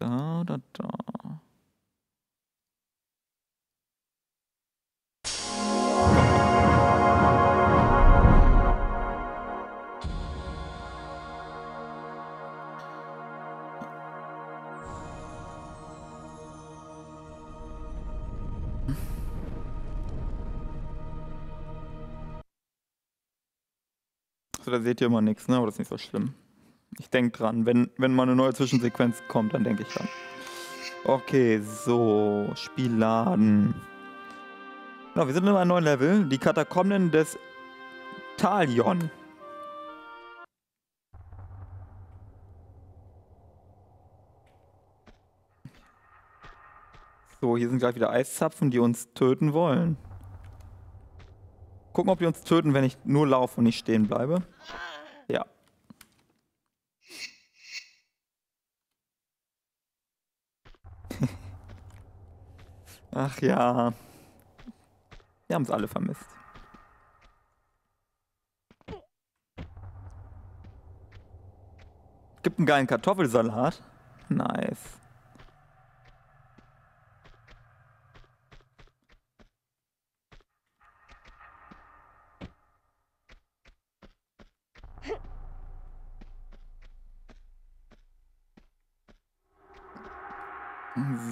Da, da, da. So, da seht ihr immer nichts, ne? Aber das ist nicht so schlimm. Ich denke dran. Wenn, wenn mal eine neue Zwischensequenz kommt, dann denke ich dran. Okay, so. Spiel laden. Genau, wir sind in einem neuen Level. Die Katakomben des Talion. So, hier sind gleich wieder Eiszapfen, die uns töten wollen. Gucken, ob die uns töten, wenn ich nur laufe und nicht stehen bleibe. Ja. Ach ja. Wir haben es alle vermisst. Gibt einen geilen Kartoffelsalat. Nice.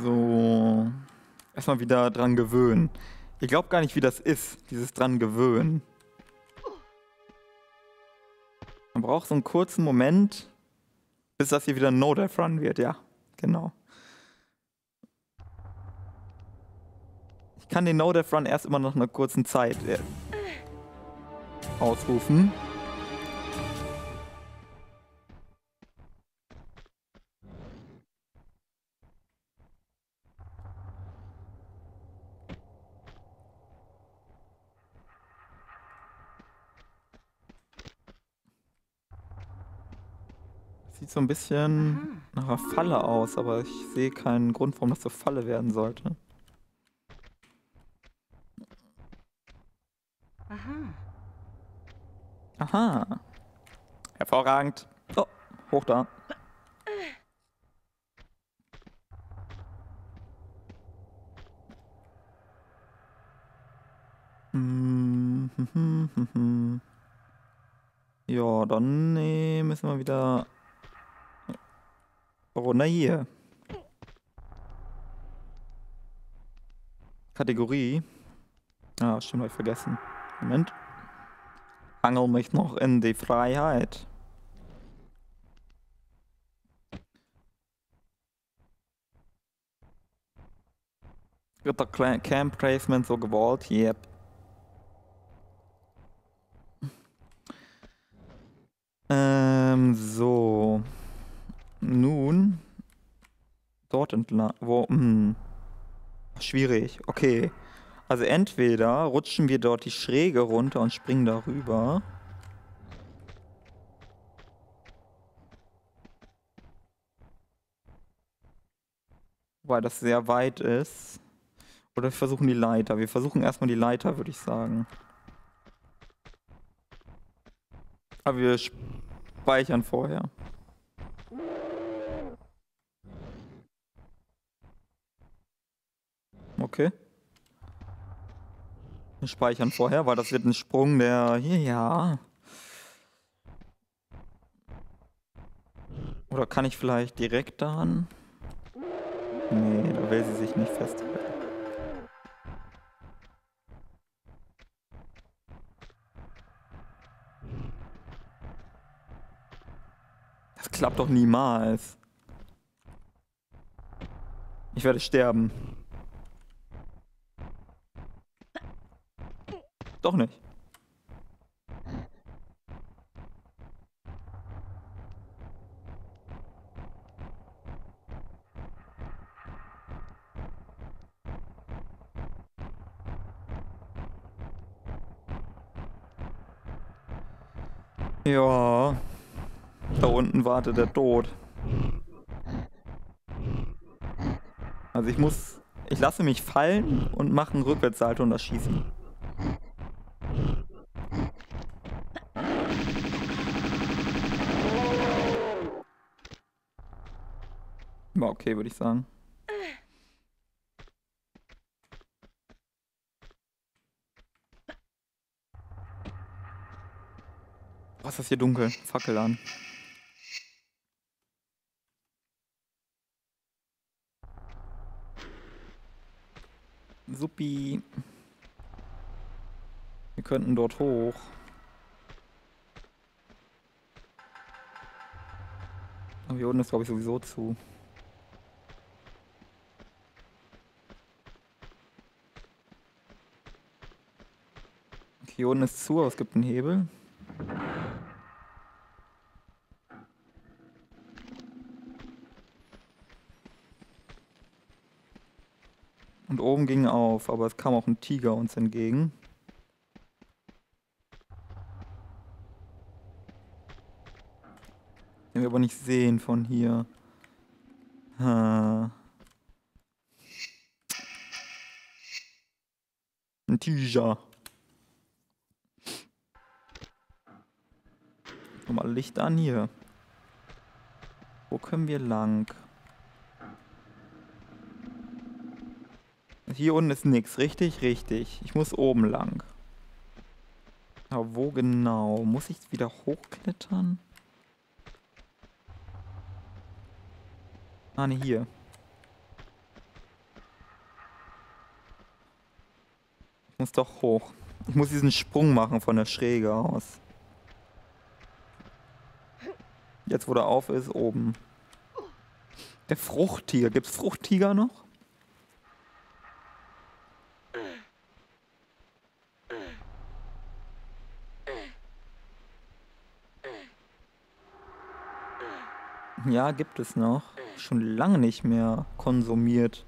So. Erstmal wieder dran gewöhnen. Ich glaube gar nicht, wie das ist, dieses dran gewöhnen. Man braucht so einen kurzen Moment, bis das hier wieder No Death Run wird. Ja, genau. Ich kann den No Death Run erst immer nach einer kurzen Zeit äh, ausrufen. Sieht so ein bisschen nach einer Falle aus, aber ich sehe keinen Grund, warum das zur Falle werden sollte. Aha. Aha. Hervorragend. Oh, hoch da. Ja, dann nee, müssen wir wieder runter hier. Kategorie. Ah, stimmt, hab ich vergessen. Moment. Angel mich noch in die Freiheit. Wird der Camp Placement so gewollt? Yep. Ähm, so. Nun. Dort entlang. Wo? Hm. Schwierig. Okay. Also entweder rutschen wir dort die Schräge runter und springen darüber. Weil das sehr weit ist. Oder wir versuchen die Leiter. Wir versuchen erstmal die Leiter, würde ich sagen. Aber wir speichern vorher. Okay. Wir speichern vorher, weil das wird ein Sprung, der hier, ja. Oder kann ich vielleicht direkt daran? Nee, da will sie sich nicht festhalten. Das klappt doch niemals. Ich werde sterben. Doch nicht. Ja. Da unten wartet der Tod. Also ich muss... Ich lasse mich fallen und mache einen Rückwärtssalto und das Schießen. Okay, würde ich sagen. Was ist das hier dunkel? Fackel an. Suppi. Wir könnten dort hoch. Aber hier unten ist, glaube ich, sowieso zu. Hier unten ist zu, aber es gibt einen Hebel. Und oben ging auf, aber es kam auch ein Tiger uns entgegen. Den wir aber nicht sehen von hier. Ha. Ein Tiger. Nochmal Licht an hier. Wo können wir lang? Hier unten ist nichts, richtig? Richtig. Ich muss oben lang. Aber wo genau? Muss ich wieder hochklettern? Ah, ne, hier. Ich muss doch hoch. Ich muss diesen Sprung machen von der Schräge aus. Jetzt, wo der auf ist, oben. Der Fruchttiger. Gibt es Fruchttiger noch? Ja, gibt es noch. Schon lange nicht mehr konsumiert.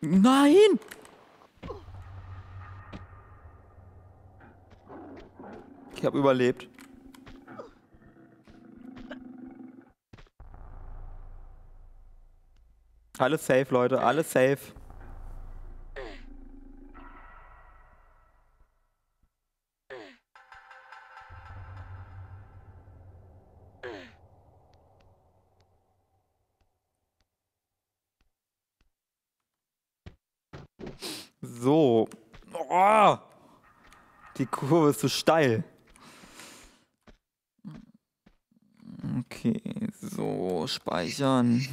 Nein! Ich habe überlebt. Alles safe, Leute, alles safe. So. Oh, die Kurve ist zu steil. Okay, so, speichern.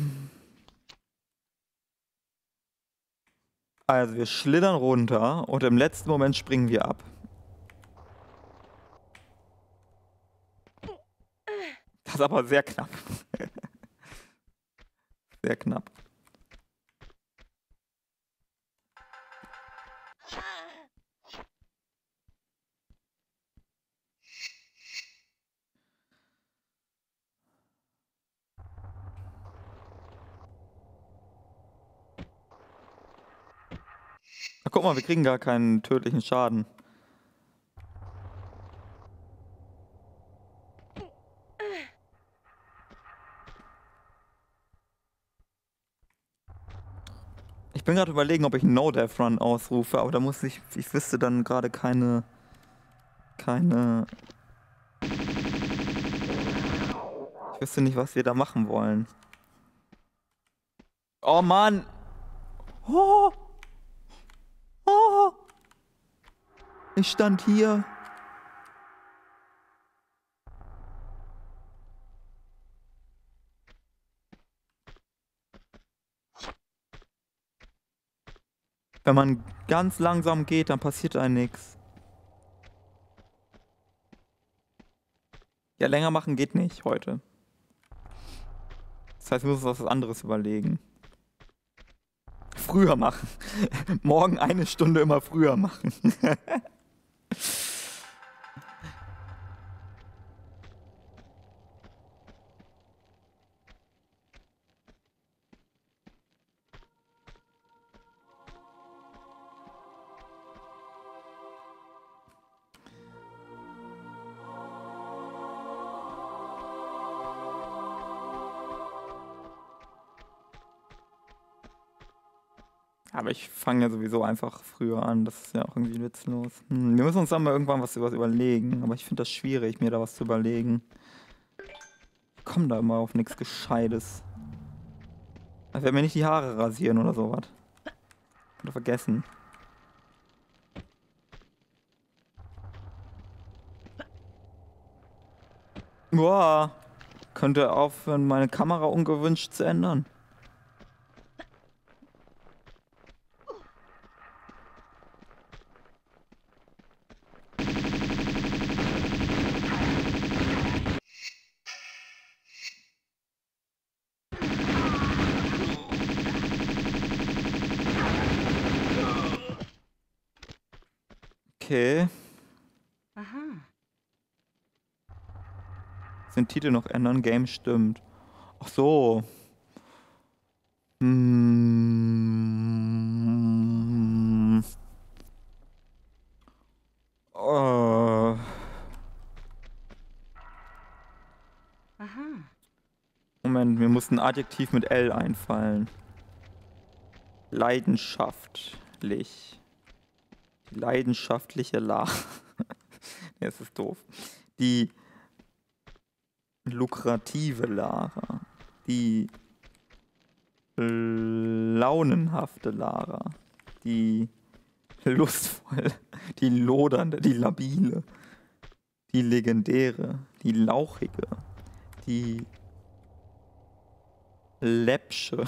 Also wir schlittern runter und im letzten Moment springen wir ab. Das ist aber sehr knapp. sehr knapp. Ach, guck mal, wir kriegen gar keinen tödlichen Schaden. Ich bin gerade überlegen, ob ich einen No-Death Run ausrufe, aber da muss ich, ich wüsste dann gerade keine, keine, ich wüsste nicht, was wir da machen wollen. Oh Mann! Oh! Ich stand hier. Wenn man ganz langsam geht, dann passiert einem nichts. Ja, länger machen geht nicht heute. Das heißt, wir müssen uns was anderes überlegen früher machen. Morgen eine Stunde immer früher machen. Aber ich fange ja sowieso einfach früher an. Das ist ja auch irgendwie witzlos. Hm, wir müssen uns dann mal irgendwann was, was überlegen. Aber ich finde das schwierig, mir da was zu überlegen. Ich komme da immer auf nichts Gescheites. Als wenn mir nicht die Haare rasieren oder sowas. Oder vergessen. Boah. Könnte aufhören, meine Kamera ungewünscht zu ändern. Okay. Aha. Den Titel noch ändern? Game stimmt. Ach so. Hm. Aha. Moment, mir muss ein Adjektiv mit L einfallen. Leidenschaftlich. Leidenschaftliche La. nee, es ist doof. Die lukrative Lara. Die launenhafte Lara. Die lustvolle. Die lodernde. Die labile. Die legendäre. Die lauchige. Die läppsche.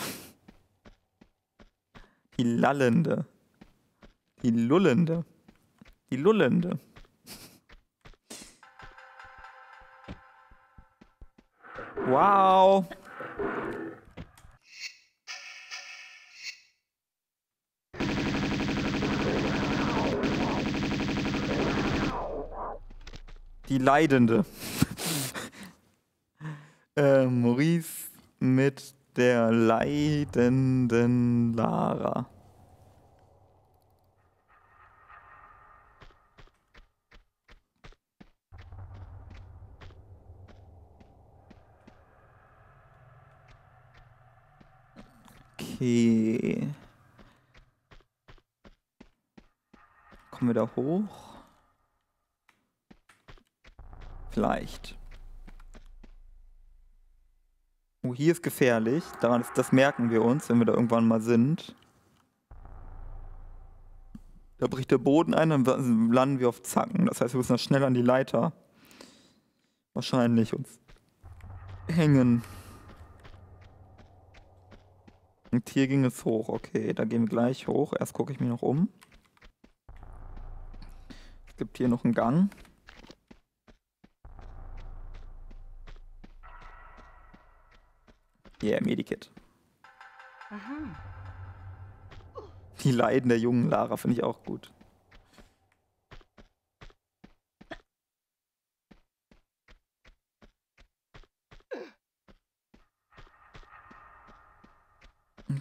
Die lallende. Die lullende. Die lullende. Wow. Die Leidende. äh, Maurice mit der leidenden Lara. Kommen wir da hoch? Vielleicht. Oh, hier ist gefährlich. Daran das merken wir uns, wenn wir da irgendwann mal sind. Da bricht der Boden ein, dann landen wir auf Zacken. Das heißt, wir müssen da schnell an die Leiter. Wahrscheinlich uns hängen. Und hier ging es hoch. Okay, da gehen wir gleich hoch. Erst gucke ich mich noch um. Es gibt hier noch einen Gang. Yeah, Medikit. Aha. Die Leiden der jungen Lara finde ich auch gut.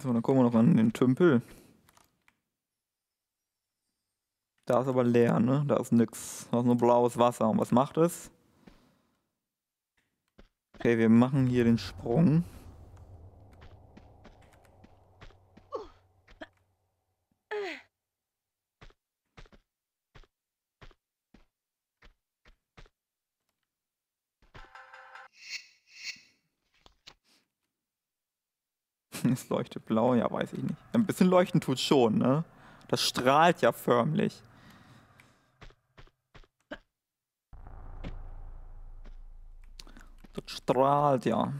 So, dann gucken wir noch an den Tümpel. Da ist aber leer, ne? Da ist nix. Da ist nur blaues Wasser. Und was macht es? Okay, wir machen hier den Sprung. Es leuchtet blau, ja, weiß ich nicht. Ein bisschen leuchten tut schon, ne? Das strahlt ja förmlich. Das strahlt ja.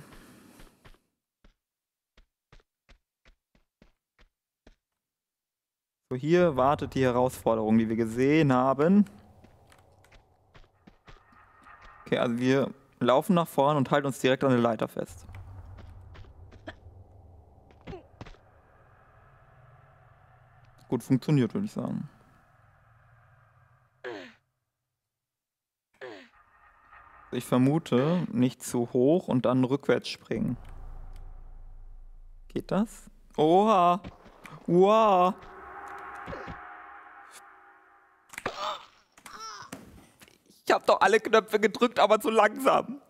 So, hier wartet die Herausforderung, die wir gesehen haben. Okay, also wir laufen nach vorne und halten uns direkt an der Leiter fest. Gut funktioniert, würde ich sagen. Ich vermute, nicht zu hoch und dann rückwärts springen. Geht das? Oha! Wow! Ich habe doch alle Knöpfe gedrückt, aber zu langsam.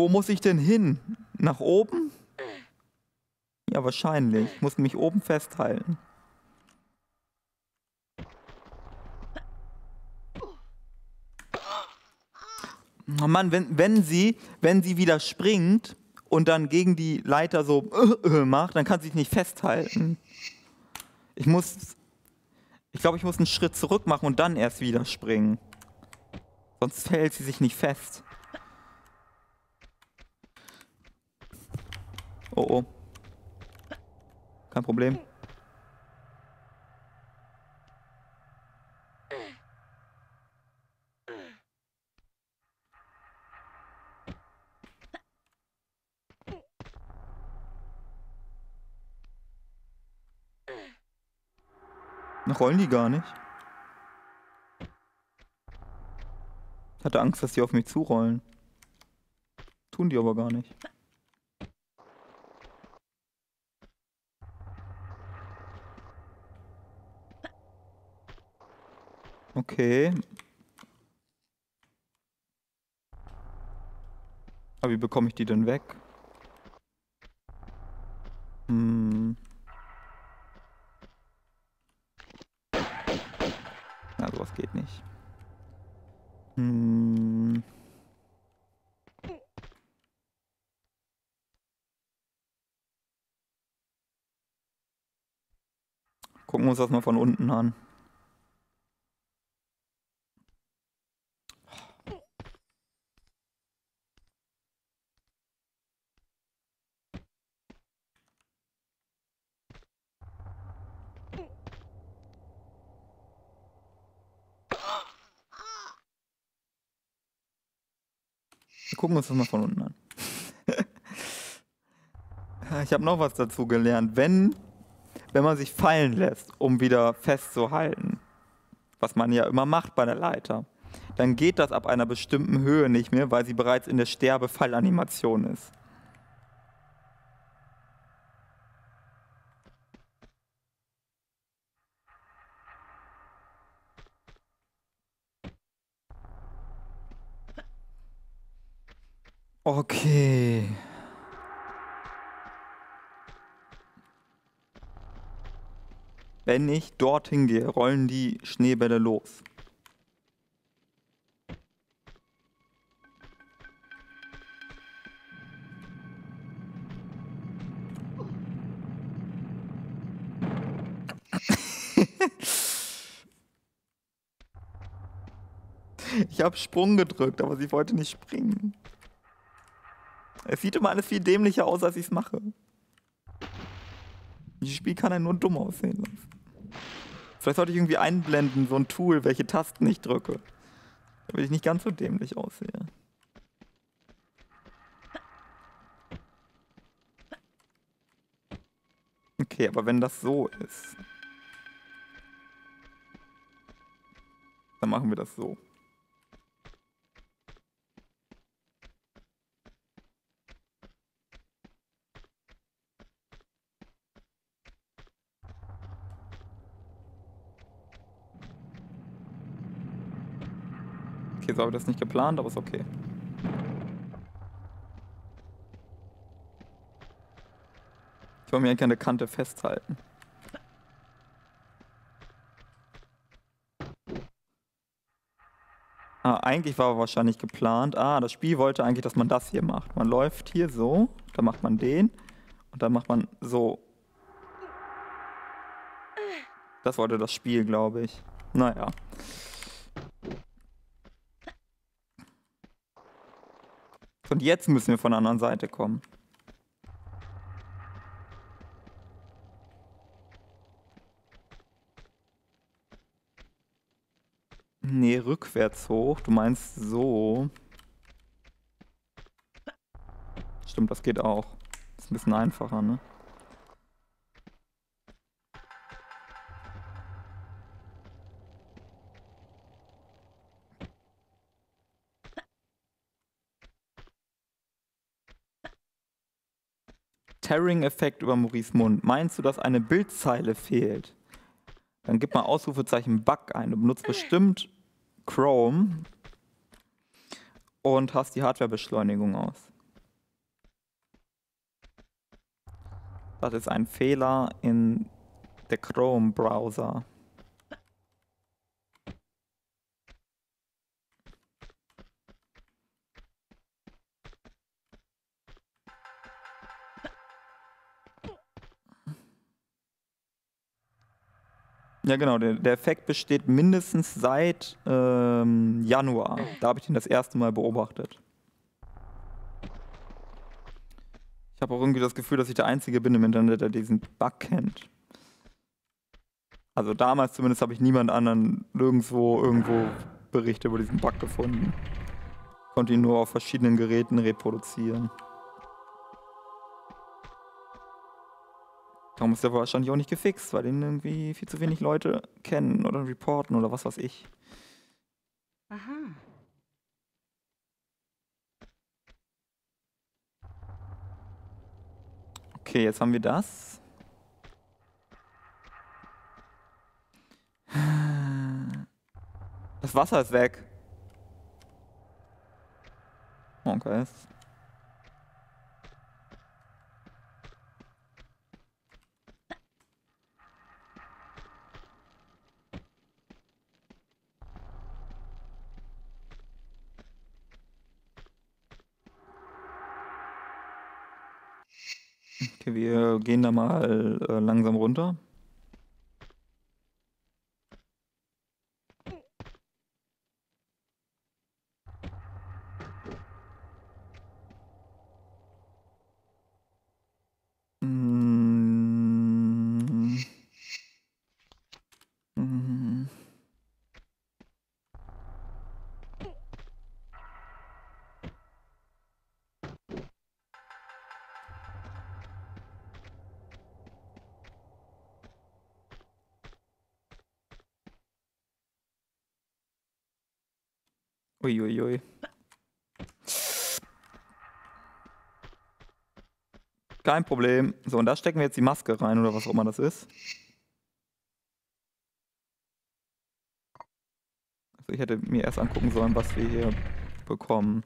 Wo muss ich denn hin? Nach oben? Ja, wahrscheinlich. Ich muss mich oben festhalten. Oh Mann, wenn, wenn sie, wenn sie wieder springt und dann gegen die Leiter so äh, äh, macht, dann kann sie sich nicht festhalten. Ich muss, ich glaube, ich muss einen Schritt zurück machen und dann erst wieder springen. Sonst hält sie sich nicht fest. Oh oh. Kein Problem. Rollen die gar nicht. Hatte Angst, dass die auf mich zurollen. Tun die aber gar nicht. Okay. Aber wie bekomme ich die denn weg? Hm. Na, sowas geht nicht. Hm. Gucken wir uns das mal von unten an. Gucken uns das mal von unten an. ich habe noch was dazu gelernt. Wenn, wenn man sich fallen lässt, um wieder festzuhalten, was man ja immer macht bei der Leiter, dann geht das ab einer bestimmten Höhe nicht mehr, weil sie bereits in der Sterbefallanimation ist. Okay. Wenn ich dorthin gehe, rollen die Schneebälle los. ich habe Sprung gedrückt, aber sie wollte nicht springen. Es sieht immer alles viel dämlicher aus, als ich es mache. Dieses Spiel kann einen nur dumm aussehen lassen. Vielleicht sollte ich irgendwie einblenden, so ein Tool, welche Tasten ich drücke. Damit ich nicht ganz so dämlich aussehe. Okay, aber wenn das so ist, dann machen wir das so. Ich das nicht geplant, aber ist okay. Ich wollte mir eigentlich an der Kante festhalten. Ah, eigentlich war wahrscheinlich geplant. Ah, das Spiel wollte eigentlich, dass man das hier macht. Man läuft hier so, dann macht man den und dann macht man so. Das wollte das Spiel, glaube ich. Naja. Und jetzt müssen wir von der anderen Seite kommen. Nee, rückwärts hoch. Du meinst so. Stimmt, das geht auch. Ist ein bisschen einfacher, ne? Tearing-Effekt über Maurice Mund. Meinst du, dass eine Bildzeile fehlt? Dann gib mal Ausrufezeichen Bug ein. Du benutzt bestimmt Chrome und hast die Hardwarebeschleunigung aus. Das ist ein Fehler in der Chrome-Browser. Ja, genau. Der, der Effekt besteht mindestens seit ähm, Januar. Da habe ich ihn das erste Mal beobachtet. Ich habe auch irgendwie das Gefühl, dass ich der Einzige bin im Internet, der diesen Bug kennt. Also damals zumindest habe ich niemand anderen nirgendwo irgendwo Berichte über diesen Bug gefunden. Konnte ihn nur auf verschiedenen Geräten reproduzieren. Darum ist der wahrscheinlich auch nicht gefixt, weil ihn irgendwie viel zu wenig Leute kennen oder reporten oder was weiß ich. Aha. Okay, jetzt haben wir das. Das Wasser ist weg. Okay. Okay, wir gehen da mal äh, langsam runter. Kein Problem. So, und da stecken wir jetzt die Maske rein oder was auch immer das ist. Also ich hätte mir erst angucken sollen, was wir hier bekommen.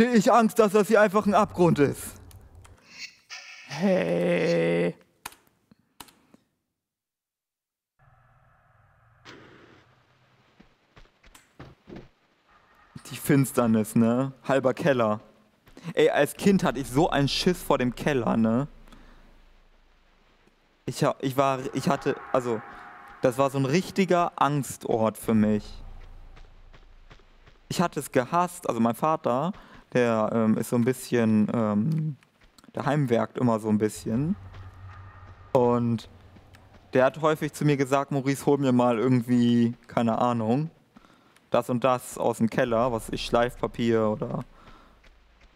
Hatte ich Angst, dass das hier einfach ein Abgrund ist. Hey. Die Finsternis, ne? Halber Keller. Ey, als Kind hatte ich so einen Schiss vor dem Keller, ne? Ich, ich war, ich hatte, also, das war so ein richtiger Angstort für mich. Ich hatte es gehasst, also mein Vater, der ähm, ist so ein bisschen, ähm, der heimwerkt immer so ein bisschen. Und der hat häufig zu mir gesagt, Maurice, hol mir mal irgendwie, keine Ahnung, das und das aus dem Keller, was ich Schleifpapier oder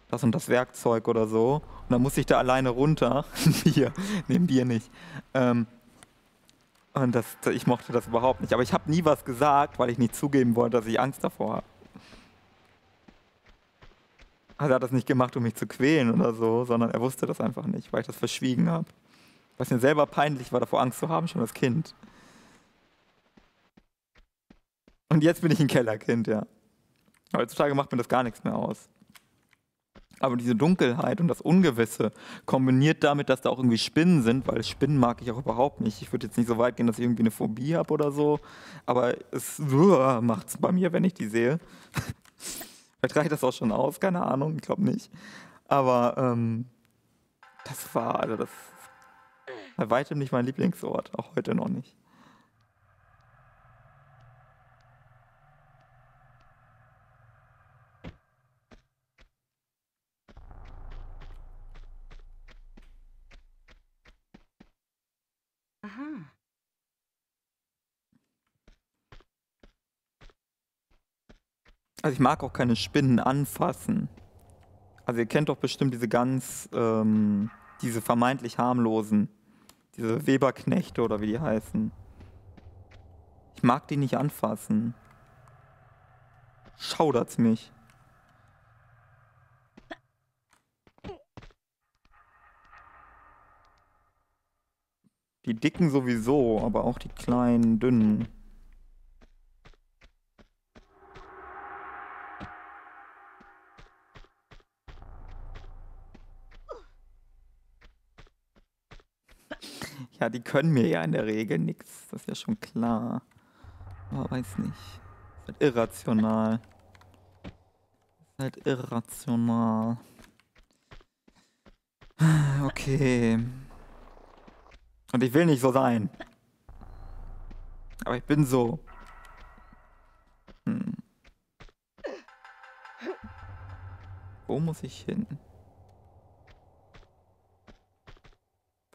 das und das Werkzeug oder so. Und dann musste ich da alleine runter. Bier, nehmen Bier nicht. Ähm, und das, ich mochte das überhaupt nicht. Aber ich habe nie was gesagt, weil ich nicht zugeben wollte, dass ich Angst davor habe. Also er hat das nicht gemacht, um mich zu quälen oder so, sondern er wusste das einfach nicht, weil ich das verschwiegen habe. Was mir selber peinlich war, davor Angst zu haben, schon als Kind. Und jetzt bin ich ein Kellerkind, ja. Heutzutage macht mir das gar nichts mehr aus. Aber diese Dunkelheit und das Ungewisse kombiniert damit, dass da auch irgendwie Spinnen sind, weil Spinnen mag ich auch überhaupt nicht. Ich würde jetzt nicht so weit gehen, dass ich irgendwie eine Phobie habe oder so, aber es macht es bei mir, wenn ich die sehe. Vielleicht reicht das auch schon aus, keine Ahnung, ich glaube nicht. Aber ähm, das war, also das bei weitem nicht mein Lieblingsort, auch heute noch nicht. Also ich mag auch keine Spinnen anfassen. Also ihr kennt doch bestimmt diese ganz, ähm, diese vermeintlich harmlosen, diese Weberknechte oder wie die heißen. Ich mag die nicht anfassen. Schaudert's mich. Die dicken sowieso, aber auch die kleinen, dünnen. Die können mir ja in der Regel nichts. Das ist ja schon klar. Aber weiß nicht. Ist halt irrational. Ist halt irrational. Okay. Und ich will nicht so sein. Aber ich bin so. Hm. Wo muss ich hin?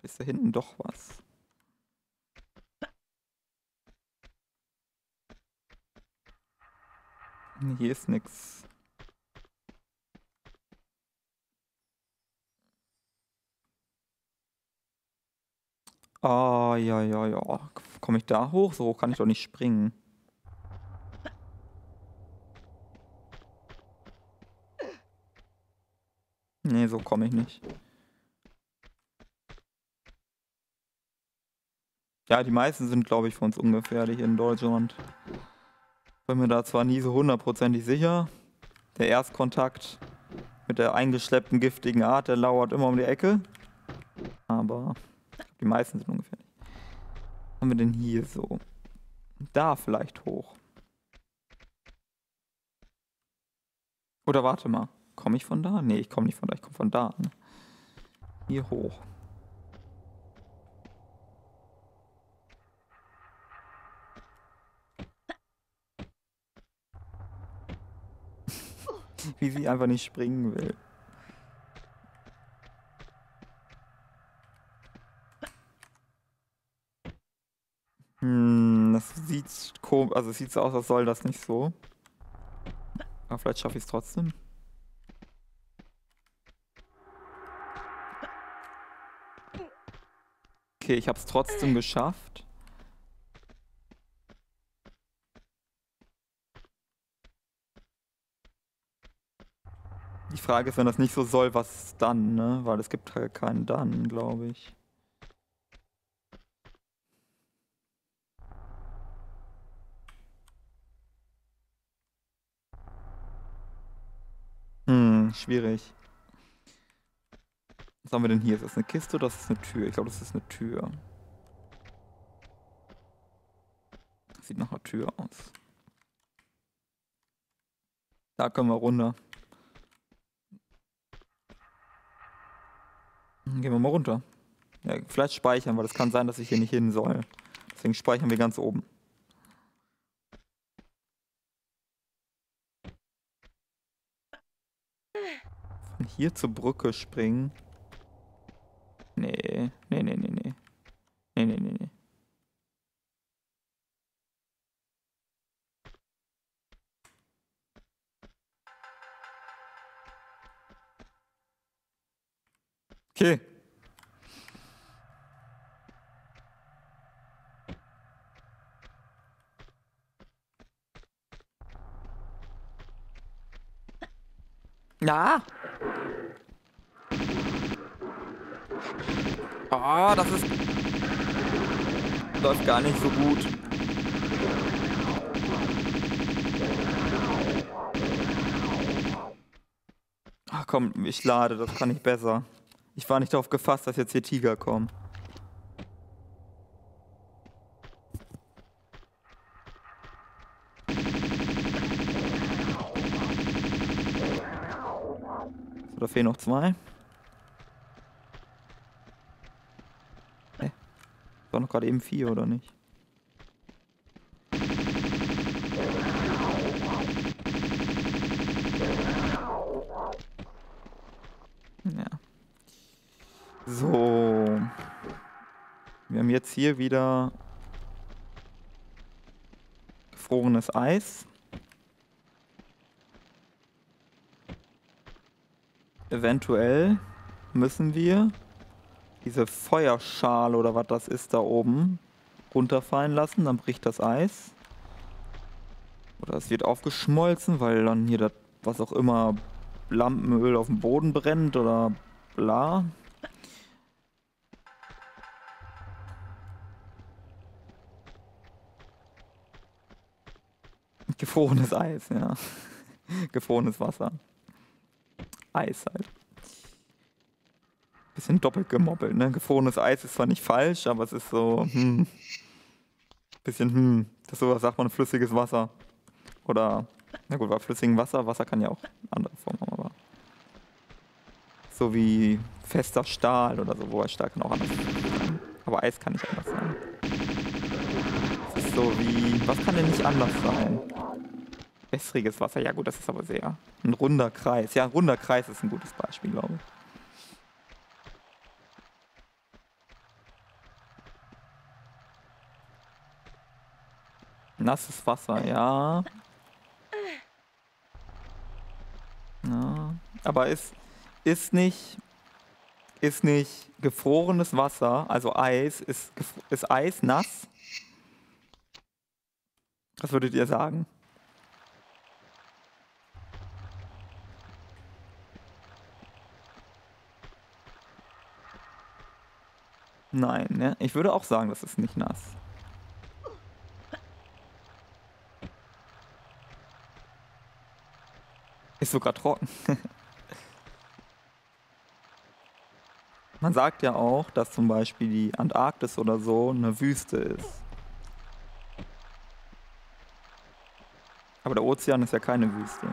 Ist da hinten doch was? Hier ist nichts. Ah, ja, ja, ja. Komme ich da hoch? So hoch kann ich doch nicht springen. Nee, so komme ich nicht. Ja, die meisten sind, glaube ich, für uns ungefährlich in Deutschland. Bin mir da zwar nie so hundertprozentig sicher. Der Erstkontakt mit der eingeschleppten giftigen Art, der lauert immer um die Ecke. Aber die meisten sind ungefährlich. Was haben wir denn hier so? Da vielleicht hoch. Oder warte mal. Komme ich von da? Nee, ich komme nicht von da. Ich komme von da. Ne? Hier hoch. wie sie einfach nicht springen will. Hm, das sieht komisch, also sieht so aus, als soll das nicht so. Aber vielleicht schaffe ich es trotzdem. Okay, ich habe es trotzdem geschafft. Die Frage ist, wenn das nicht so soll, was dann, ne? Weil es gibt halt keinen dann, glaube ich. Hm, schwierig. Was haben wir denn hier? Ist das eine Kiste oder ist das eine Tür? Ich glaube, das ist eine Tür. Sieht nach einer Tür aus. Da können wir runter. Gehen wir mal runter. Ja, vielleicht speichern, weil es kann sein, dass ich hier nicht hin soll. Deswegen speichern wir ganz oben. Von hier zur Brücke springen. Nee, nee, nee, nee, nee. Nee, nee, nee, nee. Okay. Ja. Ah, das ist... Läuft gar nicht so gut. Ach komm, ich lade, das kann ich besser. Ich war nicht darauf gefasst, dass jetzt hier Tiger kommen. So, da fehlen noch zwei. Hä? War noch gerade eben vier, oder nicht? So. Wir jetzt hier wieder gefrorenes Eis. Eventuell müssen wir diese Feuerschale oder was das ist da oben runterfallen lassen, dann bricht das Eis. Oder es wird aufgeschmolzen, weil dann hier das, was auch immer, Lampenöl auf dem Boden brennt oder bla. Gefrorenes Eis, ja. Gefrorenes Wasser. Eis halt. Bisschen doppelt gemoppelt, ne? Gefrorenes Eis ist zwar nicht falsch, aber es ist so, hm. Bisschen, hm. Das ist sowas sagt man flüssiges Wasser. Oder, na gut, bei flüssigem Wasser, Wasser kann ja auch andere Formen haben, aber. So wie fester Stahl oder so, wo er Stahl kann auch anders sein. Aber Eis kann nicht anders sein. Es ist so wie, was kann denn nicht anders sein? Wässriges Wasser, ja gut, das ist aber sehr. Ein runder Kreis. Ja, ein runder Kreis ist ein gutes Beispiel, glaube ich. Nasses Wasser, ja. ja. Aber ist, ist nicht, ist nicht gefrorenes Wasser, also Eis, ist, ist Eis nass? Was würdet ihr sagen? Nein, ne? Ich würde auch sagen, das ist nicht nass. Ist sogar trocken. Man sagt ja auch, dass zum Beispiel die Antarktis oder so eine Wüste ist. Aber der Ozean ist ja keine Wüste.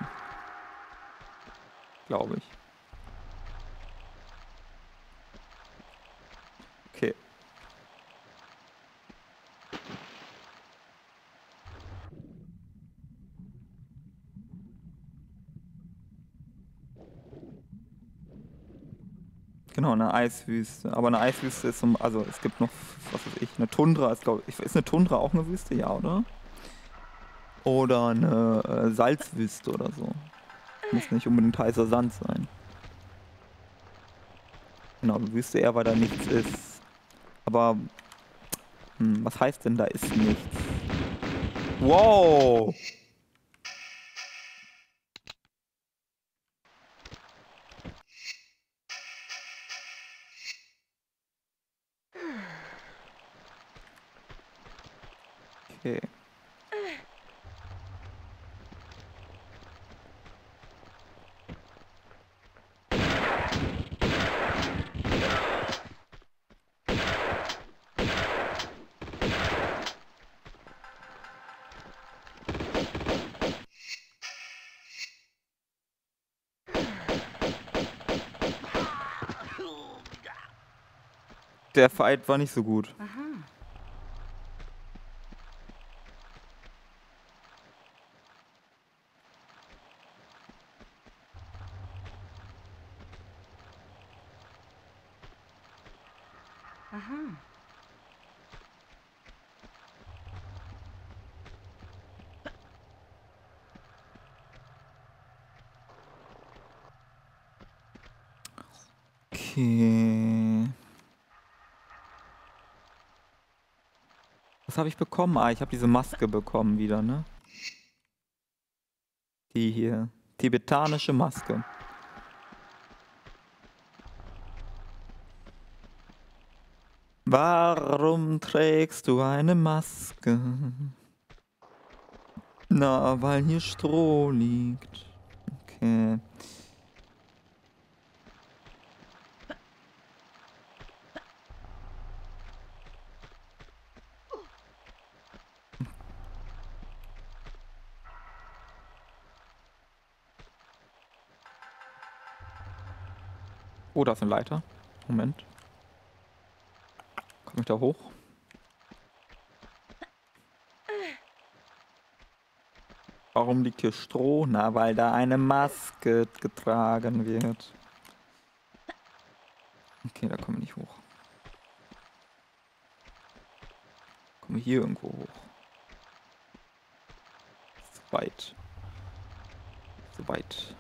Glaube ich. Okay. Genau, eine Eiswüste. Aber eine Eiswüste ist so, also es gibt noch, was weiß ich, eine Tundra ist, glaube ich, ist eine Tundra auch eine Wüste, ja, oder? Oder eine äh, Salzwüste oder so. Muss nicht unbedingt heißer Sand sein. Genau, Wüste eher, weil da nichts ist. Aber, hm, was heißt denn, da ist nichts? Wow! Okay. Der Fight war nicht so gut. Aha. Okay. Was habe ich bekommen? Ah, ich habe diese Maske bekommen wieder, ne? Die hier. Tibetanische Maske. Warum trägst du eine Maske? Na, weil hier Stroh liegt. Okay. Da ist eine Leiter. Moment. Komme ich da hoch? Warum liegt hier Stroh? Na, weil da eine Maske getragen wird. Okay, da komme ich nicht hoch. Komme hier irgendwo hoch. Zu weit. Zu weit.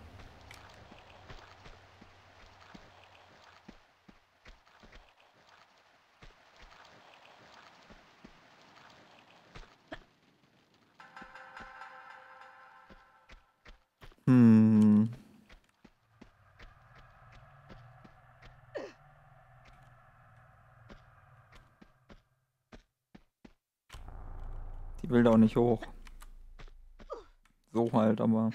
Nicht hoch. so halt, aber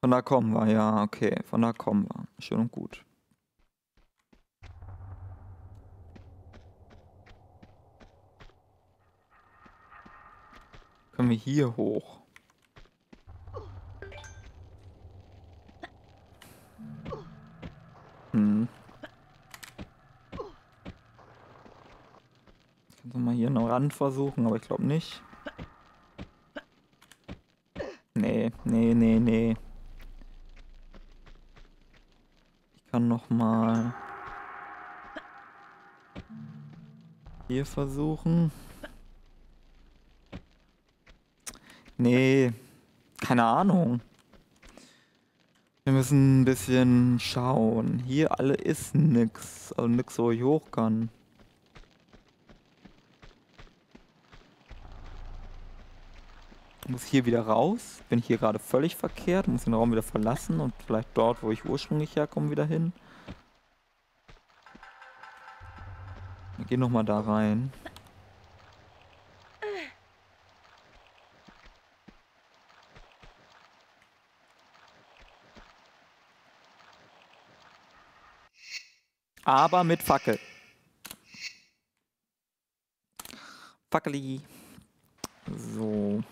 von da kommen wir, ja, okay, von da kommen wir. Schön und gut. Können wir hier hoch? Hm. Ich kann mal hier einen Rand versuchen, aber ich glaube nicht. Nee, nee, nee. Ich kann noch mal hier versuchen. Nee, keine Ahnung. Wir müssen ein bisschen schauen. Hier alle ist nix, also nix, wo ich hoch kann. Muss hier wieder raus. Bin hier gerade völlig verkehrt, muss den Raum wieder verlassen und vielleicht dort, wo ich ursprünglich herkomme, wieder hin. Wir gehen nochmal da rein. Aber mit Fackel. Fackeli. So.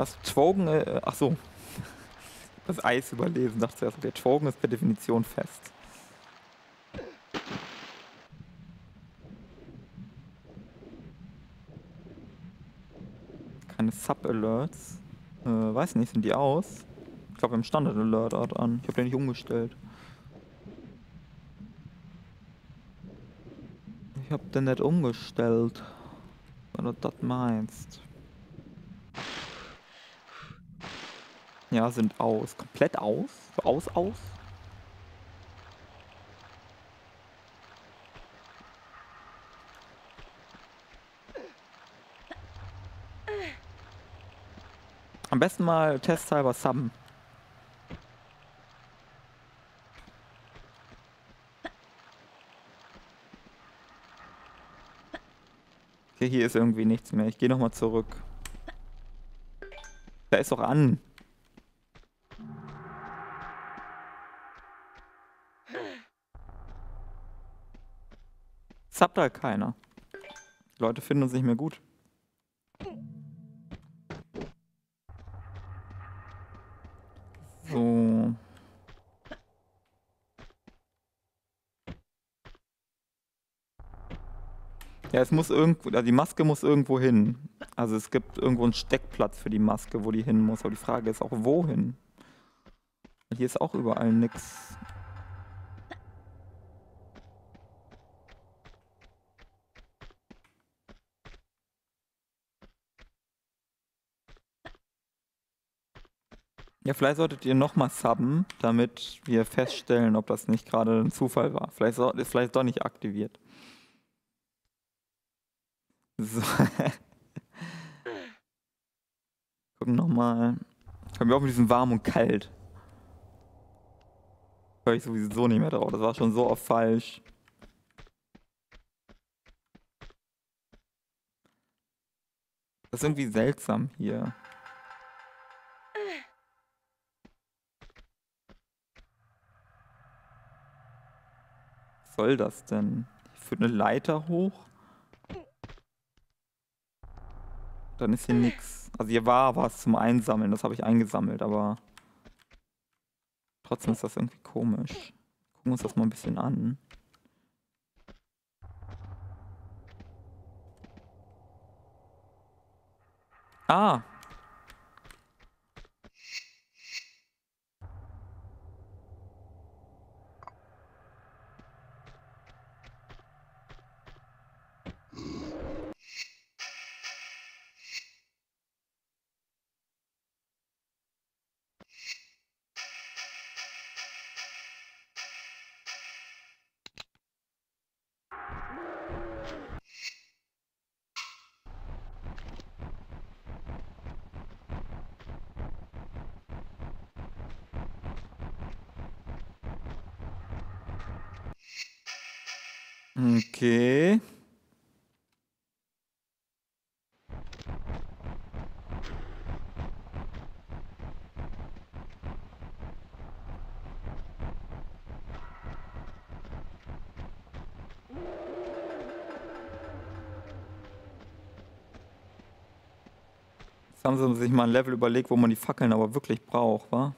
Was? Twogen, äh, ach so. Das Eis überlesen, dachte zuerst, der Twogen ist per Definition fest. Keine Sub-Alerts. Äh, weiß nicht, sind die aus? Ich glaube, im Standard-Alert an. Ich habe den nicht umgestellt. Ich habe den nicht umgestellt. Wenn du das meinst. Ja, sind aus. Komplett aus? Aus, aus? Am besten mal testhalber subben. Okay, hier ist irgendwie nichts mehr. Ich gehe nochmal zurück. Da ist doch an. Zappt halt keiner. Die Leute finden uns nicht mehr gut. So. Ja, es muss irgendwo, also die Maske muss irgendwo hin. Also es gibt irgendwo einen Steckplatz für die Maske, wo die hin muss. Aber die Frage ist auch, wohin? Hier ist auch überall nichts. Ja, vielleicht solltet ihr nochmal subben, damit wir feststellen, ob das nicht gerade ein Zufall war. Vielleicht ist vielleicht doch nicht aktiviert. So. Gucken nochmal. Können wir auch mit diesem warm und kalt. Hör ich sowieso nicht mehr drauf. Das war schon so oft falsch. Das ist irgendwie seltsam hier. Soll das denn? Für eine Leiter hoch? Dann ist hier nichts. Also hier war was zum Einsammeln, das habe ich eingesammelt, aber trotzdem ist das irgendwie komisch. Gucken wir uns das mal ein bisschen an. Ah, Okay. Jetzt haben sie sich mal ein Level überlegt, wo man die Fackeln aber wirklich braucht, wa?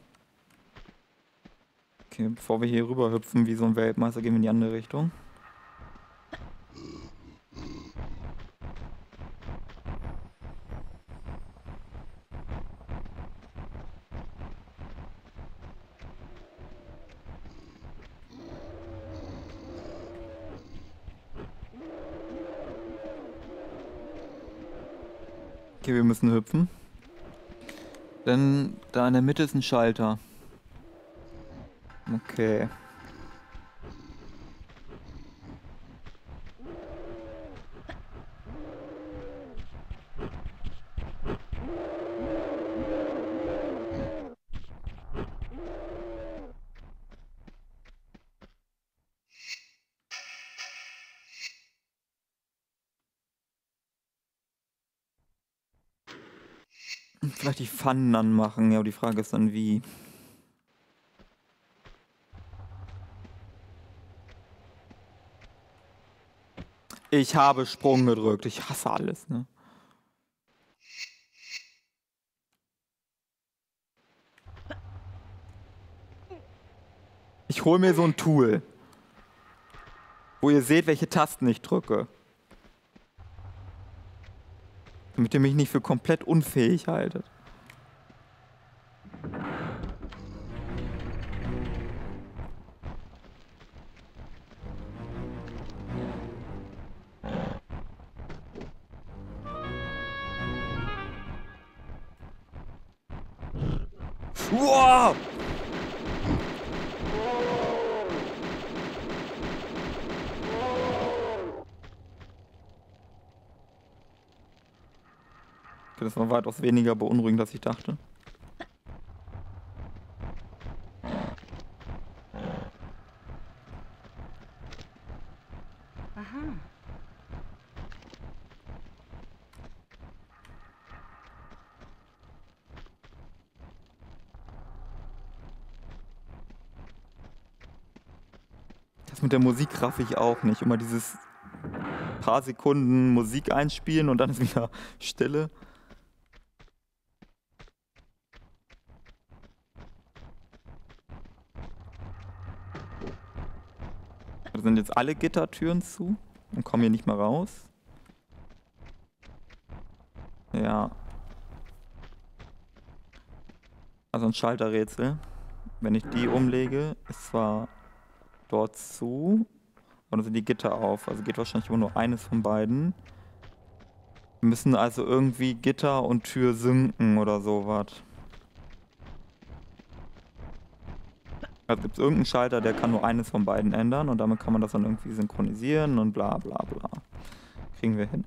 Okay, bevor wir hier rüber hüpfen wie so ein Weltmeister, gehen wir in die andere Richtung. Da in der Mitte ist ein Schalter. Okay. Die Pfannen anmachen, ja, aber die Frage ist dann wie. Ich habe Sprung gedrückt. Ich hasse alles, ne? Ich hole mir so ein Tool, wo ihr seht, welche Tasten ich drücke. Damit ihr mich nicht für komplett unfähig haltet. Weitaus weniger beunruhigend, als ich dachte. Aha. Das mit der Musik raff ich auch nicht. Immer dieses paar Sekunden Musik einspielen und dann ist wieder Stille. Da sind alle Gittertüren zu und kommen hier nicht mehr raus. Ja. Also ein Schalterrätsel. Wenn ich die umlege, ist zwar dort zu. Und dann sind die Gitter auf. Also geht wahrscheinlich immer nur eines von beiden. Wir müssen also irgendwie Gitter und Tür sinken oder sowas. Also gibt es irgendeinen Schalter, der kann nur eines von beiden ändern und damit kann man das dann irgendwie synchronisieren und bla bla bla. Kriegen wir hin.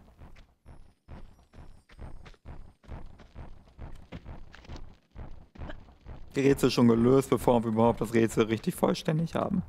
Die Rätsel schon gelöst, bevor wir überhaupt das Rätsel richtig vollständig haben.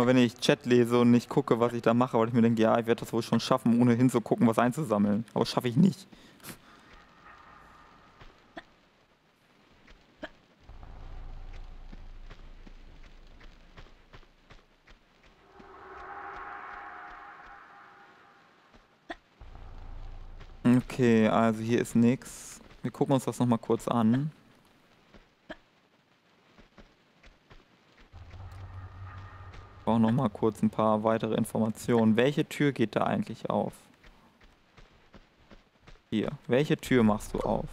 Immer wenn ich Chat lese und nicht gucke, was ich da mache, weil ich mir denke, ja, ich werde das wohl schon schaffen, ohne hinzugucken, was einzusammeln. Aber schaffe ich nicht. Okay, also hier ist nichts. Wir gucken uns das nochmal kurz an. Brauche nochmal kurz ein paar weitere Informationen. Welche Tür geht da eigentlich auf? Hier. Welche Tür machst du auf?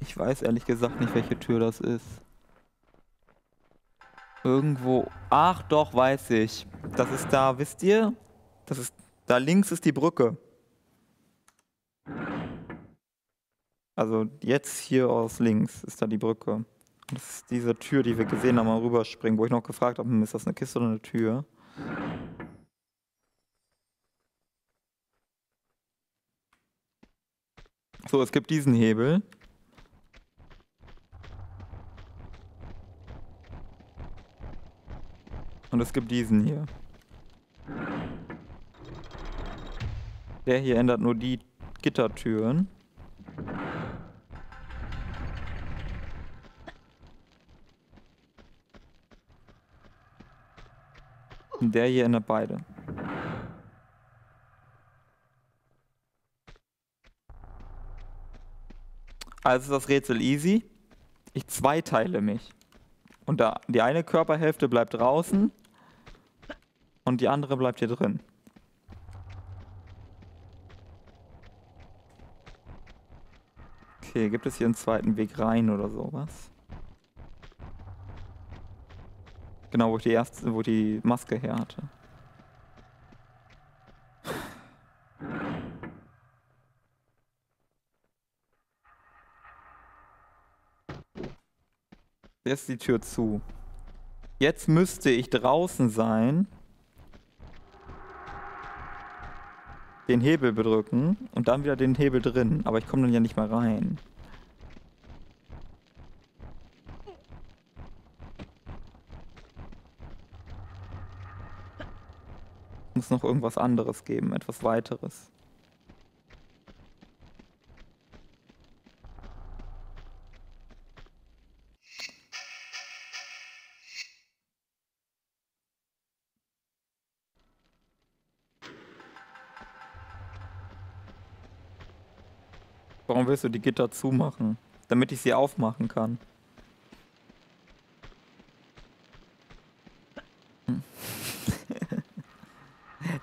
Ich weiß ehrlich gesagt nicht, welche Tür das ist. Irgendwo. Ach doch, weiß ich. Das ist da, wisst ihr? Das ist Da links ist die Brücke. Also jetzt hier aus links ist da die Brücke. Das ist diese Tür, die wir gesehen haben, mal rüberspringen, wo ich noch gefragt habe, hm, ist das eine Kiste oder eine Tür? So, es gibt diesen Hebel. Und es gibt diesen hier. Der hier ändert nur die Gittertüren. Der hier ändert beide. Also ist das Rätsel easy. Ich zweiteile mich. Und da, die eine Körperhälfte bleibt draußen und die andere bleibt hier drin. Okay, gibt es hier einen zweiten Weg rein oder sowas? Genau, wo ich die erste, wo die Maske her hatte. Jetzt die Tür zu. Jetzt müsste ich draußen sein. Den Hebel bedrücken und dann wieder den Hebel drin. Aber ich komme dann ja nicht mehr rein. Muss noch irgendwas anderes geben, etwas weiteres. Warum willst du die Gitter zumachen? Damit ich sie aufmachen kann.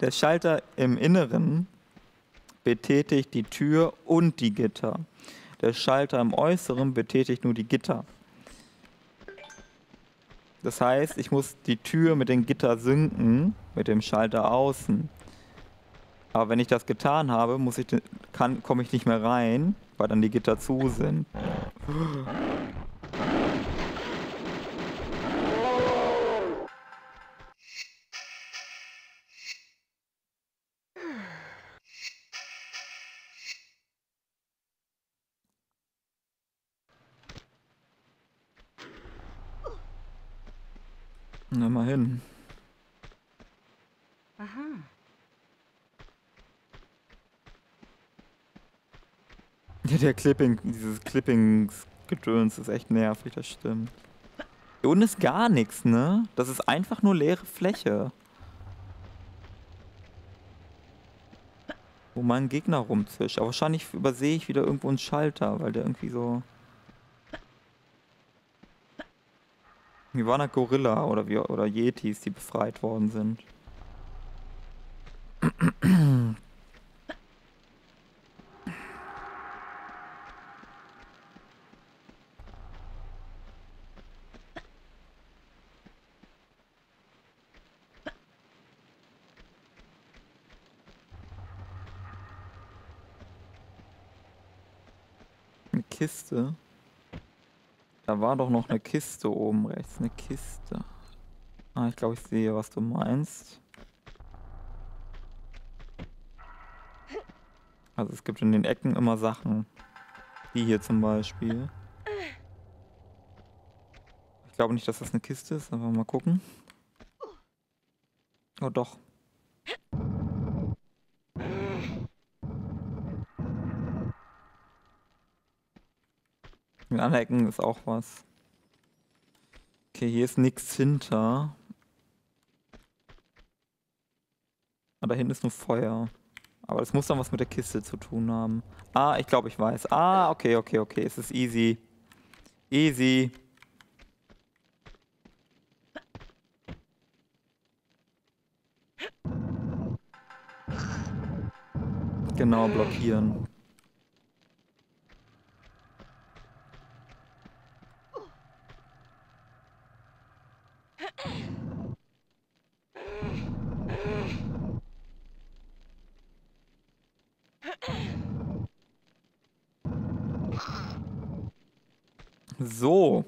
Der Schalter im Inneren betätigt die Tür und die Gitter. Der Schalter im Äußeren betätigt nur die Gitter. Das heißt, ich muss die Tür mit dem Gitter sinken, mit dem Schalter außen. Aber wenn ich das getan habe, komme ich nicht mehr rein, weil dann die Gitter zu sind. Hin. Aha. Ja, der Clipping, dieses Clippings-Gedöns ist echt nervig, das stimmt. Hier unten ist gar nichts, ne? Das ist einfach nur leere Fläche. Wo mein Gegner rumzischt. Aber wahrscheinlich übersehe ich wieder irgendwo einen Schalter, weil der irgendwie so... Hier war eine Gorilla oder, wie, oder Yetis, die befreit worden sind. Eine Kiste. Da war doch noch eine Kiste oben rechts. Eine Kiste. Ah, ich glaube, ich sehe, was du meinst. Also es gibt in den Ecken immer Sachen. Die hier zum Beispiel. Ich glaube nicht, dass das eine Kiste ist, aber mal gucken. Oh doch. In anderen Ecken ist auch was. Okay, hier ist nichts hinter. Da hinten ist nur Feuer. Aber das muss dann was mit der Kiste zu tun haben. Ah, ich glaube, ich weiß. Ah, okay, okay, okay. Es ist easy. Easy. Genau, blockieren. So.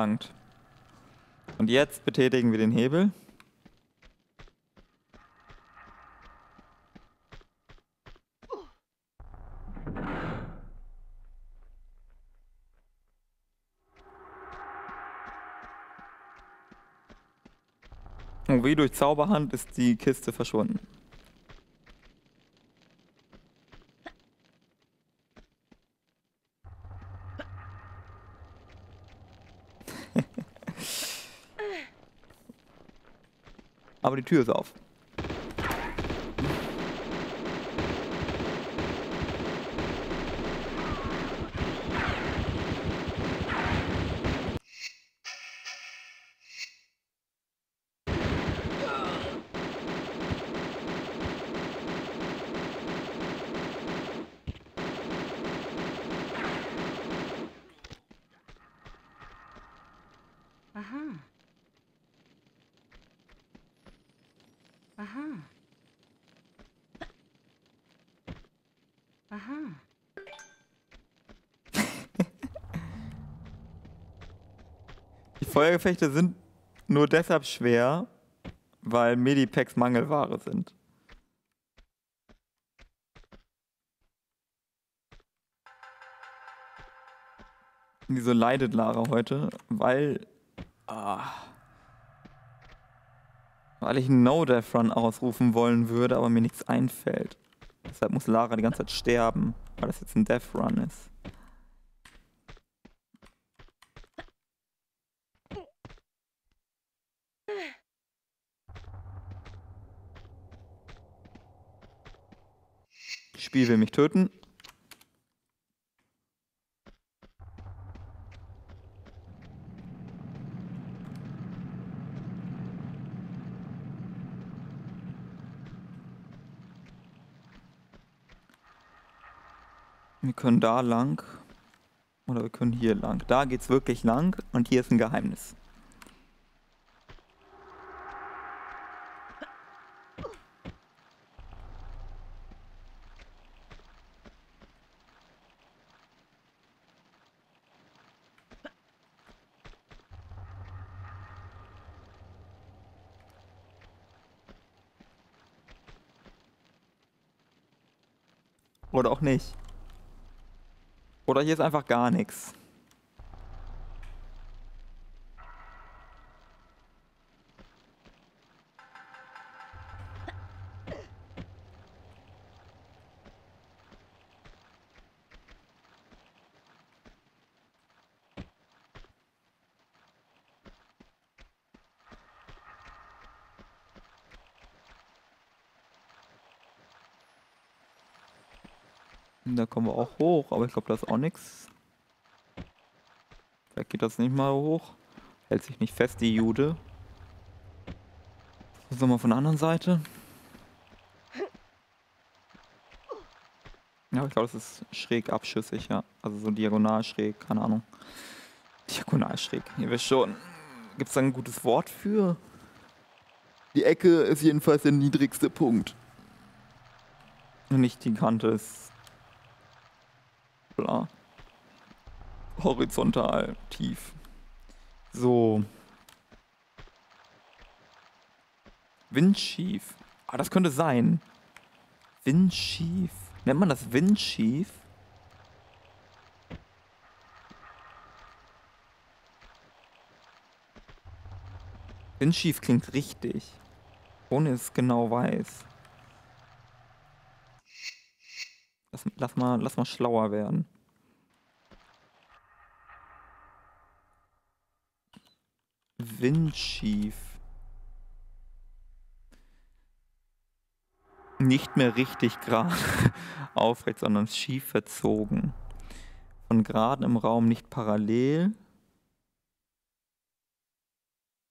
Hervorragend. Und jetzt betätigen wir den Hebel. Und wie durch Zauberhand ist die Kiste verschwunden. Aber die Tür ist auf. Aha. Aha. Aha. Die Feuergefechte sind nur deshalb schwer, weil Medipacks Mangelware sind. Wieso leidet Lara heute? Weil. Ah, weil ich einen No-Death-Run ausrufen wollen würde, aber mir nichts einfällt. Deshalb muss Lara die ganze Zeit sterben, weil das jetzt ein Death-Run ist. Spiel will mich töten. Wir können da lang. Oder wir können hier lang. Da geht's wirklich lang und hier ist ein Geheimnis. Oder auch nicht. Oder hier ist einfach gar nichts. Kommen wir auch hoch, aber ich glaube, da ist auch nichts. Vielleicht geht das nicht mal hoch. Hält sich nicht fest, die Jude. Versuchen wir mal von der anderen Seite. Ja, ich glaube, das ist schräg abschüssig, ja. Also so diagonal schräg, keine Ahnung. Diagonal schräg, ihr wisst schon. Gibt es da ein gutes Wort für? Die Ecke ist jedenfalls der niedrigste Punkt. Nicht die Kante ist bla. Horizontal, tief. So. Windschief. Ah, das könnte sein. Windschief. Nennt man das Windschief? Windschief klingt richtig. Ohne es genau weiß. Lass, lass, mal, lass mal schlauer werden. Windschief. Nicht mehr richtig gerade aufrecht, sondern schief verzogen. Von gerade im Raum nicht parallel.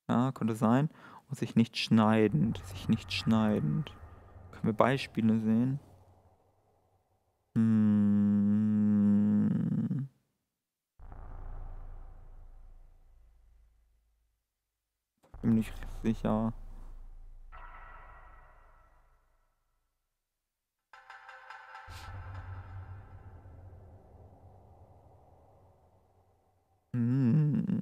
Ja, könnte sein. Und sich nicht schneidend. Sich nicht schneidend. Können wir Beispiele sehen? Hm. Bin nicht sicher. Hm.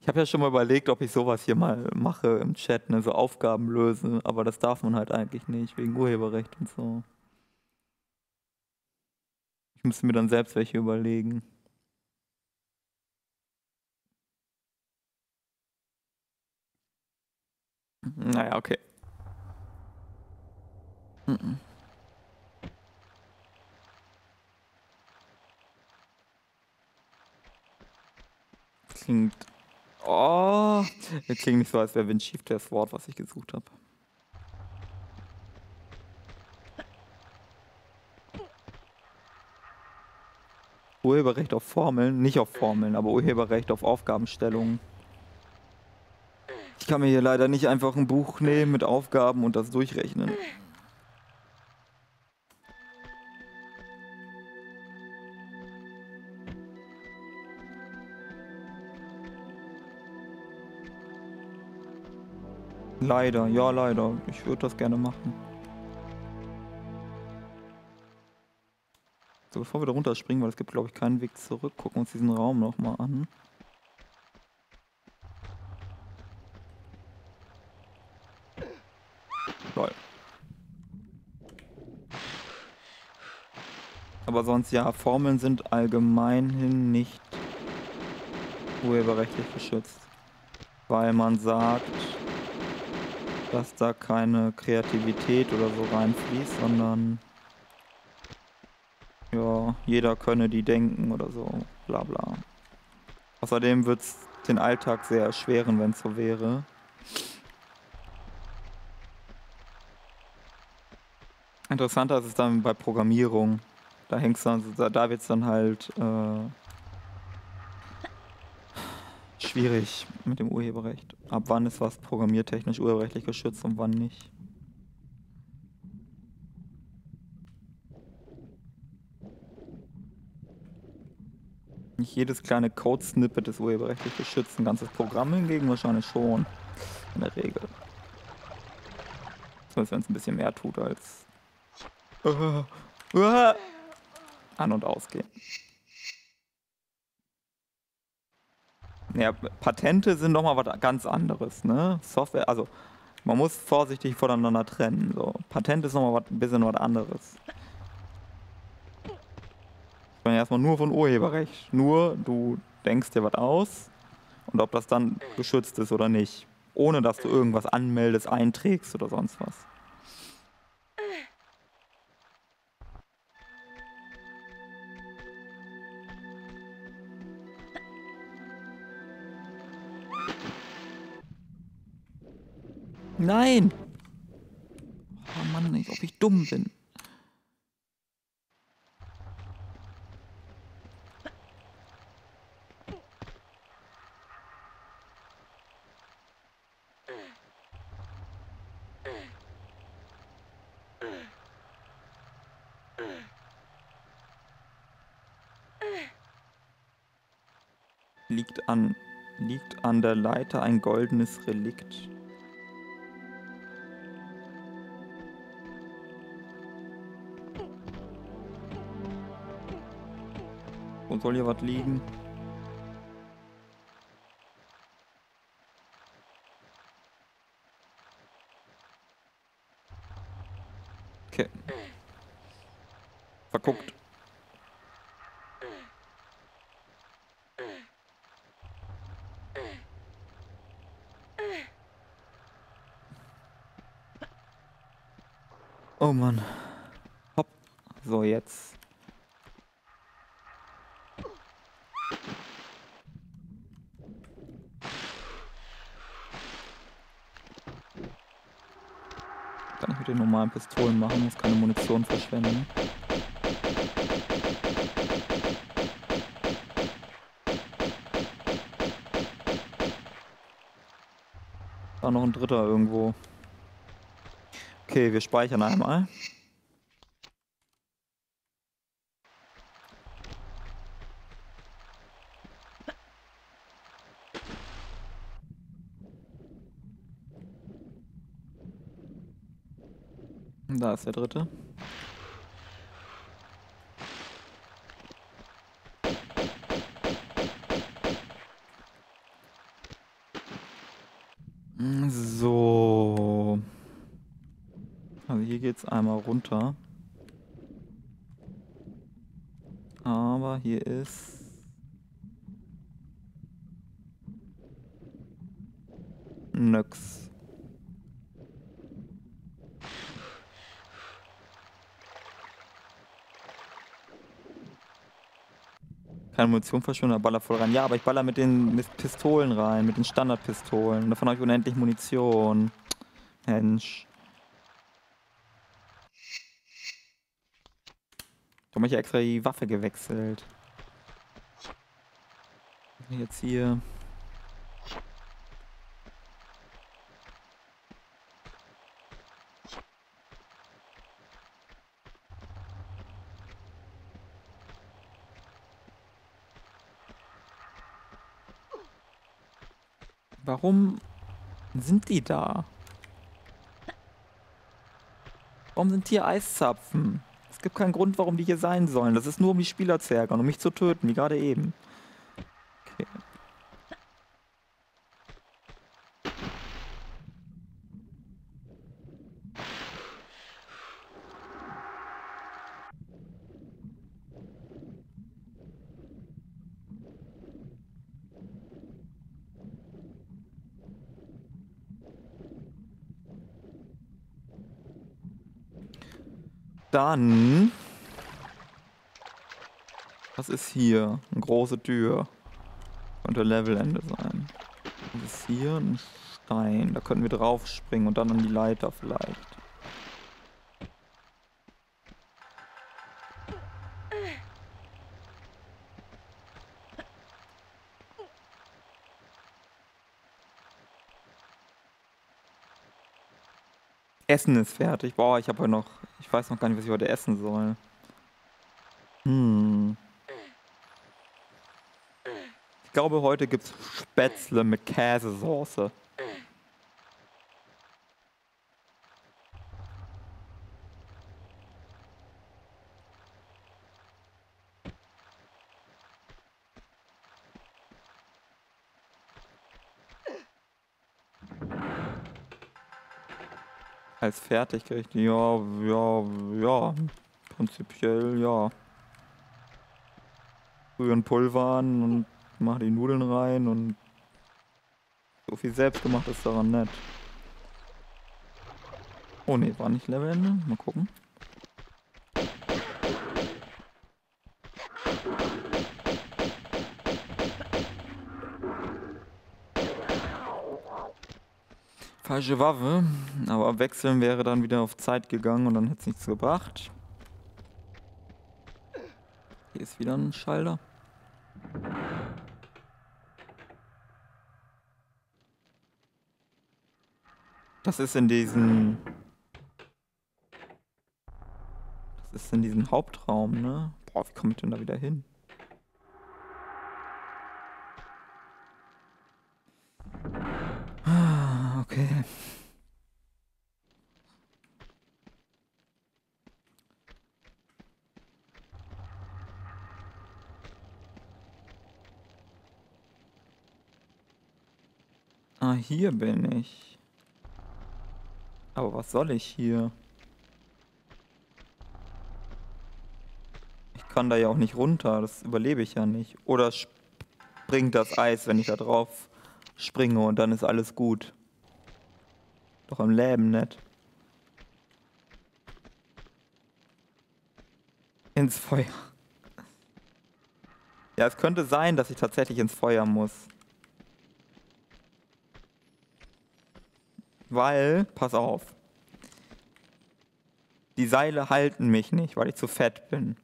Ich habe ja schon mal überlegt, ob ich sowas hier mal mache im Chat, ne, so Aufgaben lösen, aber das darf man halt eigentlich nicht, wegen Urheberrecht und so. Ich müsste mir dann selbst welche überlegen. Naja, okay. Klingt. Oh, klingt nicht so, als wäre Windschief das Wort, was ich gesucht habe. Urheberrecht auf Formeln, nicht auf Formeln, aber Urheberrecht auf Aufgabenstellungen. Ich kann mir hier leider nicht einfach ein Buch nehmen mit Aufgaben und das durchrechnen. Leider, ja leider. Ich würde das gerne machen. So, bevor wir da runterspringen, weil es gibt glaube ich keinen Weg zurück, gucken wir uns diesen Raum nochmal an. Lol. Aber sonst ja, Formeln sind allgemeinhin nicht urheberrechtlich geschützt. Weil man sagt, dass da keine Kreativität oder so reinfließt, sondern ja, jeder könne die denken oder so, bla bla. Außerdem wird es den Alltag sehr erschweren, wenn es so wäre. Interessanter ist es dann bei Programmierung. Da hängst dann, da wird es dann halt äh, schwierig mit dem Urheberrecht. Ab wann ist was programmiertechnisch urheberrechtlich geschützt und wann nicht. Jedes kleine Code-Snippet ist urheberrechtlich geschützt, ein ganzes Programm hingegen wahrscheinlich schon. In der Regel. Zumindest wenn es ein bisschen mehr tut als uh, uh, an- und ausgehen. Ja, Patente sind nochmal was ganz anderes, ne? Software, also man muss vorsichtig voneinander trennen. So. Patent ist nochmal ein bisschen was anderes. Ich meine erstmal nur von Urheberrecht. Nur du denkst dir was aus und ob das dann geschützt ist oder nicht. Ohne dass du irgendwas anmeldest, einträgst oder sonst was. Nein! Oh Mann, ich, ob ich dumm bin. Liegt an, liegt an der Leiter ein goldenes Relikt. Wo soll hier was liegen? Okay. Verguckt. Oh Mann. Hopp. So, jetzt. Kann ich mit den normalen Pistolen machen, muss keine Munition verschwenden. Da noch ein dritter irgendwo. Okay, wir speichern einmal. Da ist der dritte. Runter. Aber hier ist... Nix. Keine Munition verschwunden, baller voll rein. Ja, aber ich baller mit den Pistolen rein, mit den Standardpistolen. Davon habe ich unendlich Munition. Mensch. Habe ich extra die Waffe gewechselt. Jetzt hier. Warum sind die da? Warum sind hier Eiszapfen? Es gibt keinen Grund, warum die hier sein sollen. Das ist nur, um die Spieler zu ärgern, um mich zu töten, wie gerade eben. Dann... Was ist hier? Eine große Tür. Könnte Levelende sein. Was ist hier? Ein Stein. Da könnten wir drauf springen und dann an die Leiter vielleicht. Essen ist fertig. Boah, ich habe heute noch... Ich weiß noch gar nicht, was ich heute essen soll. Hm. Ich glaube, heute gibt's Spätzle mit Käsesoße. Als fertig kriegt. Ja, ja, ja. Prinzipiell ja. Rühren Pulver an und mach die Nudeln rein und so viel selbstgemacht ist daran nett. Oh ne, war nicht Levelende. Mal gucken. Falsche Waffe, aber wechseln wäre dann wieder auf Zeit gegangen und dann hätte es nichts gebracht. Hier ist wieder ein Schalter. Das ist in diesem... Das ist in diesem Hauptraum, ne? Boah, wie komme ich denn da wieder hin? Okay. Ah, hier bin ich. Aber was soll ich hier? Ich kann da ja auch nicht runter, das überlebe ich ja nicht. Oder springt das Eis, wenn ich da drauf springe und dann ist alles gut. Doch am Leben nicht. Ins Feuer. Ja, es könnte sein, dass ich tatsächlich ins Feuer muss. Weil, pass auf. Die Seile halten mich nicht, weil ich zu fett bin.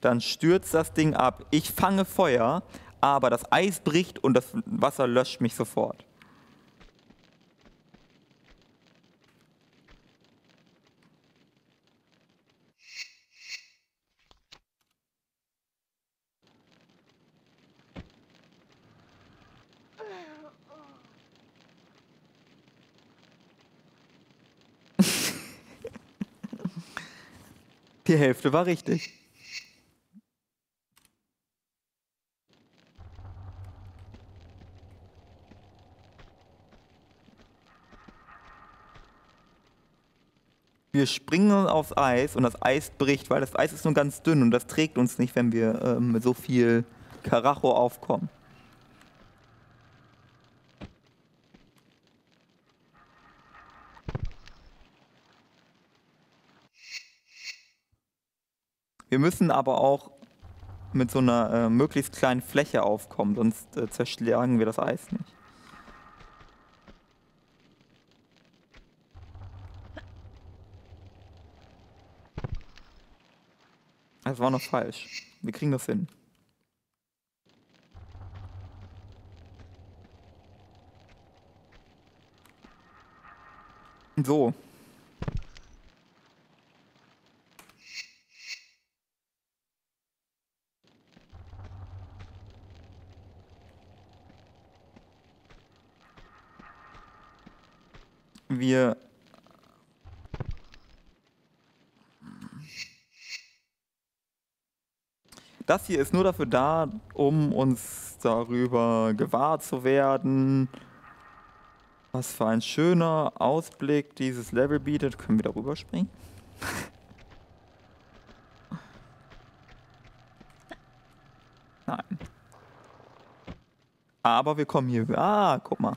Dann stürzt das Ding ab. Ich fange Feuer, aber das Eis bricht und das Wasser löscht mich sofort. Die Hälfte war richtig. Wir springen aufs Eis und das Eis bricht, weil das Eis ist nur ganz dünn und das trägt uns nicht, wenn wir ähm, mit so viel Karacho aufkommen. Müssen aber auch mit so einer äh, möglichst kleinen Fläche aufkommen, sonst äh, zerschlagen wir das Eis nicht. Das war noch falsch. Wir kriegen das hin. So. Wir Das hier ist nur dafür da, um uns darüber gewahr zu werden, was für ein schöner Ausblick dieses Level bietet. Können wir darüber springen? Nein. Aber wir kommen hier. Ah, guck mal.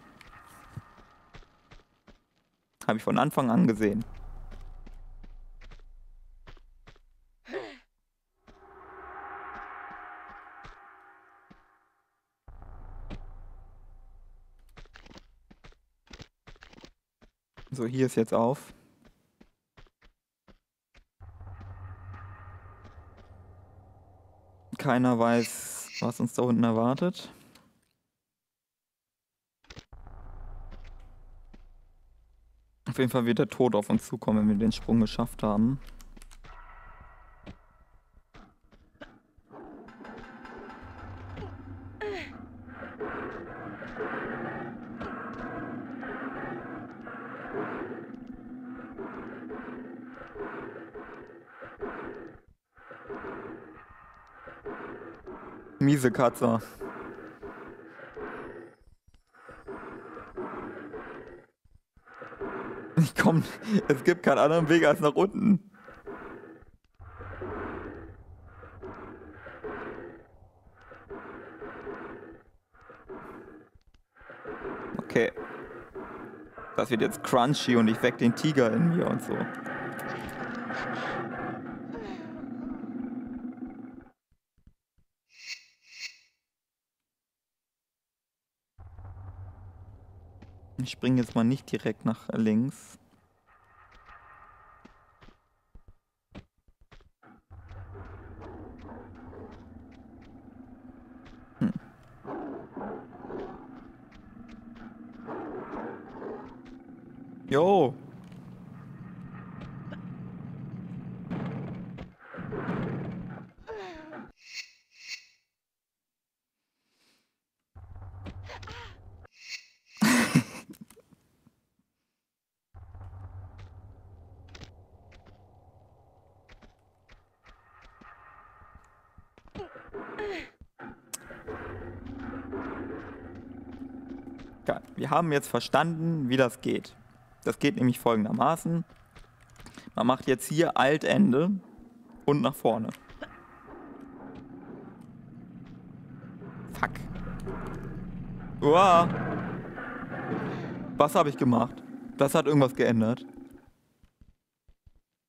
Habe ich von Anfang an gesehen. So, hier ist jetzt auf. Keiner weiß, was uns da unten erwartet. Auf jeden Fall wird der Tod auf uns zukommen, wenn wir den Sprung geschafft haben. Miese Katze. Komm, es gibt keinen anderen Weg als nach unten. Okay. Das wird jetzt crunchy und ich weck den Tiger in mir und so. Ich springe jetzt mal nicht direkt nach links. Hm. Jo. Ja, wir haben jetzt verstanden, wie das geht. Das geht nämlich folgendermaßen. Man macht jetzt hier Alt-Ende und nach vorne. Fuck. Uah. Was habe ich gemacht? Das hat irgendwas geändert.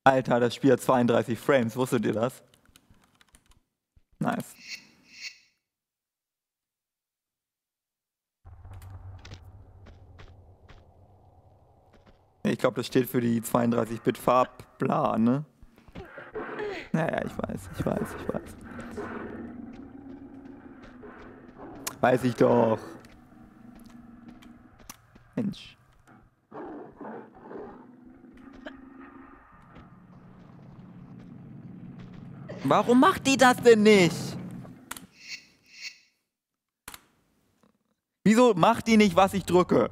Alter, das Spiel hat 32 Frames. Wusstet ihr das? Nice. Ich glaube, das steht für die 32-Bit-Farbbla, ne? Naja, ich weiß, ich weiß, ich weiß. Weiß ich doch. Mensch. Warum macht die das denn nicht? Wieso macht die nicht, was ich drücke?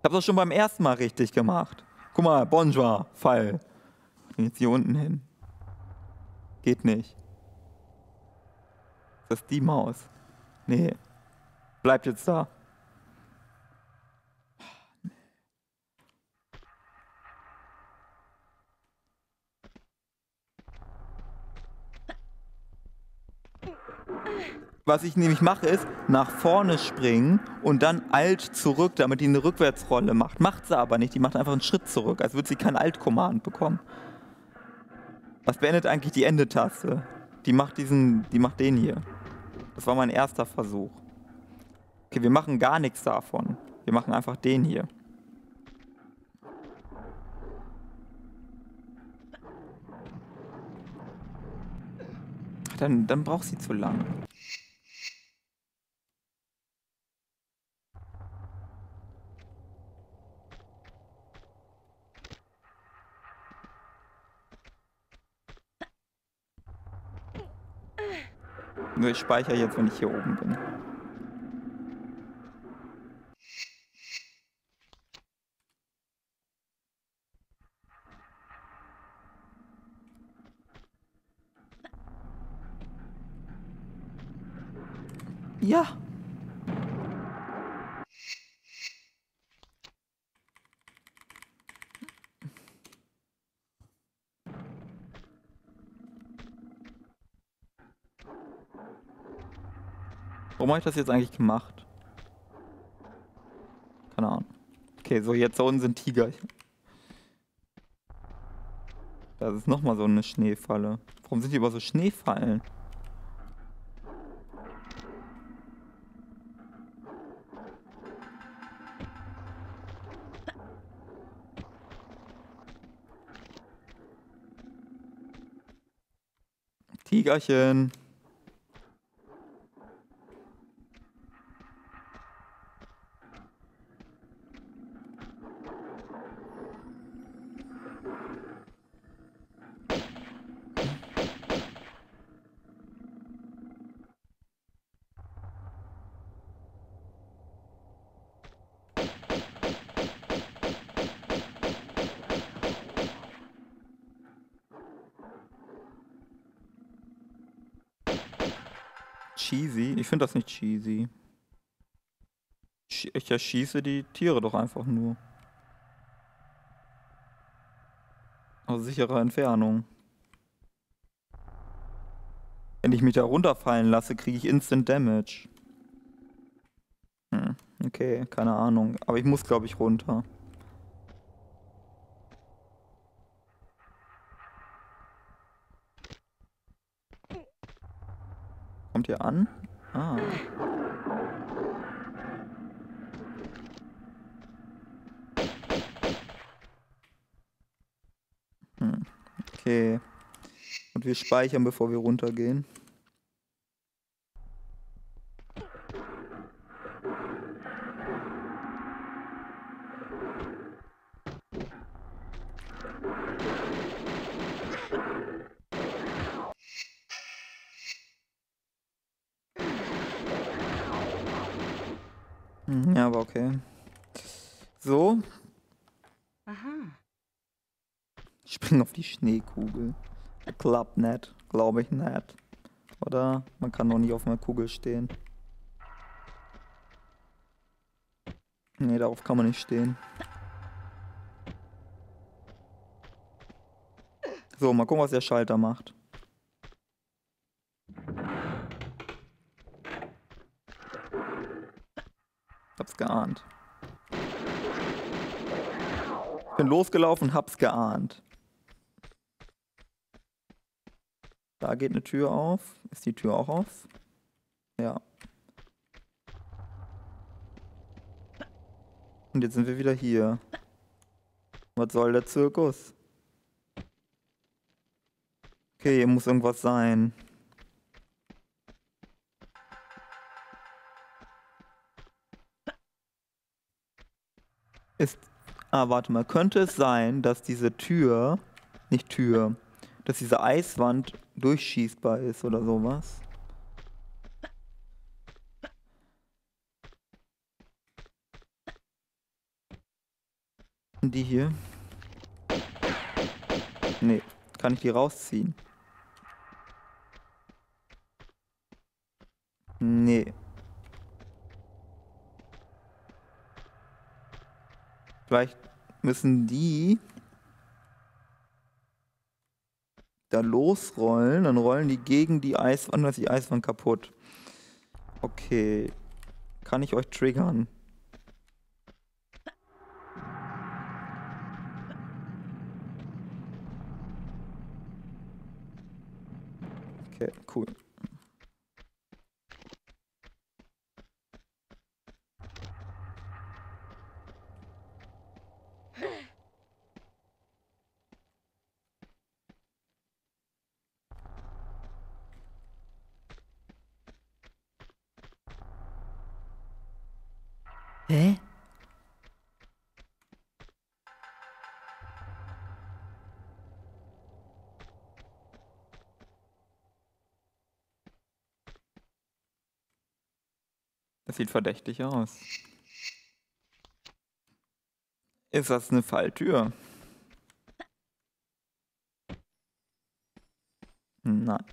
Ich habe das schon beim ersten Mal richtig gemacht. Guck mal, Bonjour, Fall. Jetzt hier unten hin. Geht nicht. Ist das die Maus? Nee. Bleibt jetzt da. Was ich nämlich mache, ist nach vorne springen und dann Alt zurück, damit die eine Rückwärtsrolle macht. Macht sie aber nicht, die macht einfach einen Schritt zurück, als würde sie kein Alt-Command bekommen. Was beendet eigentlich die Ende-Taste? Die macht diesen, die macht den hier. Das war mein erster Versuch. Okay, wir machen gar nichts davon. Wir machen einfach den hier. Dann, dann braucht sie zu lang. Nur ich speichere jetzt, wenn ich hier oben bin. Ja. Warum habe ich das jetzt eigentlich gemacht? Keine Ahnung. Okay, so jetzt da unten sind Tiger. Das ist nochmal so eine Schneefalle. Warum sind die über so Schneefallen? Tigerchen. Cheesy? Ich finde das nicht cheesy. Ich erschieße die Tiere doch einfach nur. Aus sicherer Entfernung. Wenn ich mich da runterfallen lasse, kriege ich Instant Damage. Hm, okay, keine Ahnung. Aber ich muss, glaube ich, runter. Kommt ihr an? Ah. Hm. Okay. Und wir speichern, bevor wir runtergehen. Hm, ja, aber okay. So. Aha. Ich Schneekugel. Klappt nicht, glaube ich nicht. Oder? Man kann noch nicht auf einer Kugel stehen. Nee, darauf kann man nicht stehen. So, mal gucken, was der Schalter macht. Hab's geahnt. Bin losgelaufen, hab's geahnt. Da geht eine Tür auf. Ist die Tür auch auf? Ja. Und jetzt sind wir wieder hier. Was soll der Zirkus? Okay, hier muss irgendwas sein. Ist. Ah, warte mal. Könnte es sein, dass diese Tür. Nicht Tür. Dass diese Eiswand durchschießbar ist oder sowas? Die hier. Nee. Kann ich die rausziehen? Nee. Vielleicht müssen die da losrollen, dann rollen die gegen die Eiswand, dann ist die Eiswand kaputt. Okay. Kann ich euch triggern? Okay, cool. Hä? Das sieht verdächtig aus. Ist das eine Falltür? Nein.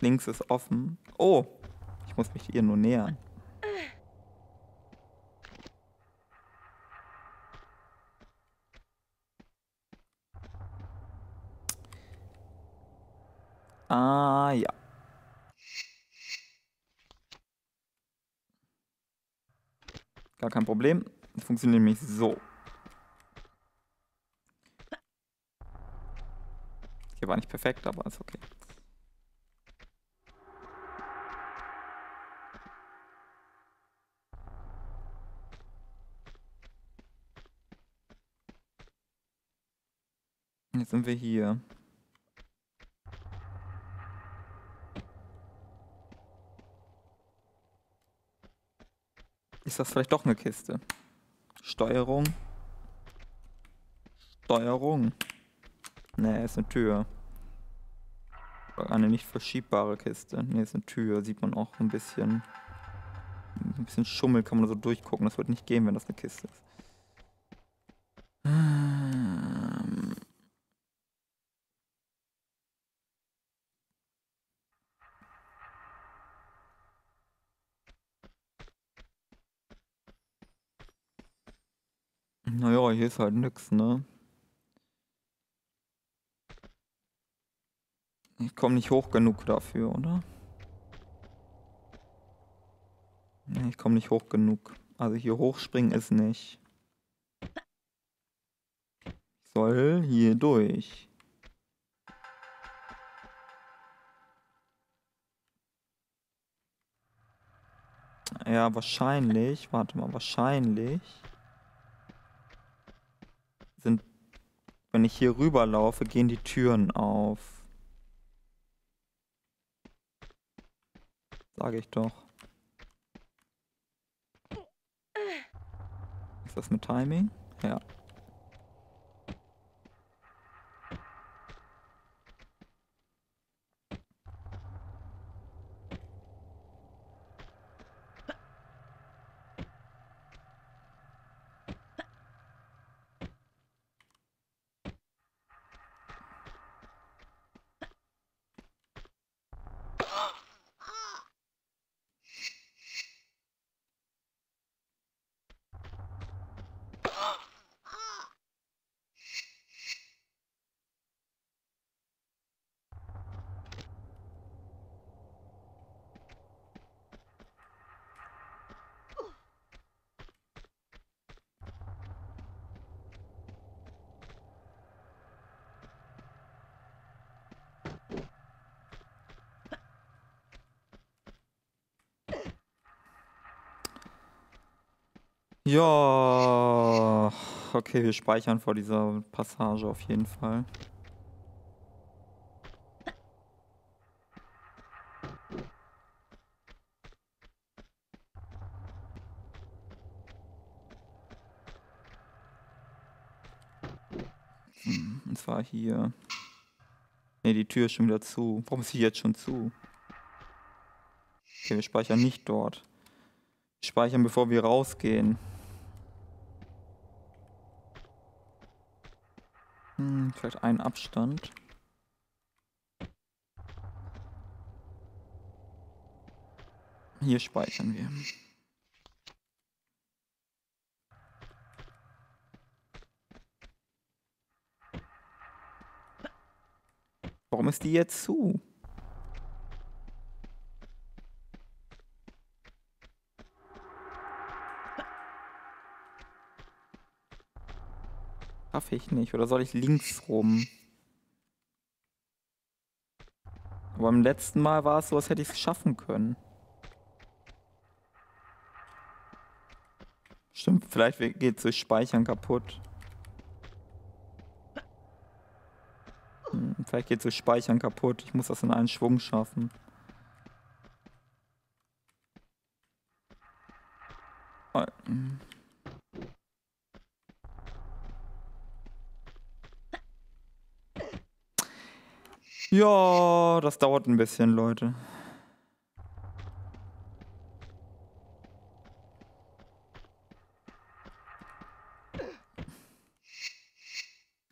Links ist offen. Oh, ich muss mich ihr nur nähern. Ah, ja. Gar kein Problem. Das funktioniert nämlich so. Hier war nicht perfekt, aber ist okay. Jetzt sind wir hier. Das vielleicht doch eine Kiste? Steuerung. Steuerung. Ne, ist eine Tür. Eine nicht verschiebbare Kiste. Ne, ist eine Tür. Sieht man auch ein bisschen. Ein bisschen Schummel kann man so durchgucken. Das wird nicht gehen, wenn das eine Kiste ist. Ähm. Ist halt nix, ne? Ich komme nicht hoch genug dafür, oder? Ich komme nicht hoch genug. Also hier hochspringen ist nicht. Ich soll hier durch. Ja, wahrscheinlich. Warte mal, wahrscheinlich. Sind, wenn ich hier rüberlaufe, gehen die Türen auf. Sage ich doch. Ist das mit Timing? Ja. Ja, okay, wir speichern vor dieser Passage auf jeden Fall. Hm, Und zwar hier. Ne, die Tür ist schon wieder zu. Warum ist sie jetzt schon zu? Okay, wir speichern nicht dort. Wir speichern, bevor wir rausgehen. Hm, vielleicht einen Abstand. Hier speichern wir. Warum ist die jetzt zu? Schaffe ich nicht. Oder soll ich links rum? Aber beim letzten Mal war es so, als hätte ich es schaffen können. Stimmt, vielleicht geht es durch Speichern kaputt. Hm, vielleicht geht es durch Speichern kaputt. Ich muss das in einen Schwung schaffen. Ja, das dauert ein bisschen, Leute.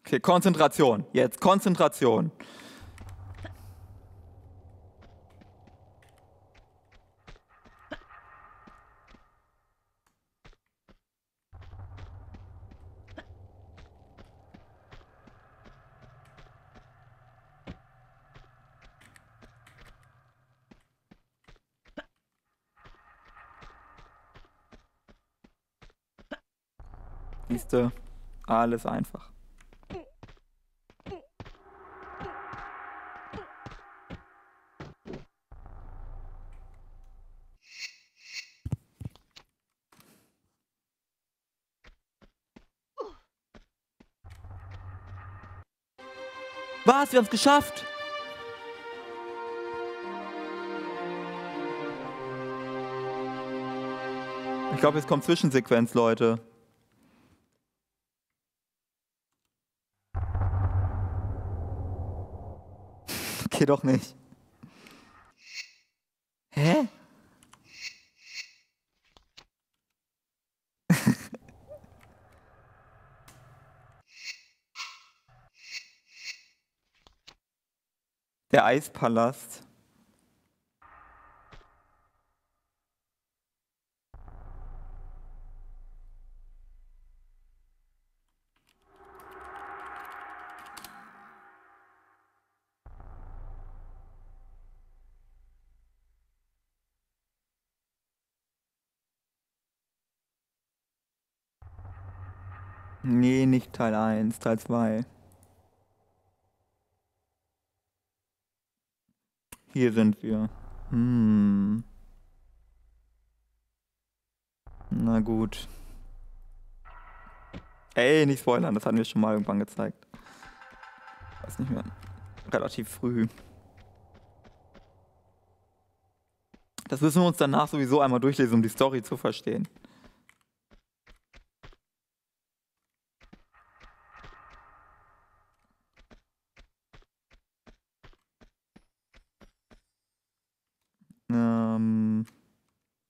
Okay, Konzentration. Jetzt Konzentration. Siehste, alles einfach. Was? Wir haben es geschafft! Ich glaube, jetzt kommt Zwischensequenz, Leute. Okay, doch nicht. Hä? Der Eispalast. Nee, nicht Teil 1, Teil 2. Hier sind wir. Hm. Na gut. Ey, nicht spoilern, das hatten wir schon mal irgendwann gezeigt. Weiß nicht mehr. Relativ früh. Das müssen wir uns danach sowieso einmal durchlesen, um die Story zu verstehen.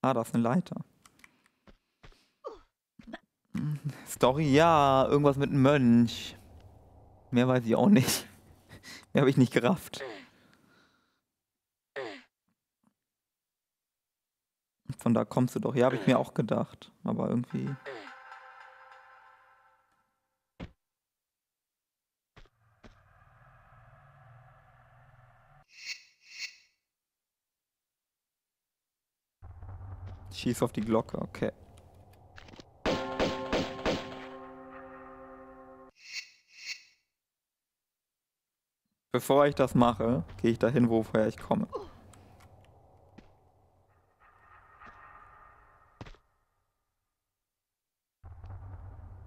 Ah, da ist eine Leiter. Story, ja, irgendwas mit einem Mönch. Mehr weiß ich auch nicht. Mehr habe ich nicht gerafft. Von da kommst du doch. Ja, habe ich mir auch gedacht. Aber irgendwie. Schieß auf die Glocke, okay. Bevor ich das mache, gehe ich dahin, woher ich komme.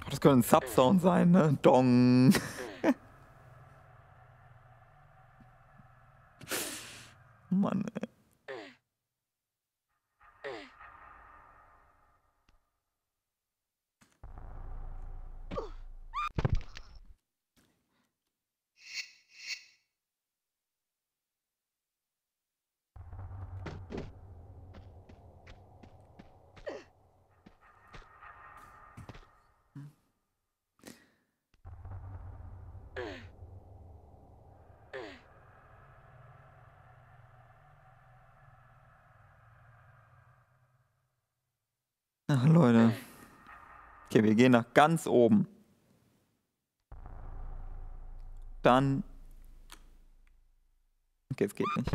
Das könnte ein Subsound sein, ne? Dong. Mann, ey. Ach, Leute. Okay, wir gehen nach ganz oben. Dann. Okay, es geht nicht.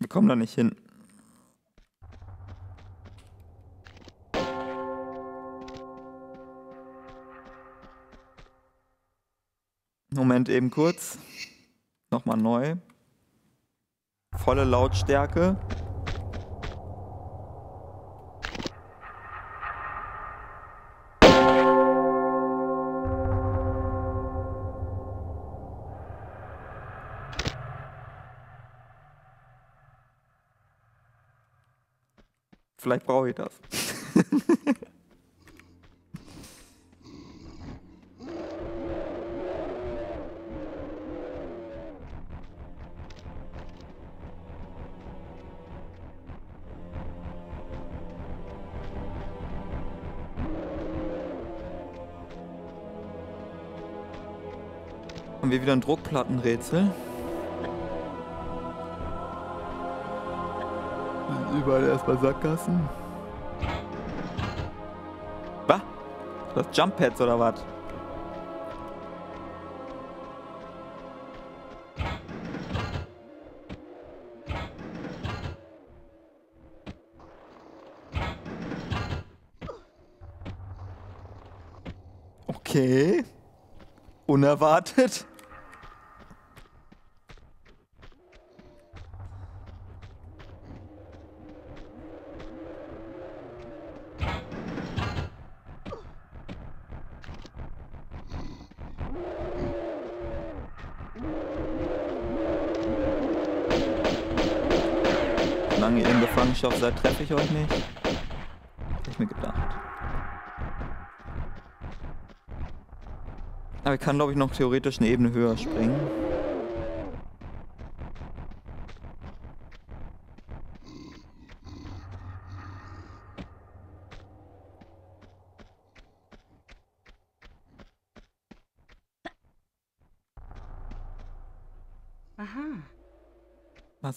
Wir kommen da nicht hin. Moment eben kurz. Nochmal neu. Volle Lautstärke. Vielleicht brauche ich das. Haben wir wieder ein Druckplattenrätsel? Überall erstmal Sackgassen. Was? Das Jump Pads oder was? Okay. Unerwartet. In Gefangenschaft seid, treffe ich euch nicht. Hätte ich mir gedacht. Aber ich kann, glaube ich, noch theoretisch eine Ebene höher springen.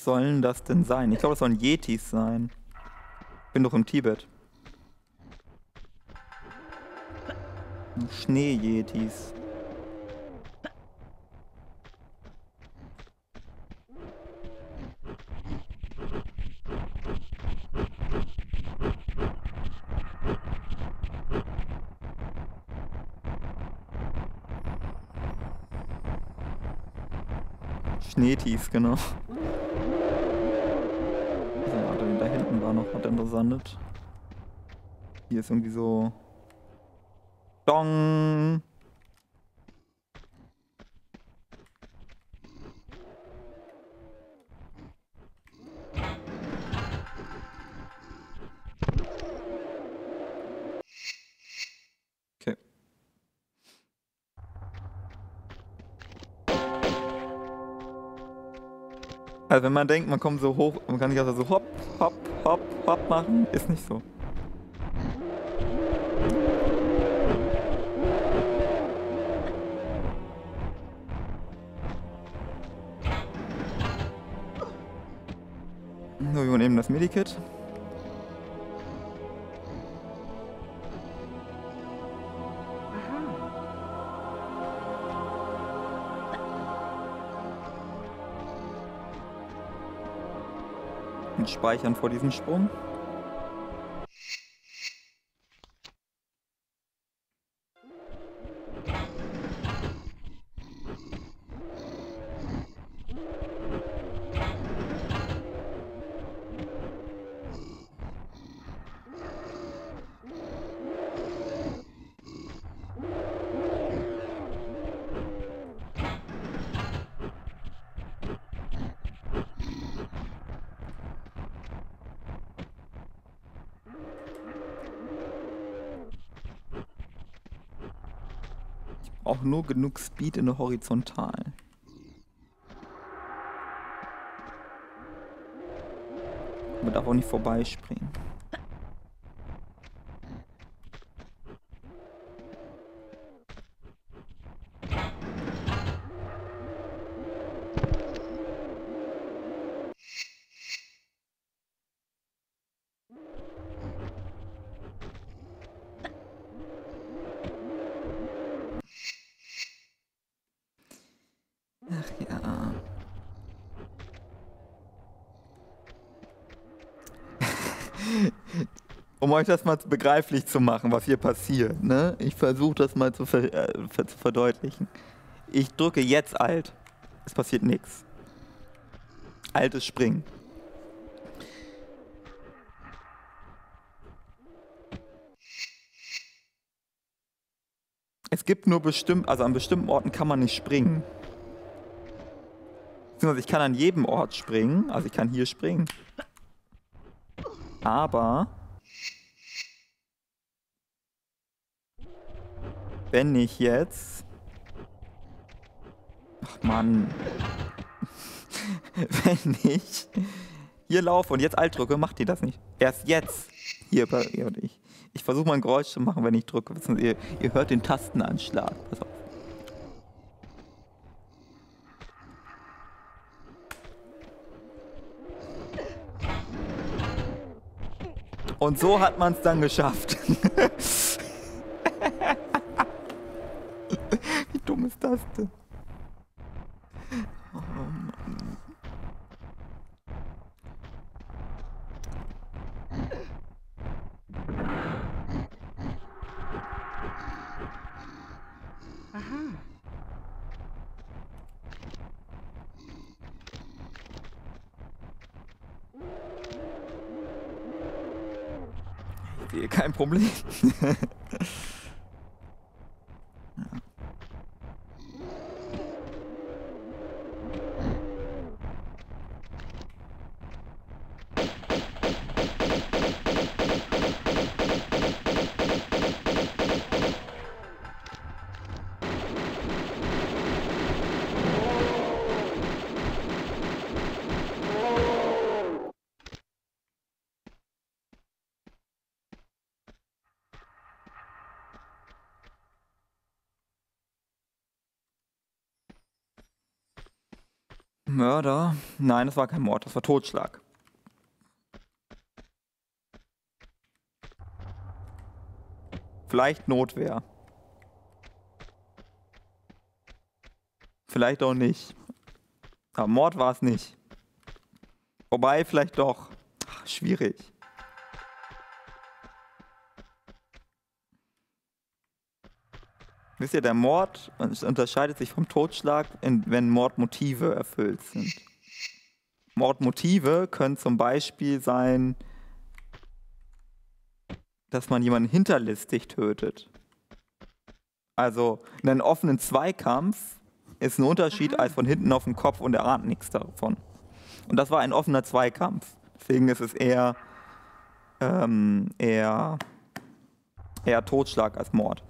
Sollen das denn sein? Ich glaube, das sollen Yetis sein. Ich bin doch im Tibet. Schnee-Yetis. Schneetis, genau. Interessantes. Hier ist irgendwie so... Dong! Also wenn man denkt, man kommt so hoch, man kann nicht also so hopp, hopp, hopp, hopp machen, ist nicht so. So, wir holen eben das Medikit. Und speichern vor diesem Sprung. Auch nur genug Speed in der Horizontalen. Man darf auch nicht vorbeispringen. um euch das mal begreiflich zu machen, was hier passiert. Ne? Ich versuche das mal zu, ver äh, zu verdeutlichen. Ich drücke jetzt Alt. Es passiert nichts. Altes Springen. Es gibt nur bestimmt, also an bestimmten Orten kann man nicht springen. Beziehungsweise ich kann an jedem Ort springen, also ich kann hier springen. Aber wenn ich jetzt... Ach Mann. wenn ich hier laufe und jetzt Alt drücke, macht die das nicht. Erst jetzt. Hier bei ihr und ich. Ich versuche mal ein Geräusch zu machen, wenn ich drücke. Wissen ihr, ihr hört den Tastenanschlag. Pass auf. Und so hat man es dann geschafft. Wie dumm ist das denn? Oh Mann. Aha. Ich sehe kein Problem. Mörder? Nein, das war kein Mord, das war Totschlag. Vielleicht Notwehr. Vielleicht auch nicht. Aber Mord war es nicht. Wobei, vielleicht doch. Ach, schwierig. Wisst ihr, der Mord unterscheidet sich vom Totschlag, wenn Mordmotive erfüllt sind. Mordmotive können zum Beispiel sein, dass man jemanden hinterlistig tötet. Also einen offenen Zweikampf ist ein Unterschied Aha. als von hinten auf den Kopf und er ahnt nichts davon. Und das war ein offener Zweikampf. Deswegen ist es eher, ähm, eher, eher Totschlag als Mord.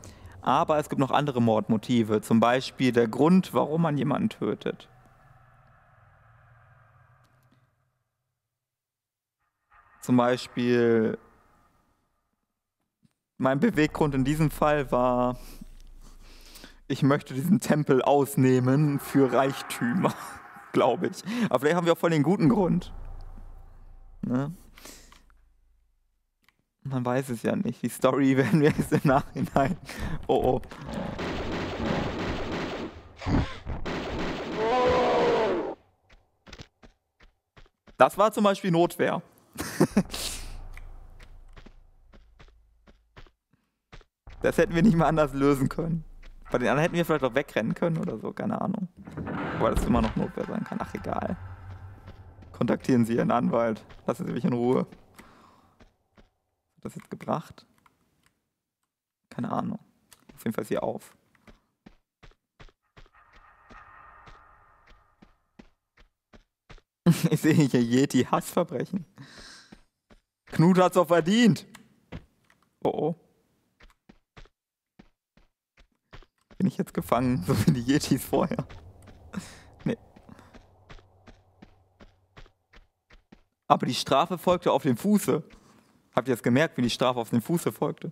Aber es gibt noch andere Mordmotive, zum Beispiel der Grund, warum man jemanden tötet. Zum Beispiel, mein Beweggrund in diesem Fall war, ich möchte diesen Tempel ausnehmen für Reichtümer, glaube ich. Aber vielleicht haben wir auch voll den guten Grund. Ne? Man weiß es ja nicht. Die Story werden wir jetzt im Nachhinein. Oh oh. Das war zum Beispiel Notwehr. das hätten wir nicht mal anders lösen können. Bei den anderen hätten wir vielleicht auch wegrennen können oder so, keine Ahnung. Aber das immer noch Notwehr sein kann. Ach, egal. Kontaktieren Sie Ihren Anwalt. Lassen Sie mich in Ruhe. Das jetzt gebracht? Keine Ahnung. Auf jeden Fall ist auf. Ich sehe hier Yeti Hassverbrechen. Knut hat's auch verdient. Oh oh. Bin ich jetzt gefangen, so wie die Yetis vorher? Nee. Aber die Strafe folgte auf dem Fuße. Habt ihr jetzt gemerkt, wie die Strafe auf den Fuße folgte?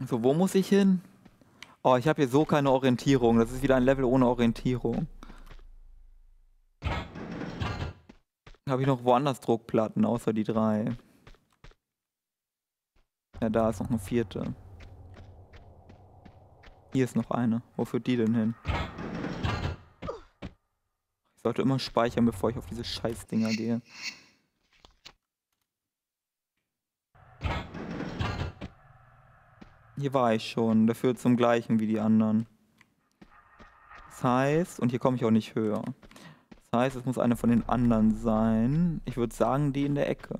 So, wo muss ich hin? Oh, ich habe hier so keine Orientierung. Das ist wieder ein Level ohne Orientierung. Habe ich noch woanders Druckplatten, außer die drei? Ja, da ist noch eine vierte. Hier ist noch eine. Wo führt die denn hin? Ich sollte immer speichern, bevor ich auf diese Scheißdinger gehe. Hier war ich schon. Der führt zum gleichen wie die anderen. Das heißt, und hier komme ich auch nicht höher. Das heißt, es muss eine von den anderen sein. Ich würde sagen, die in der Ecke.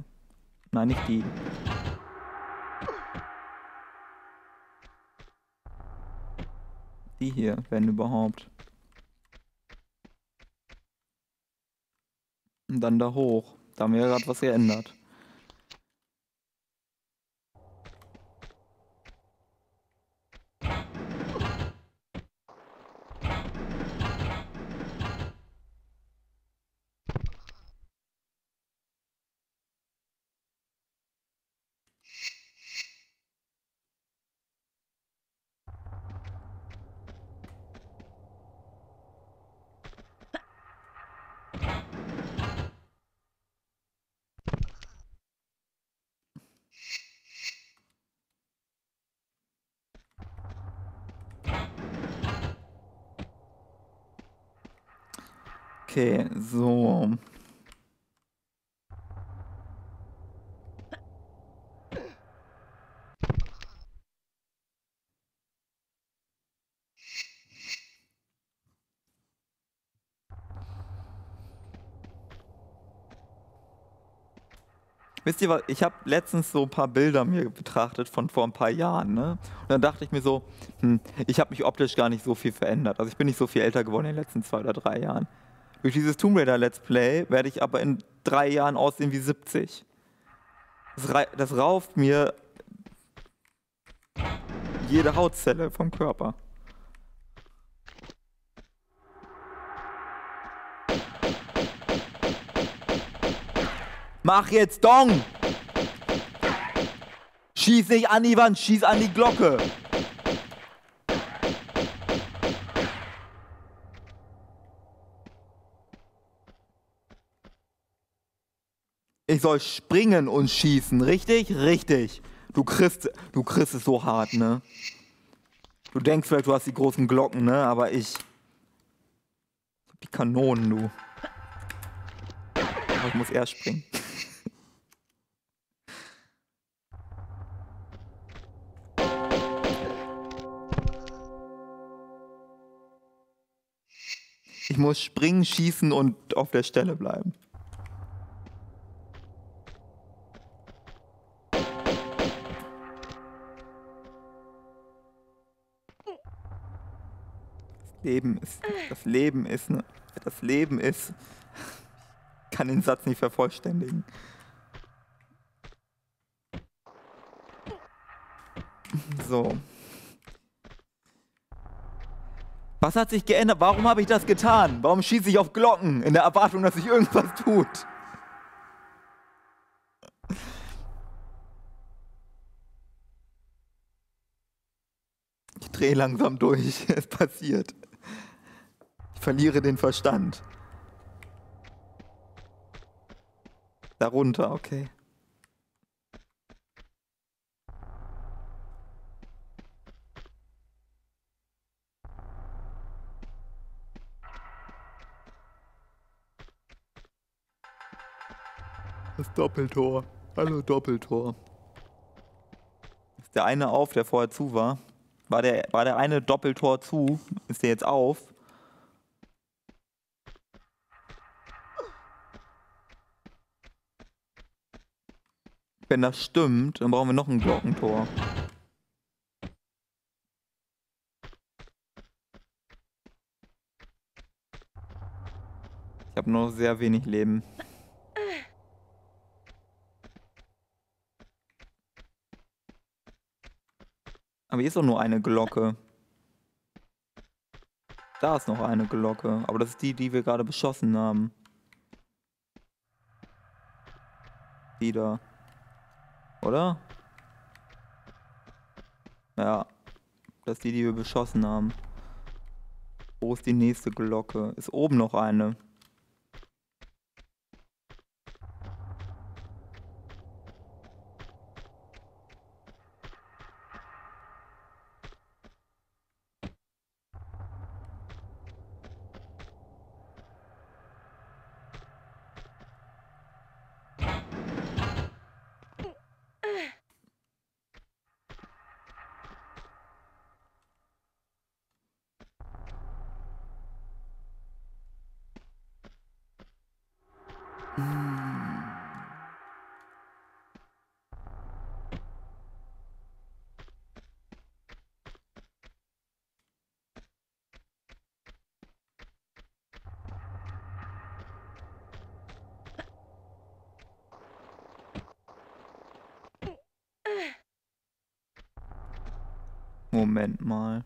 Nein, nicht die. Die hier, wenn überhaupt. Und dann da hoch. Da haben wir gerade was geändert. Okay, so. Wisst ihr was, ich habe letztens so ein paar Bilder mir betrachtet von vor ein paar Jahren, ne? Und dann dachte ich mir so, hm, ich habe mich optisch gar nicht so viel verändert. Also ich bin nicht so viel älter geworden in den letzten zwei oder drei Jahren. Durch dieses Tomb Raider Let's Play werde ich aber in drei Jahren aussehen wie 70. Das, das rauft mir jede Hautzelle vom Körper. Mach jetzt Dong! Schieß nicht an die Wand, schieß an die Glocke! Ich soll springen und schießen, richtig? Richtig. Du kriegst, du kriegst es so hart, ne? Du denkst vielleicht, du hast die großen Glocken, ne? Aber ich. Die Kanonen, du. Aber ich muss erst springen. Ich muss springen, schießen und auf der Stelle bleiben. Leben ist, das Leben ist, ne, das Leben ist, kann den Satz nicht vervollständigen. So. Was hat sich geändert? Warum habe ich das getan? Warum schieße ich auf Glocken in der Erwartung, dass sich irgendwas tut? Ich drehe langsam durch. Es passiert. Verliere den Verstand. Darunter, okay. Das Doppeltor. Hallo Doppeltor. Ist der eine auf, der vorher zu war? War der, war der eine Doppeltor zu? Ist der jetzt auf? Wenn das stimmt, dann brauchen wir noch ein Glockentor. Ich habe nur sehr wenig Leben. Aber hier ist doch nur eine Glocke. Da ist noch eine Glocke. Aber das ist die, die wir gerade beschossen haben. Die da. Oder? Ja. Das ist die, die wir beschossen haben. Wo ist die nächste Glocke? Ist oben noch eine. Moment mal.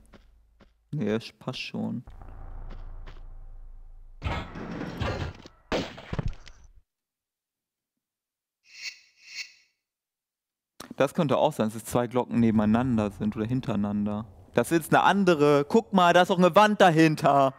Es passt schon. Das könnte auch sein, dass es zwei Glocken nebeneinander sind oder hintereinander. Das ist eine andere. Guck mal, da ist auch eine Wand dahinter.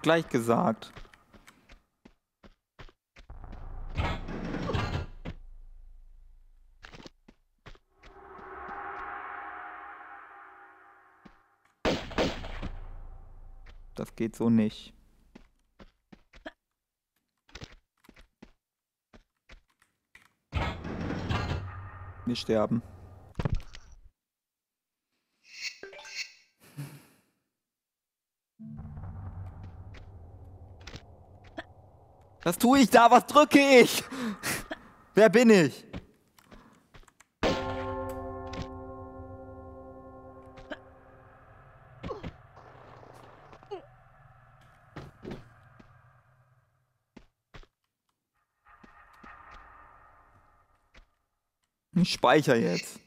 Doch gleich gesagt. Das geht so nicht. Wir sterben. Was tue ich da? Was drücke ich? Wer bin ich? Ich speicher jetzt.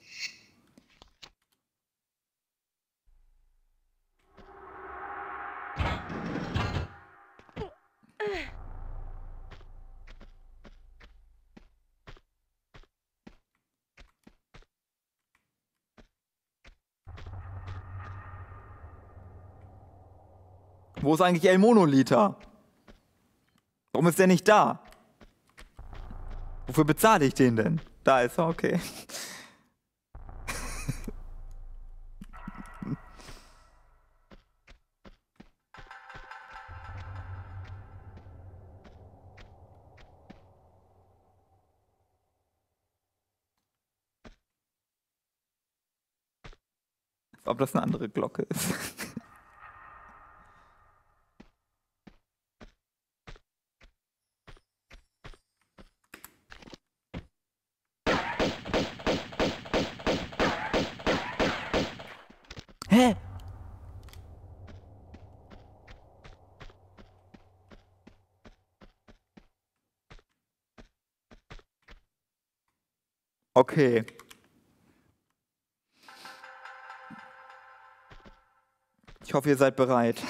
Ist eigentlich El Monoliter? Warum ist der nicht da? Wofür bezahle ich den denn? Da ist er, okay. Ob das eine andere Glocke ist. Hä? Okay. Ich hoffe, ihr seid bereit.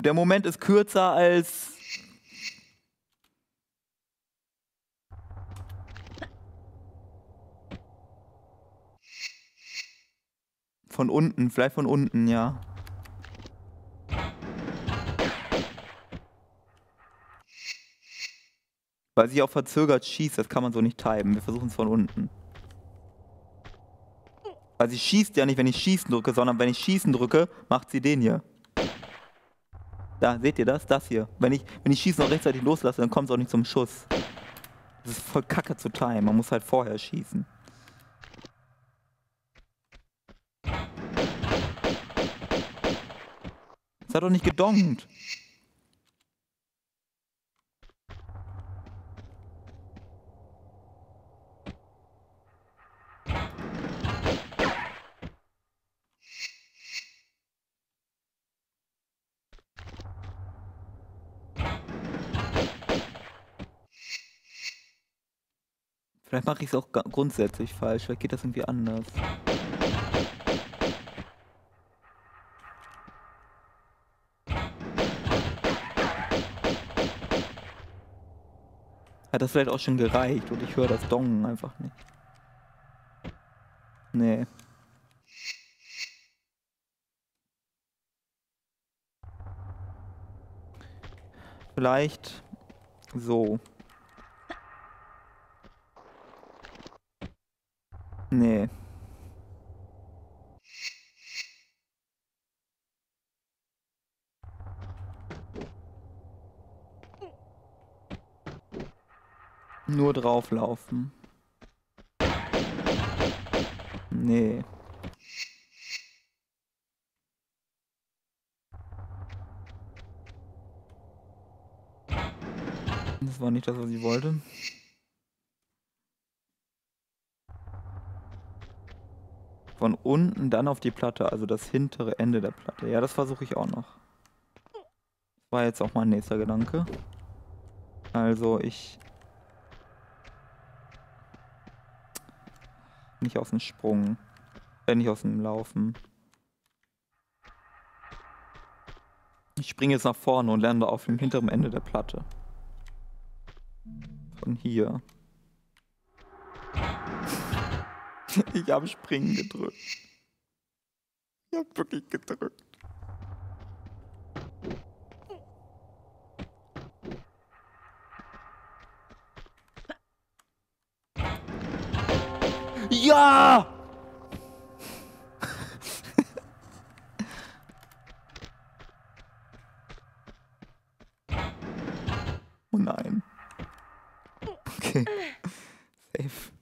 Der Moment, ist kürzer als. Von unten, vielleicht von unten, ja. Weil sie auch verzögert schießt, das kann man so nicht timen. Wir versuchen es von unten. Weil sie schießt ja nicht, wenn ich schießen drücke, sondern wenn ich schießen drücke, macht sie den hier. Da, seht ihr das? Das hier. Wenn ich, wenn ich Schießen noch rechtzeitig loslasse, dann kommt es auch nicht zum Schuss. Das ist voll kacke zu timen. Man muss halt vorher schießen. Das hat doch nicht gedongt. Vielleicht mache ich es auch grundsätzlich falsch, vielleicht geht das irgendwie anders. Hat das vielleicht auch schon gereicht und ich höre das Dongen einfach nicht. Nee. Vielleicht so. Nee. Nur drauflaufen. Nee. Das war nicht das, was ich wollte. Von unten dann auf die Platte, also das hintere Ende der Platte. Ja, das versuche ich auch noch. War jetzt auch mein nächster Gedanke. Also ich... Nicht aus dem Sprung. Äh, nicht aus dem Laufen. Ich springe jetzt nach vorne und lande auf dem hinteren Ende der Platte. Von hier. ich habe Springen gedrückt. Ich habe wirklich gedrückt. Ja! oh nein. Okay. Safe.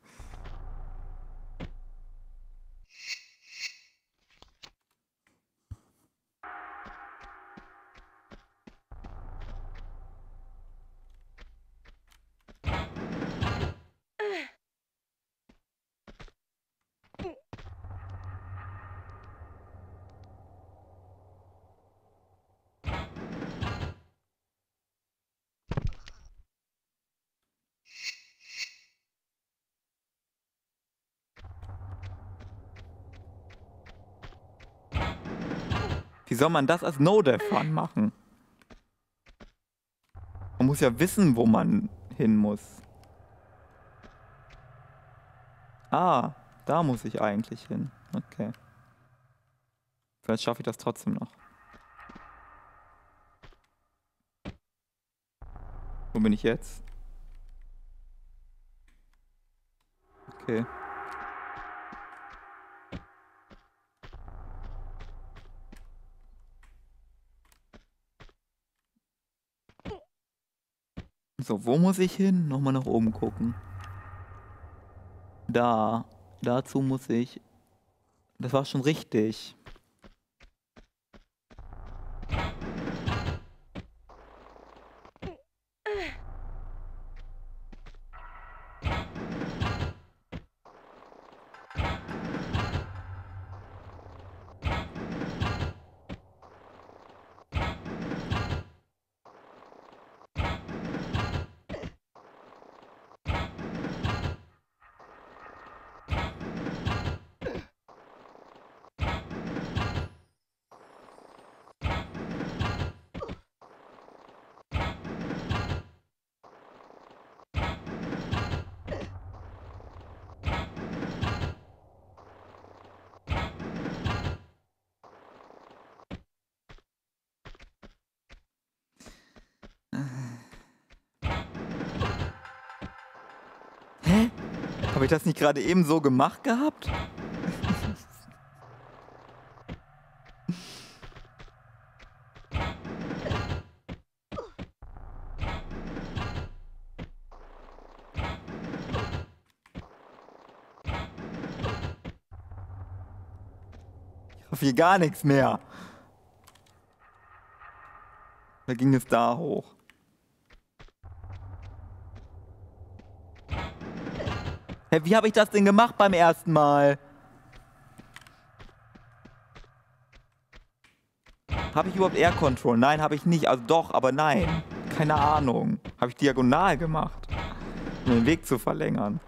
Wie soll man das als No-Dev-Fun machen? Man muss ja wissen, wo man hin muss. Ah, da muss ich eigentlich hin. Okay. Vielleicht schaffe ich das trotzdem noch. Wo bin ich jetzt? Okay. So, wo muss ich hin? Nochmal nach oben gucken. Da. Dazu muss ich... Das war schon richtig. Hä? Habe ich das nicht gerade eben so gemacht gehabt? Hier gar nichts mehr. Da ging es da hoch. Hä, wie habe ich das denn gemacht beim ersten Mal? Habe ich überhaupt Air Control? Nein, habe ich nicht. Also doch, aber nein. Keine Ahnung. Habe ich diagonal gemacht, um den Weg zu verlängern.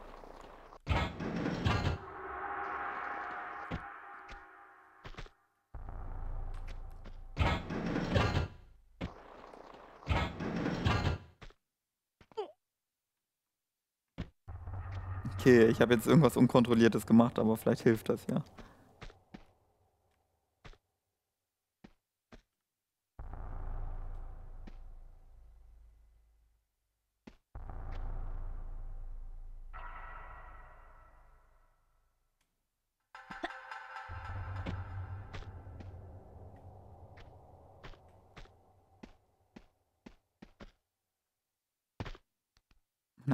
okay. Ich habe jetzt irgendwas Unkontrolliertes gemacht, aber vielleicht hilft das ja.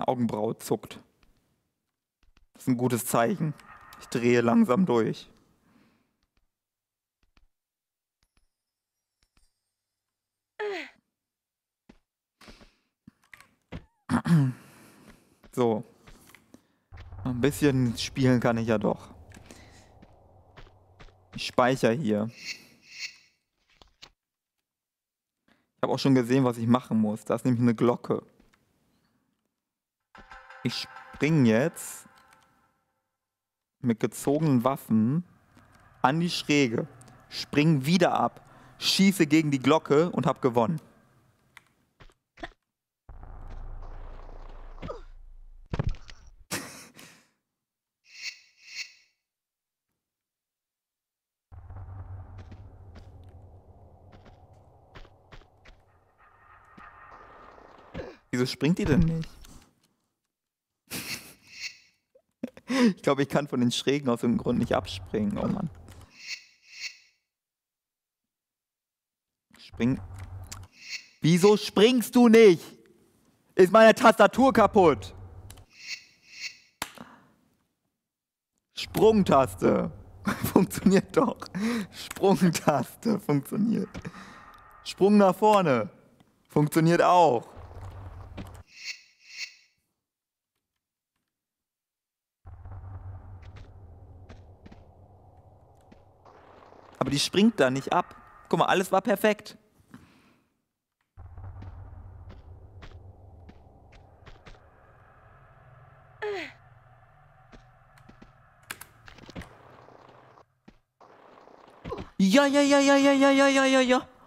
Augenbraue zuckt. Ein gutes Zeichen. Ich drehe langsam durch. So. Ein bisschen spielen kann ich ja doch. Ich speichere hier. Ich habe auch schon gesehen, was ich machen muss. Da ist nämlich eine Glocke. Ich springe jetzt mit gezogenen Waffen an die Schräge, spring wieder ab, schieße gegen die Glocke und habe gewonnen. Wieso springt die denn nicht? Ich glaube, ich kann von den Schrägen aus dem Grund nicht abspringen. Oh Mann. Spring. Wieso springst du nicht? Ist meine Tastatur kaputt? Sprungtaste. Funktioniert doch. Sprungtaste funktioniert. Sprung nach vorne. Funktioniert auch. Aber die springt da nicht ab. Guck mal, alles war perfekt. Ja, ja, ja, ja, ja, ja, ja, ja, ja, ja.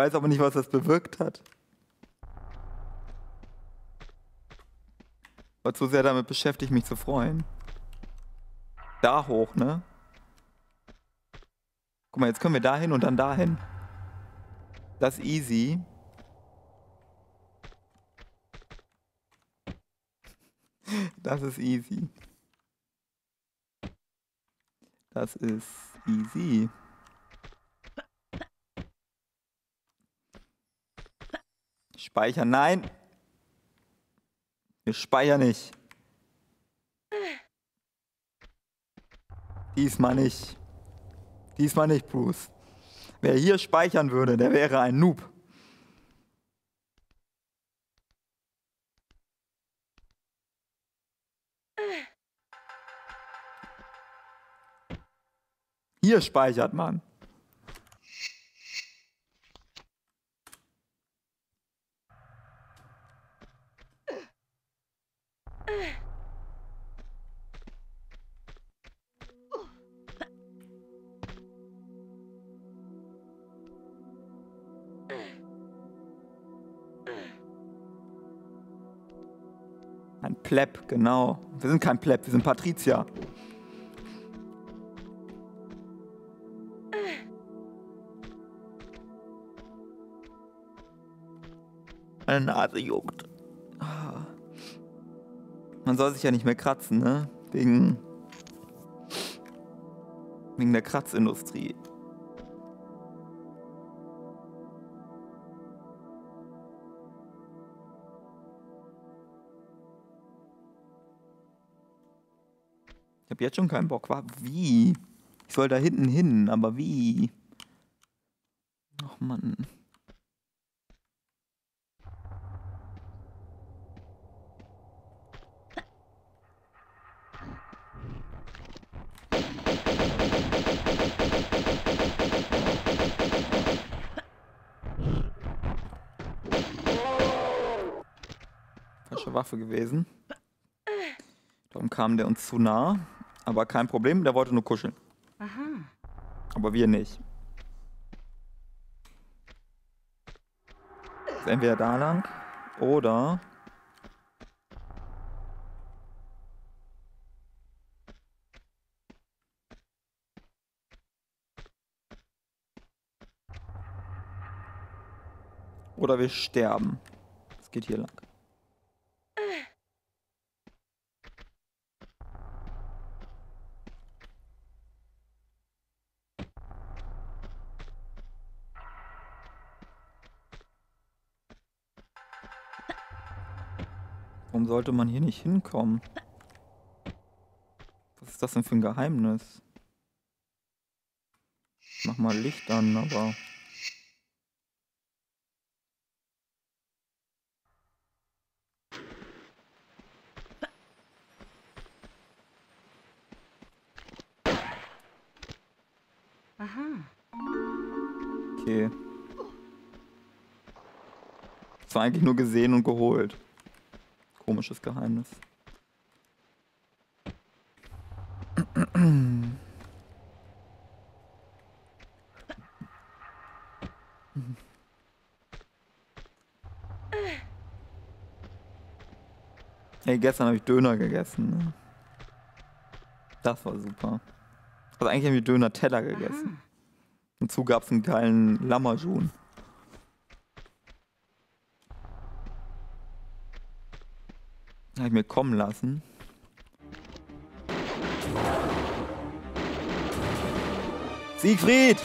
Weiß aber nicht, was das bewirkt hat. War zu sehr damit beschäftigt, mich zu freuen. Da hoch, ne? Guck mal, jetzt können wir da hin und dann dahin. Das ist easy. Das ist easy. Das ist easy. Speichern, nein. Wir speichern nicht. Diesmal nicht. Diesmal nicht, Bruce. Wer hier speichern würde, der wäre ein Noob. Hier speichert man. Pleb, genau. Wir sind kein Pleb, wir sind Patrizier. Meine Nase juckt. Man soll sich ja nicht mehr kratzen, ne? Wegen. Wegen der Kratzindustrie. Habe jetzt schon keinen Bock. Wie? Ich soll da hinten hin, aber wie? Ach Mann. Falsche Waffe gewesen. Darum kam der uns zu nah. Aber kein Problem, der wollte nur kuscheln. Aha. Aber wir nicht. Entweder da lang oder... Oder wir sterben. Es geht hier lang. Sollte man hier nicht hinkommen? Was ist das denn für ein Geheimnis? Ich mach mal Licht an, aber... Aha. Okay. Das war eigentlich nur gesehen und geholt. Komisches Geheimnis. Hey, gestern habe ich Döner gegessen. Ne? Das war super. Also eigentlich haben wir Döner-Teller gegessen. Dazu gab es einen geilen Lammerjun. Ich mir kommen lassen. Siegfried!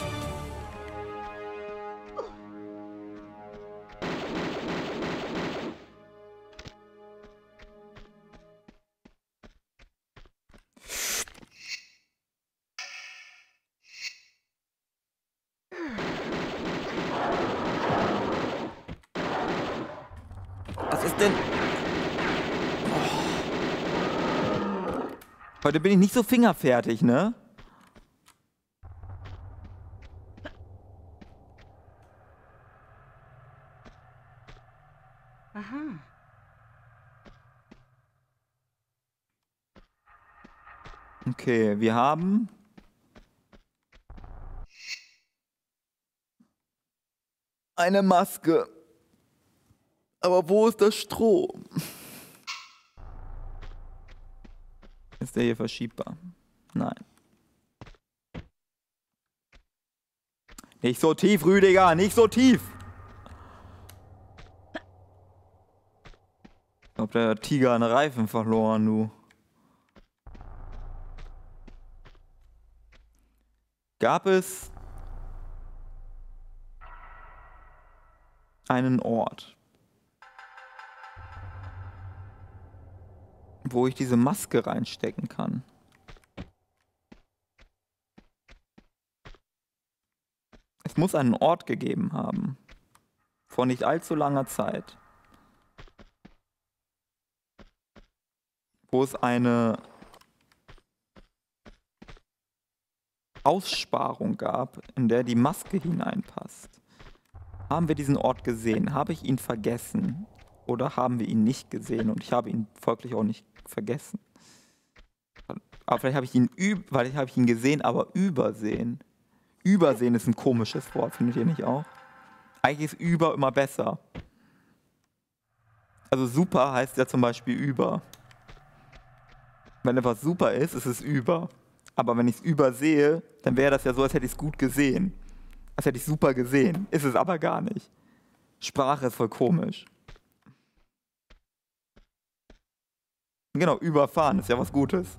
Heute bin ich nicht so fingerfertig, ne? Aha. Okay, wir haben eine Maske. Aber wo ist das Stroh? Der hier verschiebbar? Nein. Nicht so tief, Rüdiger, nicht so tief. Ich glaube, der Tiger einen Reifen verloren, du. Gab es einen Ort, wo ich diese Maske reinstecken kann? Es muss einen Ort gegeben haben. Vor nicht allzu langer Zeit. Wo es eine Aussparung gab, in der die Maske hineinpasst. Haben wir diesen Ort gesehen? Habe ich ihn vergessen? Oder haben wir ihn nicht gesehen? Und ich habe ihn folglich auch nicht vergessen. Aber vielleicht habe ich ihn weil ich habe ihn gesehen, aber übersehen. Übersehen ist ein komisches Wort, findet ihr nicht auch? Eigentlich ist über immer besser. Also super heißt ja zum Beispiel über. Wenn etwas super ist, ist es über. Aber wenn ich es übersehe, dann wäre das ja so, als hätte ich es gut gesehen. Als hätte ich super gesehen. Ist es aber gar nicht. Sprache ist voll komisch. Genau, überfahren ist ja was Gutes.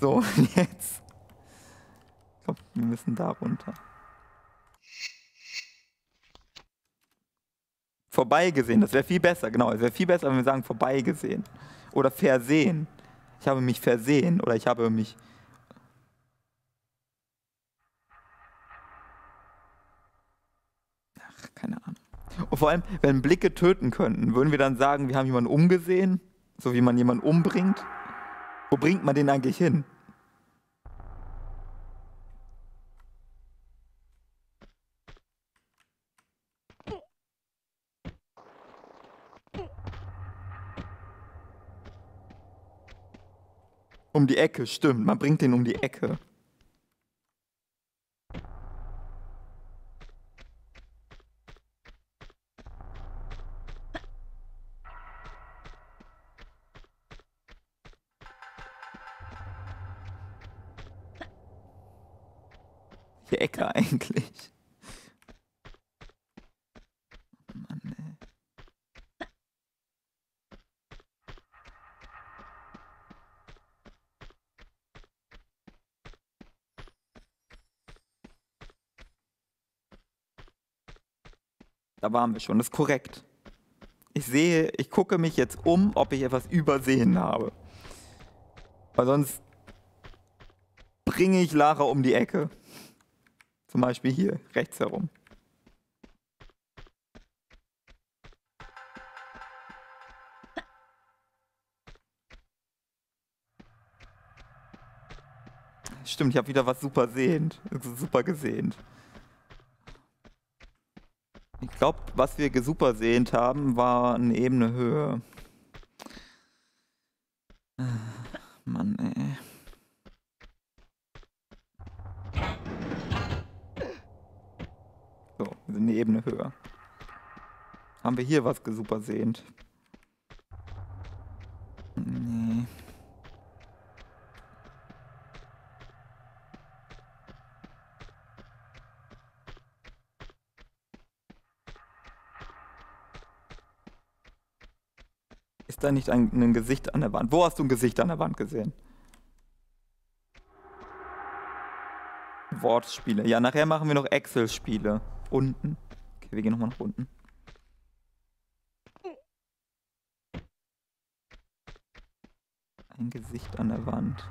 So, jetzt. Glaube, wir müssen da runter. Vorbeigesehen, das wäre viel besser, genau. Es wäre viel besser, wenn wir sagen vorbeigesehen. Oder versehen. Ich habe mich versehen oder ich habe mich Ach, keine Ahnung. Und vor allem, wenn Blicke töten könnten, würden wir dann sagen, wir haben jemanden umgesehen, so wie man jemanden umbringt? Wo bringt man den eigentlich hin? Um die Ecke, stimmt. Man bringt den um die Ecke. die Ecke eigentlich? Mann, ey. Da waren wir schon, das ist korrekt. Ich sehe, ich gucke mich jetzt um, ob ich etwas übersehen habe. Weil sonst bringe ich Lara um die Ecke. Zum Beispiel hier, rechts herum. Stimmt, ich habe wieder was super sehend. Super gesehnt. Ich glaube, was wir super sehend haben, war eine Ebene Höhe. Mann, ey. Eine Ebene höher. Haben wir hier was super sehend? Nee. Ist da nicht ein, ein Gesicht an der Wand? Wo hast du ein Gesicht an der Wand gesehen? Wortspiele. Ja, nachher machen wir noch Excel-Spiele. Unten. Okay, wir gehen nochmal nach unten. Ein Gesicht an der Wand.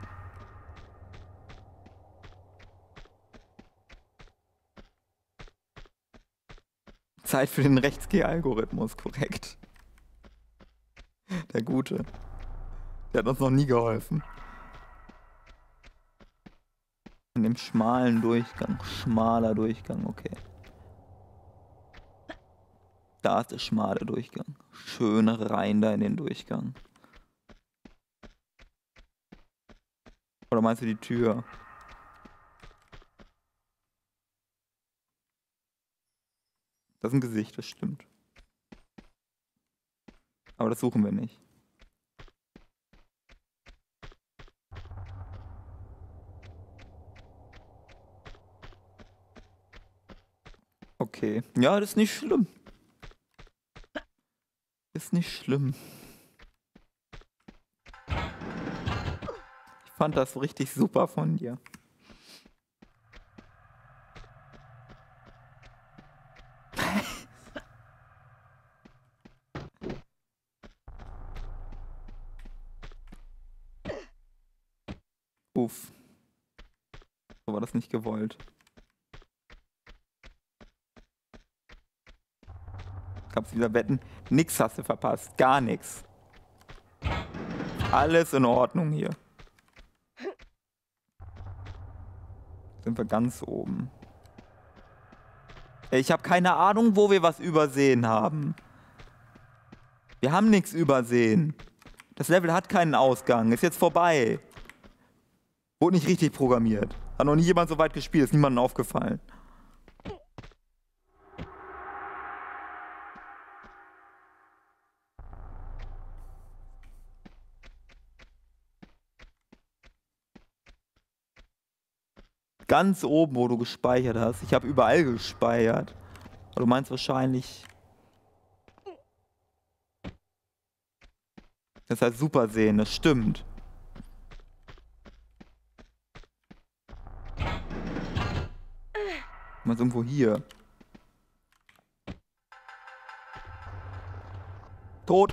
Zeit für den Rechtskey-Algorithmus, korrekt. Der Gute. Der hat uns noch nie geholfen. In dem schmalen Durchgang. Schmaler Durchgang, okay. Da ist der schmale Durchgang. Schön rein da in den Durchgang. Oder meinst du die Tür? Das ist ein Gesicht, das stimmt. Aber das suchen wir nicht. Okay. Ja, das ist nicht schlimm. Ist nicht schlimm. Ich fand das richtig super von dir. Uff. So war das nicht gewollt. Wieder Wetten? Nix hast du verpasst. Gar nichts. Alles in Ordnung hier. Sind wir ganz oben. Ich habe keine Ahnung, wo wir was übersehen haben. Wir haben nichts übersehen. Das Level hat keinen Ausgang. Ist jetzt vorbei. Wurde nicht richtig programmiert. Hat noch nie jemand so weit gespielt. Ist niemandem aufgefallen. Ganz oben, wo du gespeichert hast. Ich habe überall gespeichert. Du meinst wahrscheinlich... Das heißt super sehen, das stimmt. Mal irgendwo hier. Tot.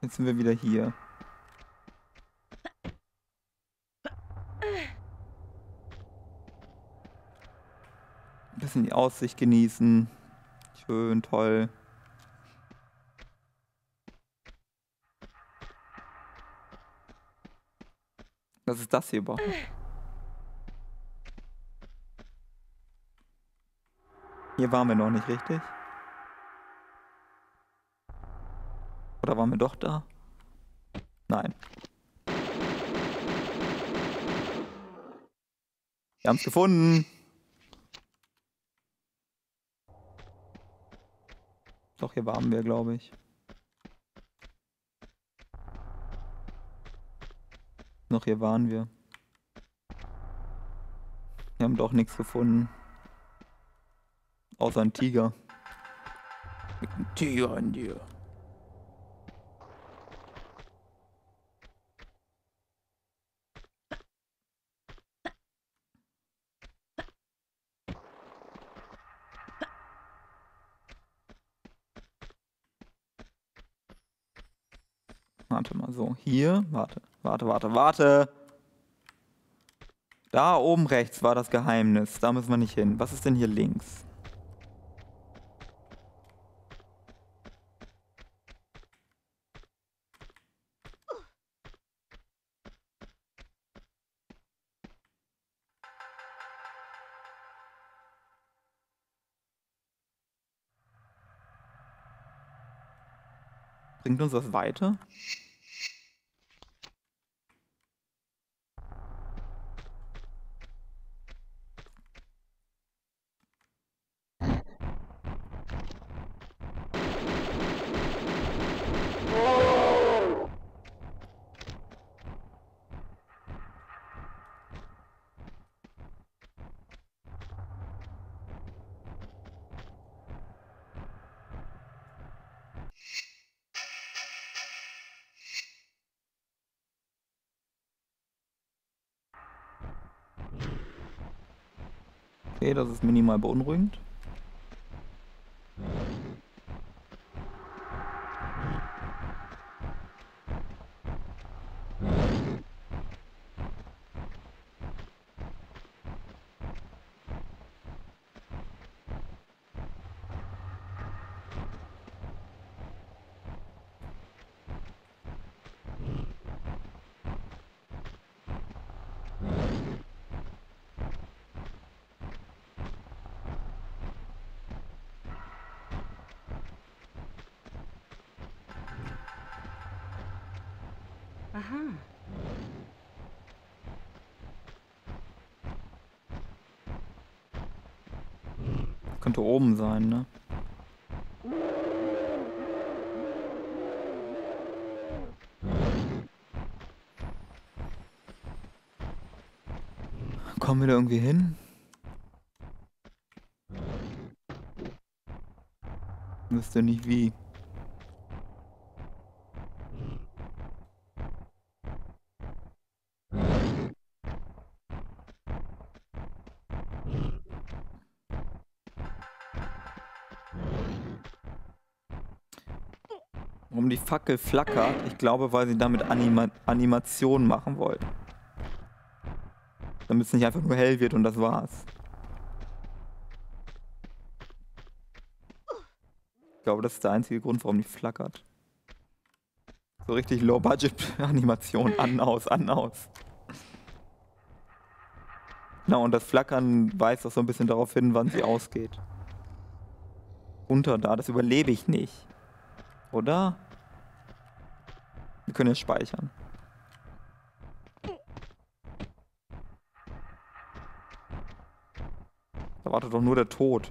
Jetzt sind wir wieder hier. Ein bisschen die Aussicht genießen. Schön, toll. Was ist das hier überhaupt? Hier waren wir noch nicht richtig. Oder waren wir doch da? Nein. Wir haben es gefunden. Doch, hier waren wir, glaube ich. Noch hier waren wir. Wir haben doch nichts gefunden. Außer ein Tiger. Mit einem Tiger in dir. Warte mal, so. Hier. Warte, warte, warte, warte. Da oben rechts war das Geheimnis. Da müssen wir nicht hin. Was ist denn hier links? Bringt uns das weiter? Okay, das ist minimal beunruhigend. Könnte oben sein, ne? Kommen wir da irgendwie hin? Wüsste nicht wie. Warum die Fackel flackert? Ich glaube, weil sie damit Anima Animation machen wollten. Damit es nicht einfach nur hell wird und das war's. Ich glaube, das ist der einzige Grund, warum die flackert. So richtig Low-Budget-Animation. An, aus, an, aus. Genau, und das Flackern weist auch so ein bisschen darauf hin, wann sie ausgeht. Runter da, das überlebe ich nicht. Oder? Können jetzt speichern. Da wartet doch nur der Tod.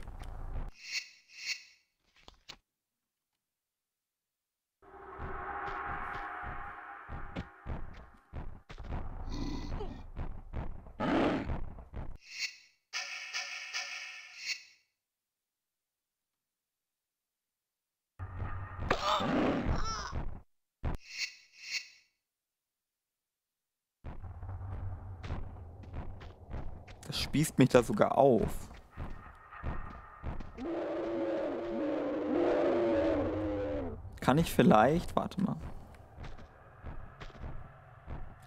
Spießt mich da sogar auf. Kann ich vielleicht, warte mal.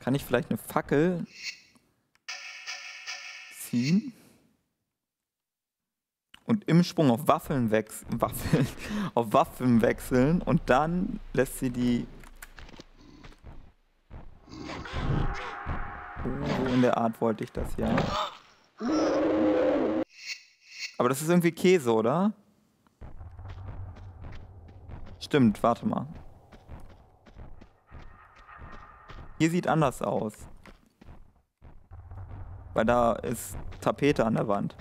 Kann ich vielleicht eine Fackel ziehen? Und im Sprung auf Waffeln wechseln, Waffeln, auf Waffen wechseln und dann lässt sie die So in der Art wollte ich das ja. Aber das ist irgendwie Käse, oder? Stimmt, warte mal. Hier sieht anders aus. Weil da ist Tapete an der Wand.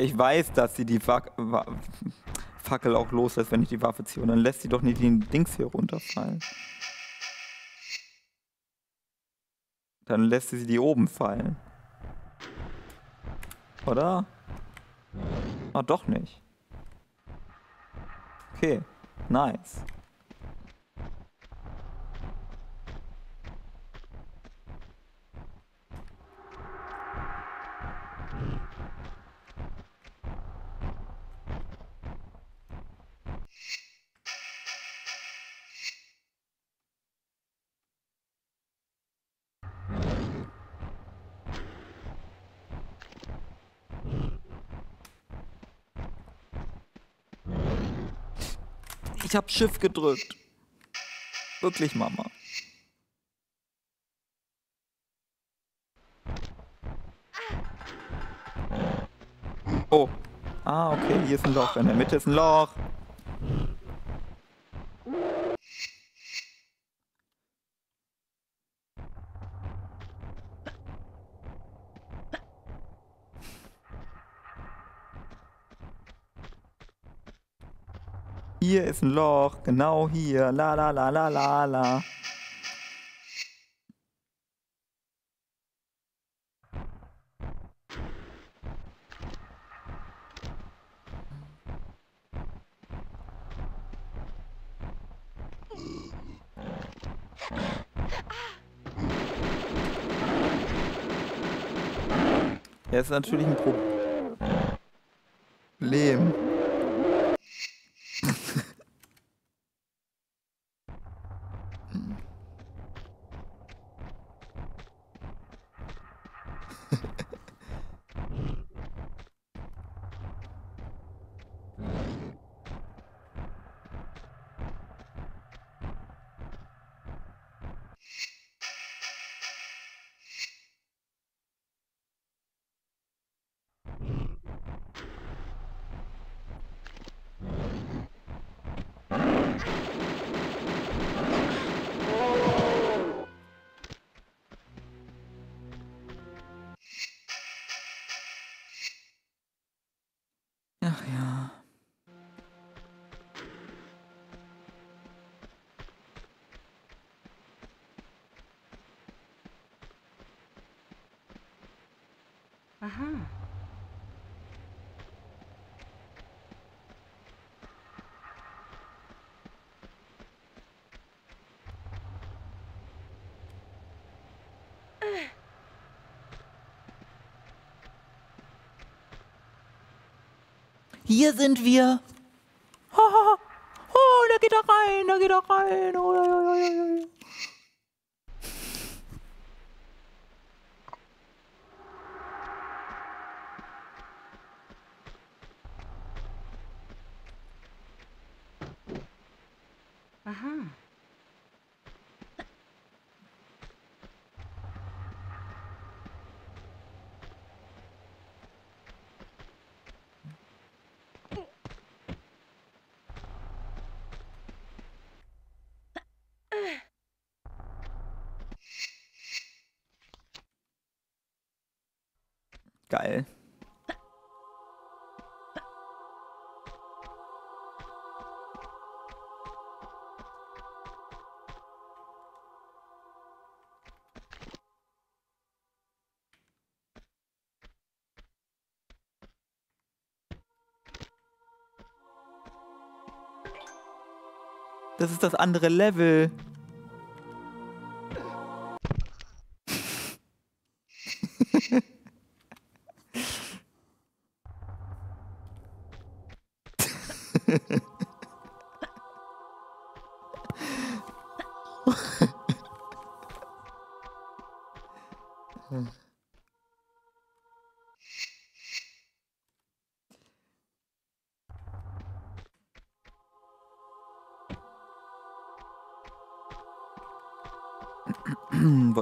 Ich weiß, dass sie die Fac Wa Fackel auch loslässt, wenn ich die Waffe ziehe. Und dann lässt sie doch nicht den Dings hier runterfallen. Dann lässt sie die oben fallen. Oder? Ah, doch nicht. Okay, nice. Ich hab Schiff gedrückt. Wirklich, Mama. Oh. Ah, okay, hier ist ein Loch. In der Mitte ist ein Loch. Hier ist ein Loch, genau hier. La la la la la la. Ja, ist natürlich ein Problem. Hier sind wir. Oh, da geht er rein, da geht er rein. Geil. Das ist das andere Level.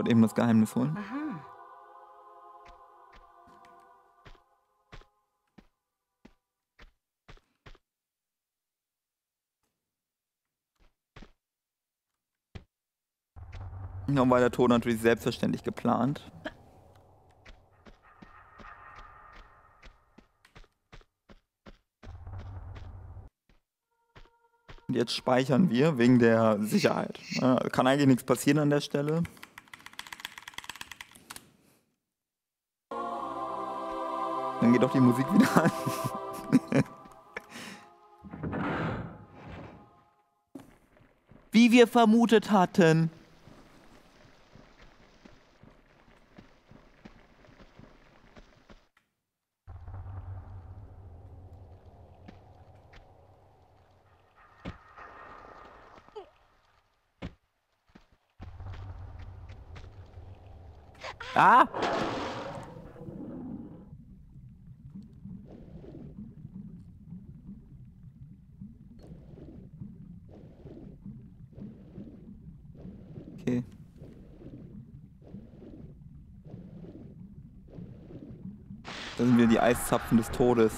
Wollte eben das Geheimnis holen. Aha. Nun war der Tod natürlich selbstverständlich geplant. Und jetzt speichern wir wegen der Sicherheit. Ja, kann eigentlich nichts passieren an der Stelle. Geht doch die Musik wieder an. Wie wir vermutet hatten. Ah! sind wir die Eiszapfen des Todes.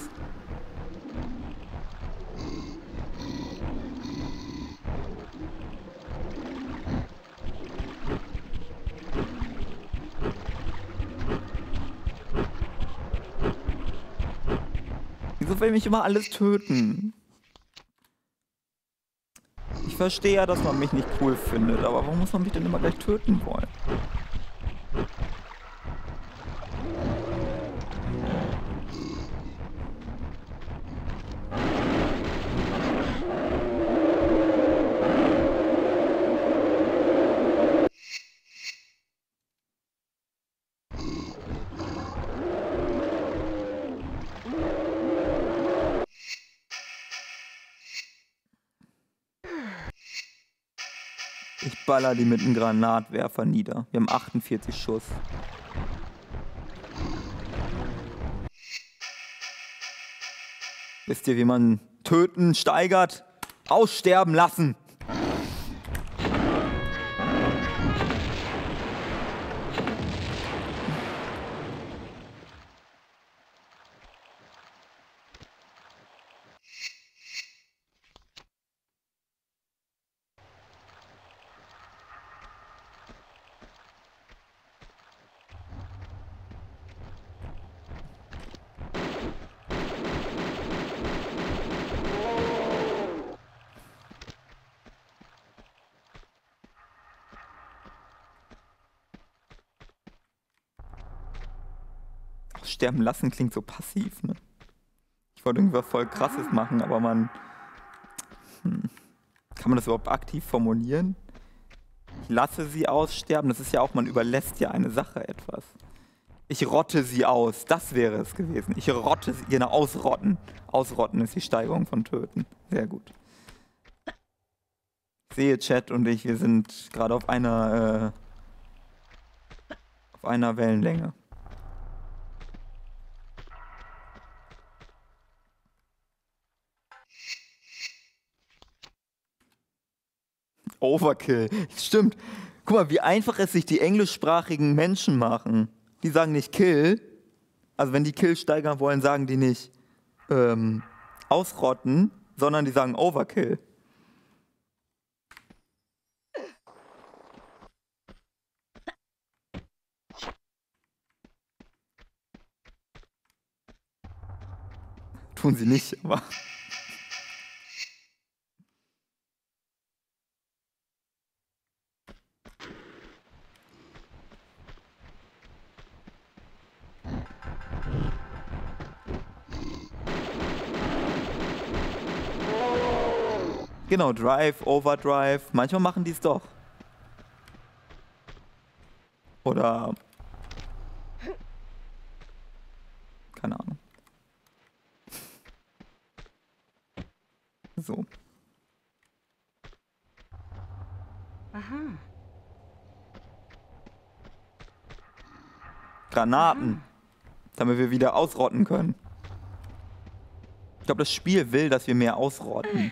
Wieso will mich immer alles töten? Ich verstehe ja, dass man mich nicht cool findet, aber warum muss man mich denn immer gleich töten wollen? Baller die mit einem Granatwerfer nieder. Wir haben 48 Schuss. Wisst ihr, wie man töten steigert? Aussterben lassen. Sterben lassen klingt so passiv, ne? Ich wollte irgendwas voll krasses machen, aber man. Hm, kann man das überhaupt aktiv formulieren? Ich lasse sie aussterben, das ist ja auch, man überlässt ja eine Sache etwas. Ich rotte sie aus, das wäre es gewesen. Ich rotte sie, genau, ausrotten. Ausrotten ist die Steigerung von töten. Sehr gut. Ich sehe Chat und ich, wir sind gerade auf einer, äh, auf einer Wellenlänge. Overkill. Stimmt. Guck mal, wie einfach es sich die englischsprachigen Menschen machen. Die sagen nicht Kill. Also wenn die Kill steigern wollen, sagen die nicht ähm, ausrotten, sondern die sagen Overkill. Tun sie nicht, aber. Genau, Drive, Overdrive. Manchmal machen die es doch. Oder. Keine Ahnung. So. Aha. Granaten. Damit wir wieder ausrotten können. Ich glaube, das Spiel will, dass wir mehr ausrotten.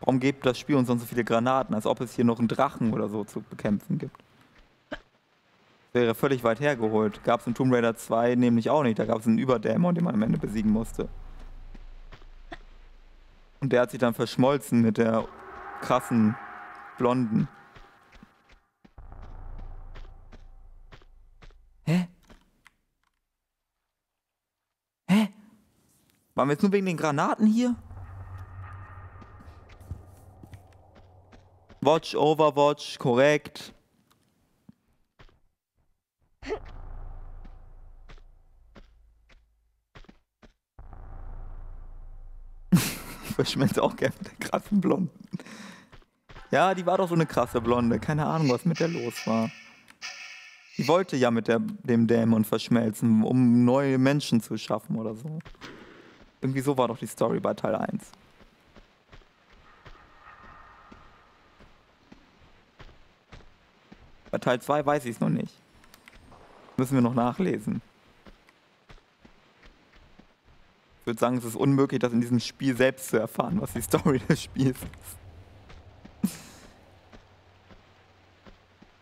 Warum gibt das Spiel uns sonst so viele Granaten, als ob es hier noch einen Drachen oder so zu bekämpfen gibt? Wäre völlig weit hergeholt. Gab es in Tomb Raider 2 nämlich auch nicht. Da gab es einen Überdämon, den man am Ende besiegen musste. Und der hat sich dann verschmolzen mit der krassen Blonden. Hä? Hä? Waren wir jetzt nur wegen den Granaten hier? Watch, Overwatch, korrekt. ich verschmelze auch gerne mit der krassen Blonden. Ja, die war doch so eine krasse Blonde. Keine Ahnung, was mit der los war. Die wollte ja mit der, dem Dämon verschmelzen, um neue Menschen zu schaffen oder so. Irgendwie so war doch die Story bei Teil 1. Teil 2 weiß ich es noch nicht. Müssen wir noch nachlesen. Ich würde sagen, es ist unmöglich, das in diesem Spiel selbst zu erfahren, was die Story des Spiels ist.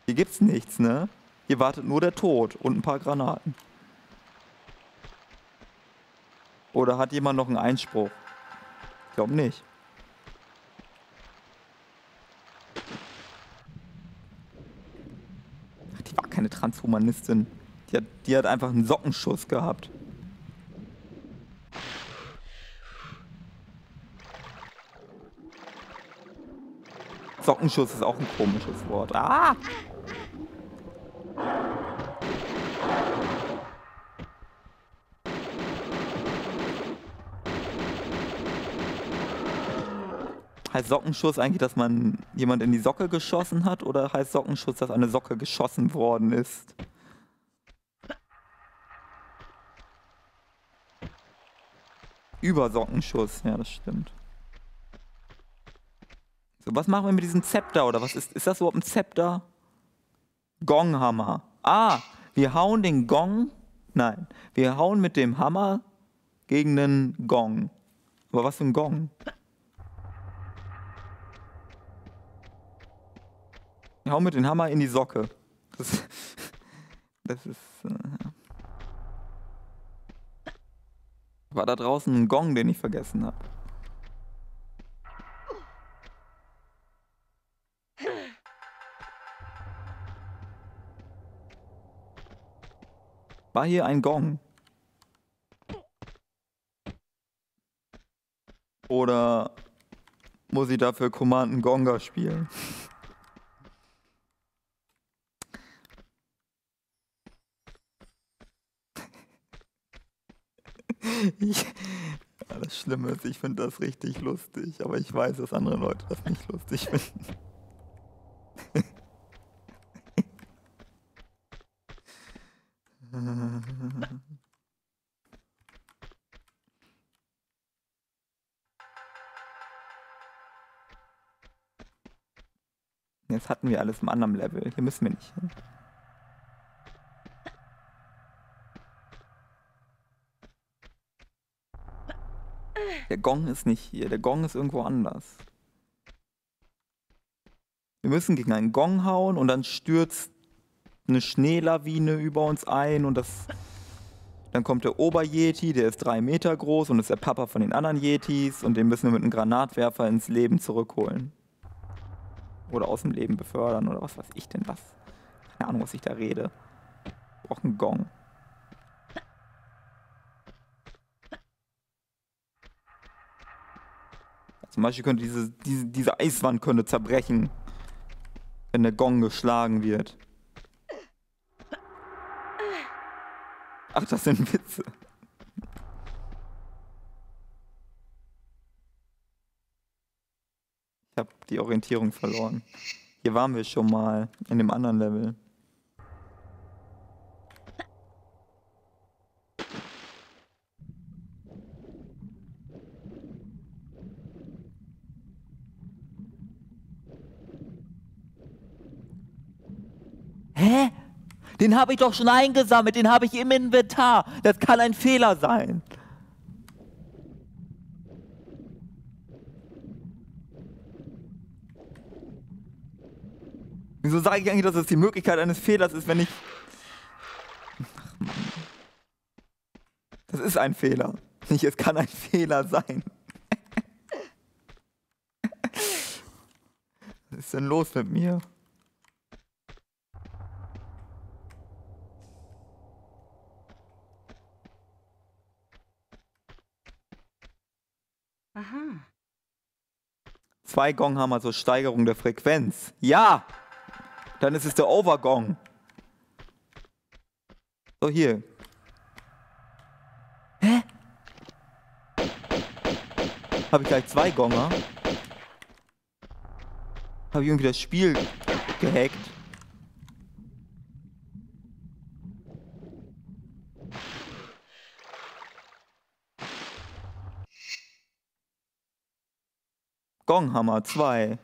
Hier gibt's nichts, ne? Hier wartet nur der Tod und ein paar Granaten. Oder hat jemand noch einen Einspruch? Ich glaube nicht. Ach, die war keine Transhumanistin. Die hat, die hat einfach einen Sockenschuss gehabt. Sockenschuss ist auch ein komisches Wort. Ah! Heißt Sockenschuss eigentlich, dass man jemand in die Socke geschossen hat? Oder heißt Sockenschuss, dass eine Socke geschossen worden ist? Über Sockenschuss, ja, das stimmt. So, was machen wir mit diesem Zepter? Oder was ist, ist das überhaupt ein Zepter? Gonghammer. Ah, wir hauen den Gong. Nein, wir hauen mit dem Hammer gegen den Gong. Aber was für ein Gong? Hau mit dem Hammer in die Socke. Das, das ist. Äh, war da draußen ein Gong, den ich vergessen habe. War hier ein Gong? Oder muss ich dafür Command Gonga spielen? Ich, das Schlimme ist, ich finde das richtig lustig, aber ich weiß, dass andere Leute das nicht lustig finden. Jetzt hatten wir alles im anderen Level. Hier müssen wir nicht hin. Der Gong ist nicht hier, der Gong ist irgendwo anders. Wir müssen gegen einen Gong hauen und dann stürzt eine Schneelawine über uns ein und das. Dann kommt der Ober-Yeti, der ist drei Meter groß und ist der Papa von den anderen Yetis und den müssen wir mit einem Granatwerfer ins Leben zurückholen. Oder aus dem Leben befördern oder was weiß ich denn was. Keine Ahnung, was ich da rede. Auch ein Gong. Zum Beispiel könnte diese, diese, diese Eiswand könnte zerbrechen, wenn der Gong geschlagen wird. Ach, das sind Witze. Ich habe die Orientierung verloren. Hier waren wir schon mal in dem anderen Level. Hä? Den habe ich doch schon eingesammelt, den habe ich im Inventar. Das kann ein Fehler sein. Wieso sage ich eigentlich, dass es die Möglichkeit eines Fehlers ist, wenn ich... Das ist ein Fehler. Nicht, es kann ein Fehler sein. Was ist denn los mit mir? Aha. Zwei Gong haben also Steigerung der Frequenz. Ja! Dann ist es der Overgong. So, hier. Hä? Habe ich gleich zwei Gonger? Habe ich irgendwie das Spiel gehackt? Gonghammer 2.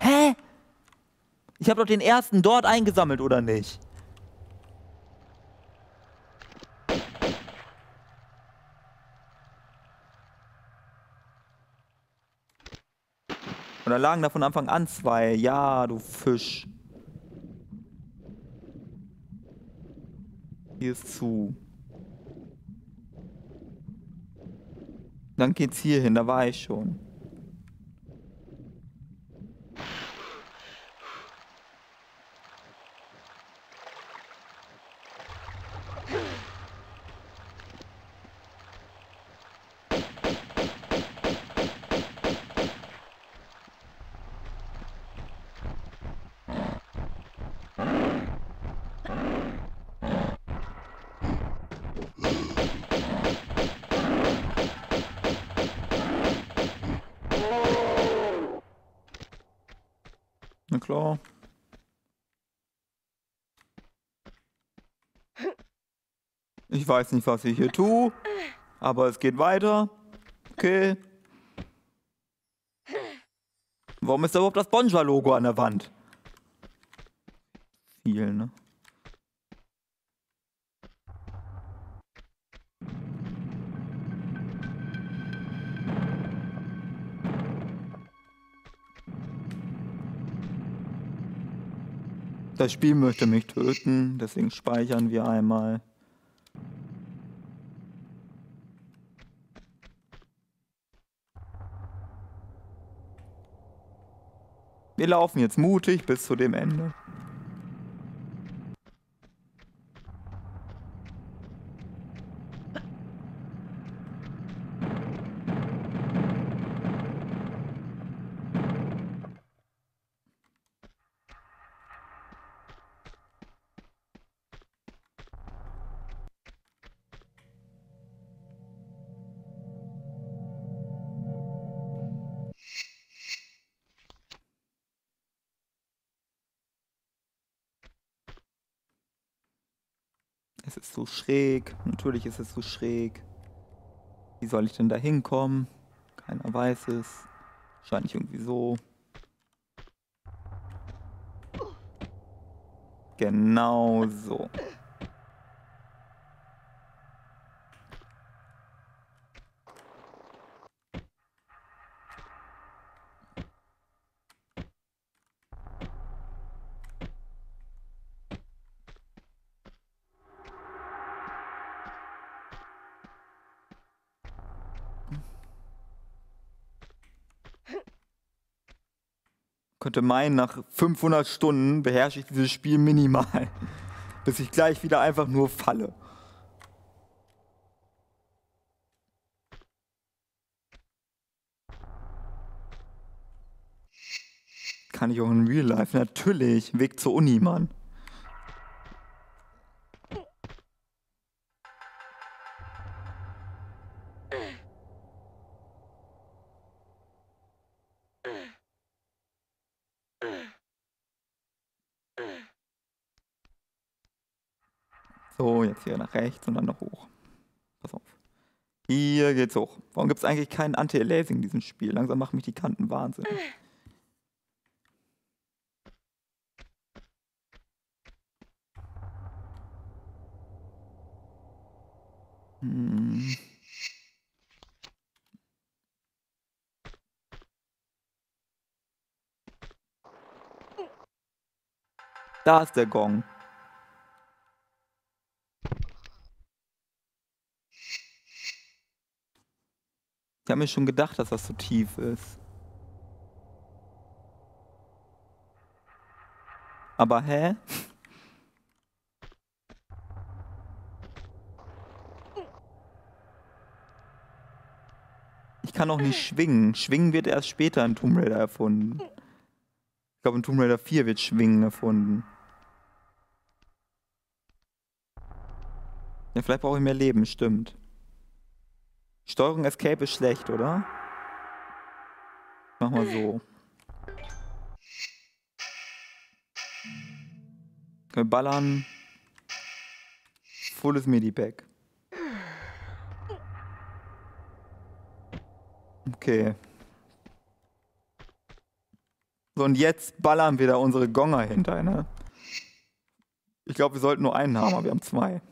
Hä? Ich habe doch den ersten dort eingesammelt, oder nicht? Und da lagen da von Anfang an zwei. Ja, du Fisch. Hier ist zu. Dann geht's hier hin, da war ich schon. Na klar. Ich weiß nicht, was ich hier tue, aber es geht weiter. Okay. Warum ist da überhaupt das Bonja-Logo an der Wand? Viel, ne? Das Spiel möchte mich töten, deswegen speichern wir einmal. Wir laufen jetzt mutig bis zu dem Ende. So schräg. Natürlich ist es so schräg. Wie soll ich denn da hinkommen? Keiner weiß es. Wahrscheinlich irgendwie so. Genau so. Könnte meinen, nach 500 Stunden beherrsche ich dieses Spiel minimal. Bis ich gleich wieder einfach nur falle. Kann ich auch in Real Life? Natürlich. Weg zur Uni, Mann. Hier nach rechts und dann noch hoch. Pass auf. Hier geht's hoch. Warum gibt es eigentlich keinen Anti-Aliasing in diesem Spiel? Langsam machen mich die Kanten wahnsinnig. Hm. Da ist der Gong. Ich habe mir schon gedacht, dass das so tief ist. Aber hä? Ich kann auch nicht schwingen. Schwingen wird erst später in Tomb Raider erfunden. Ich glaube, in Tomb Raider 4 wird Schwingen erfunden. Ja, vielleicht brauche ich mehr Leben, stimmt. Steuerung Escape ist schlecht, oder? Mach mal so. Können wir ballern. Fulles Medipack. Okay. So, und jetzt ballern wir da unsere Gonger hinter, ne? Ich glaube, wir sollten nur einen haben, aber wir haben zwei.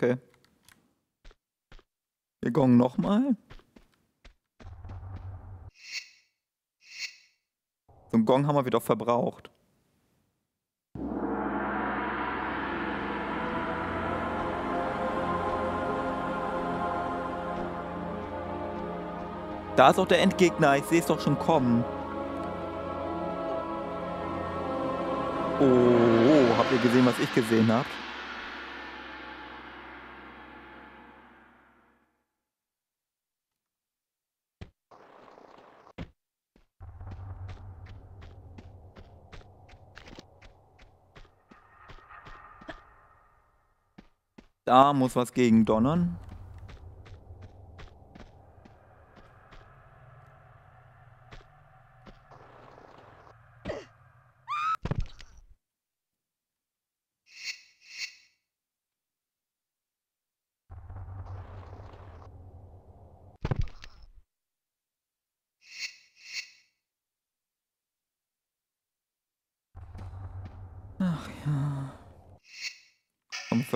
Okay. Wir gongen nochmal. So einen Gong haben wir wieder verbraucht. Da ist auch der Endgegner, ich sehe es doch schon kommen. Oh, habt ihr gesehen, was ich gesehen habe? Muss was gegen donnern.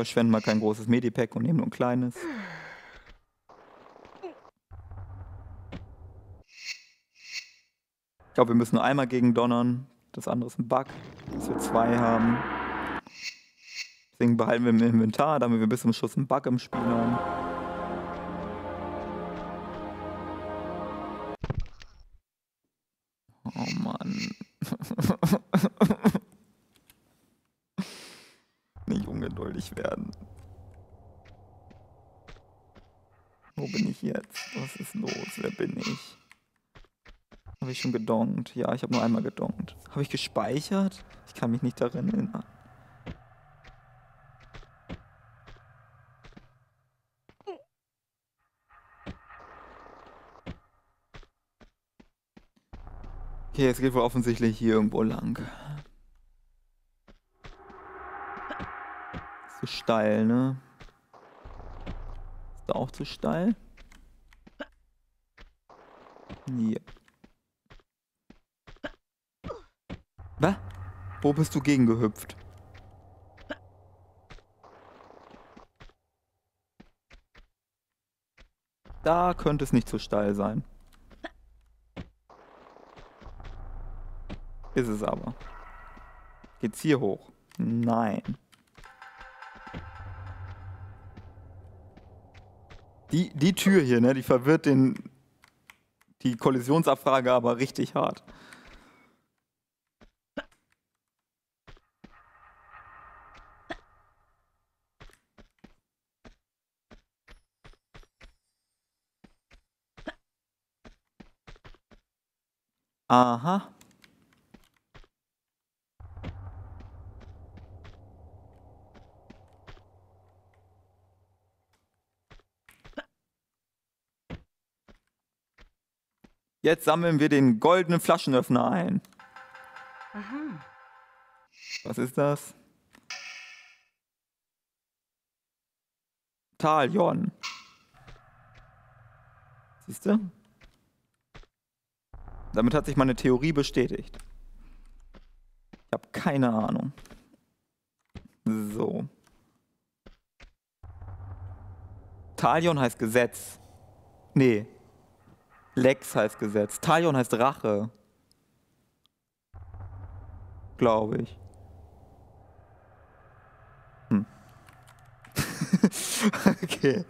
Verschwenden mal kein großes Medipack und nehmen nur ein kleines. Ich glaube, wir müssen nur einmal gegen donnern. Das andere ist ein Bug, dass wir zwei haben. Deswegen behalten wir im Inventar, damit wir bis zum Schluss einen Bug im Spiel haben. Ungeduldig werden. Wo bin ich jetzt? Was ist los? Wer bin ich? Habe ich schon gedonkt? Ja, ich habe nur einmal gedonkt. Habe ich gespeichert? Ich kann mich nicht daran erinnern. Okay, es geht wohl offensichtlich hier irgendwo lang. Steil, ne? Ist da auch zu steil? Hier. Was? Wo bist du gegengehüpft? Da könnte es nicht zu steil sein. Ist es aber. Geht's hier hoch? Nein. Die, die Tür hier, ne, die verwirrt den, die Kollisionsabfrage aber richtig hart. Aha. Jetzt sammeln wir den goldenen Flaschenöffner ein. Aha. Was ist das? Talion. Siehst du? Damit hat sich meine Theorie bestätigt. Ich habe keine Ahnung. So. Talion heißt Gesetz. Nee. Lex heißt Gesetz. Talion heißt Rache. Glaube ich. Hm. okay.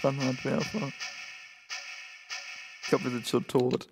Granatwerfer? Ich glaube, wir sind schon tot.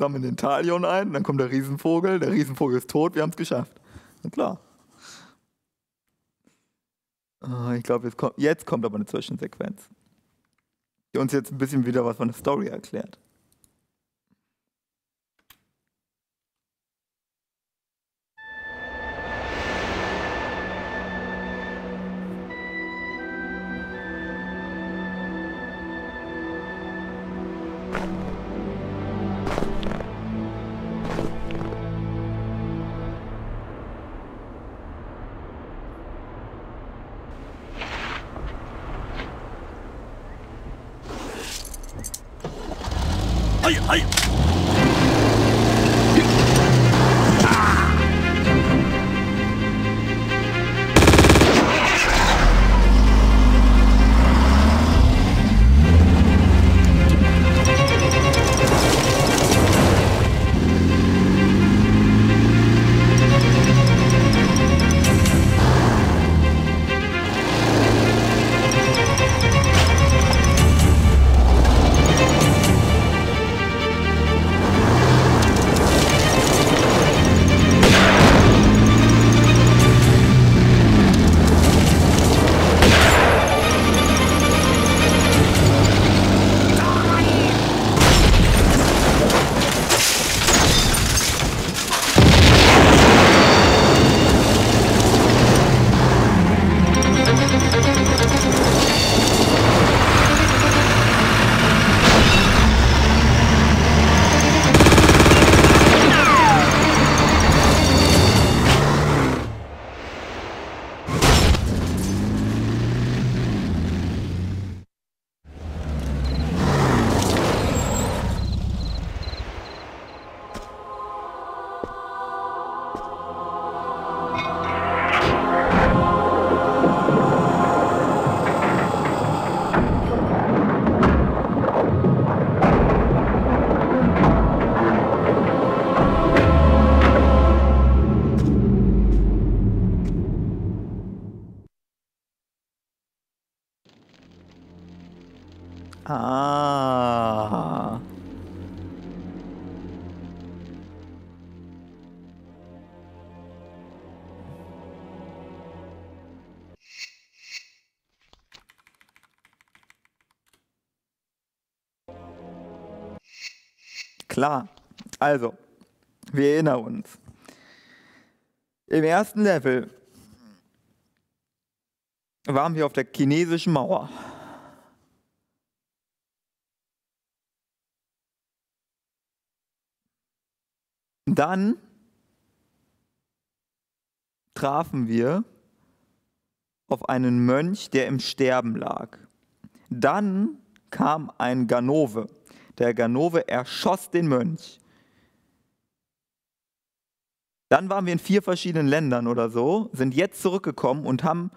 Sammeln den Talion ein, dann kommt der Riesenvogel, der Riesenvogel ist tot, wir haben es geschafft. Na klar. Oh, ich glaube, jetzt, kommt, jetzt kommt aber eine Zwischensequenz, die uns jetzt ein bisschen wieder was von der Story erklärt. Klar. Also, wir erinnern uns. Im ersten Level waren wir auf der chinesischen Mauer. Dann trafen wir auf einen Mönch, der im Sterben lag. Dann kam ein Ganove. Der Ganove erschoss den Mönch. Dann waren wir in vier verschiedenen Ländern oder so, sind jetzt zurückgekommen und haben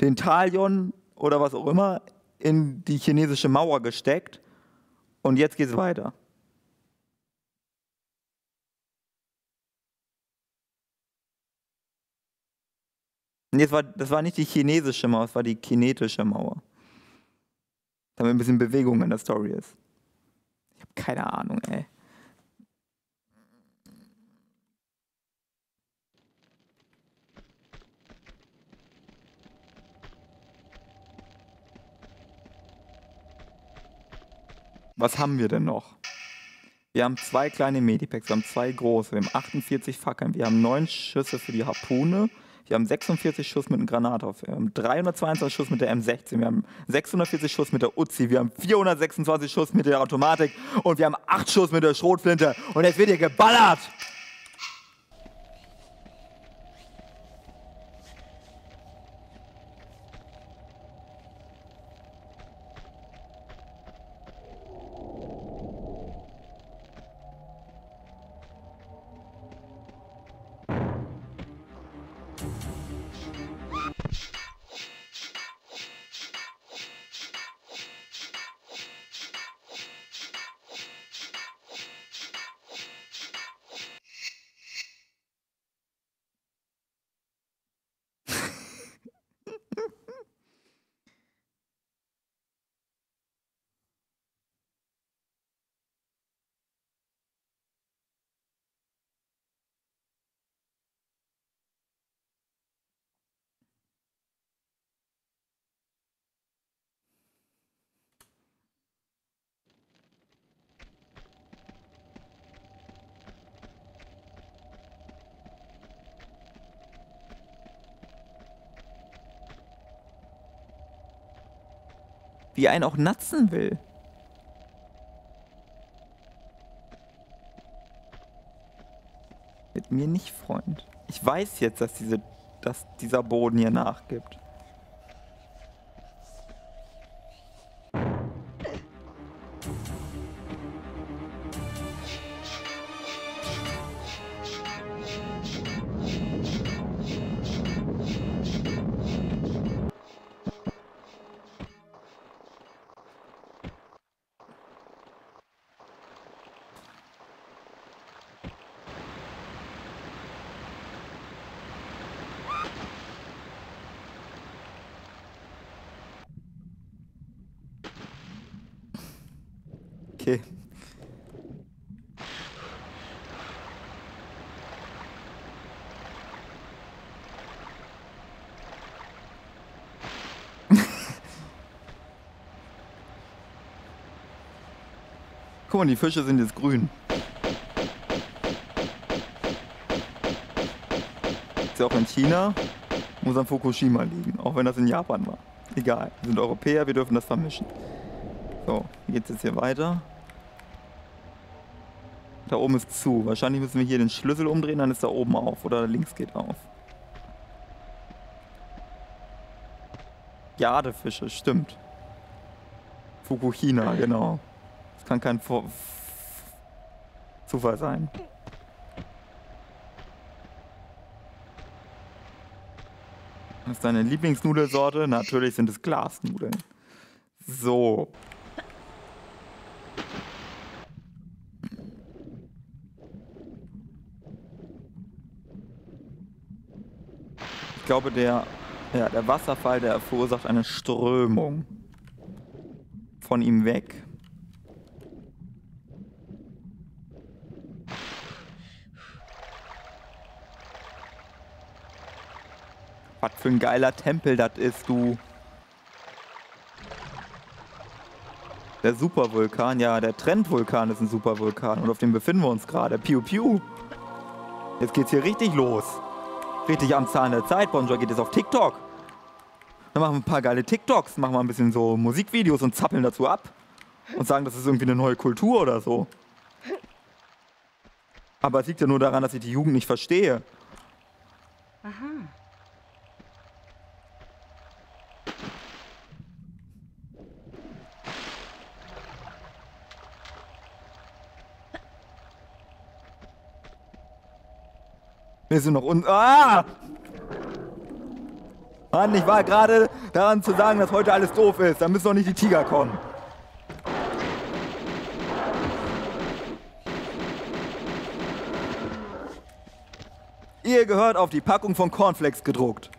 den Talion oder was auch immer in die chinesische Mauer gesteckt. Und jetzt geht es weiter. Nee, das war, das war nicht die chinesische Mauer, es war die kinetische Mauer. Damit ein bisschen Bewegung in der Story ist. Habe keine Ahnung, ey. Was haben wir denn noch? Wir haben zwei kleine Medipacks, wir haben zwei große, wir haben 48 Fackeln, wir haben neun Schüsse für die Harpune, wir haben 46 Schuss mit einem Granatwerfer. Wir haben 322 Schuss mit der M16. Wir haben 640 Schuss mit der Uzi. Wir haben 426 Schuss mit der Automatik. Und wir haben 8 Schuss mit der Schrotflinte. Und jetzt wird hier geballert. Wie einen auch natzen will. Mit mir nicht, Freund. Ich weiß jetzt, dass, diese, dass dieser Boden hier nachgibt. Guck mal, die Fische sind jetzt grün. Ist ja auch in China, muss an Fukushima liegen, auch wenn das in Japan war. Egal, wir sind Europäer, wir dürfen das vermischen. So, wie geht's jetzt hier weiter? Da oben ist zu. Wahrscheinlich müssen wir hier den Schlüssel umdrehen, dann ist da oben auf. Oder links geht auf. Jadefische, stimmt. Fukushima, genau. Das kann kein Vor Zufall sein. Was ist deine Lieblingsnudelsorte? Natürlich sind es Glasnudeln. So. Ich glaube, der, ja, der Wasserfall, der verursacht eine Strömung von ihm weg. Für ein geiler Tempel das ist, du. Der Supervulkan, ja, der Trendvulkan ist ein Supervulkan und auf dem befinden wir uns gerade. Piu Piu. Jetzt geht's hier richtig los. Richtig am Zahn der Zeit. Bonjour geht jetzt auf TikTok. Dann machen wir ein paar geile TikToks, machen wir ein bisschen so Musikvideos und zappeln dazu ab. Und sagen, das ist irgendwie eine neue Kultur oder so. Aber es liegt ja nur daran, dass ich die Jugend nicht verstehe. Wir sind noch un... Ah! Mann, ich war gerade daran zu sagen, dass heute alles doof ist. Da müssen doch nicht die Tiger kommen. Ihr gehört auf die Packung von Cornflakes gedruckt.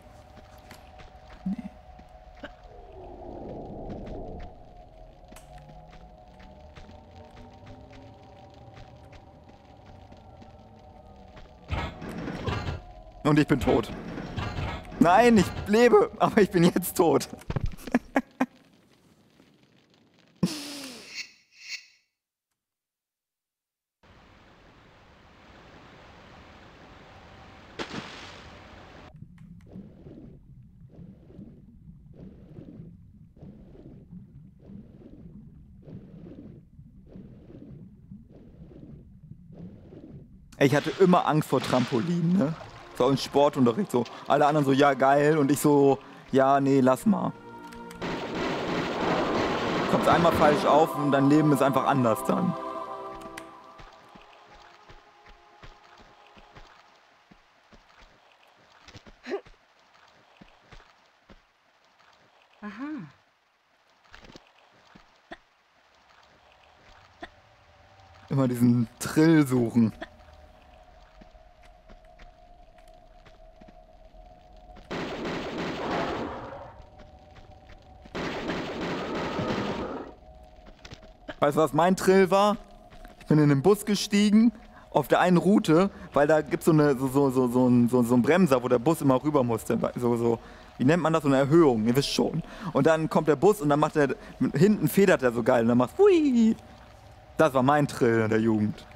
Und ich bin tot. Nein, ich lebe, aber ich bin jetzt tot. Ich hatte immer Angst vor Trampolinen, ne? So im Sportunterricht so. Alle anderen so, ja geil. Und ich so, ja, nee, lass mal. Kommt einmal falsch auf und dein Leben ist einfach anders dann. Aha. Immer diesen Trill suchen. Weißt du, was mein Trill war? Ich bin in den Bus gestiegen, auf der einen Route, weil da gibt so es so, so, so, so, so, so einen Bremser, wo der Bus immer rüber musste. So, so, wie nennt man das? So eine Erhöhung, ihr wisst schon. Und dann kommt der Bus und dann macht er, hinten federt er so geil und dann macht hui. Das war mein Trill in der Jugend.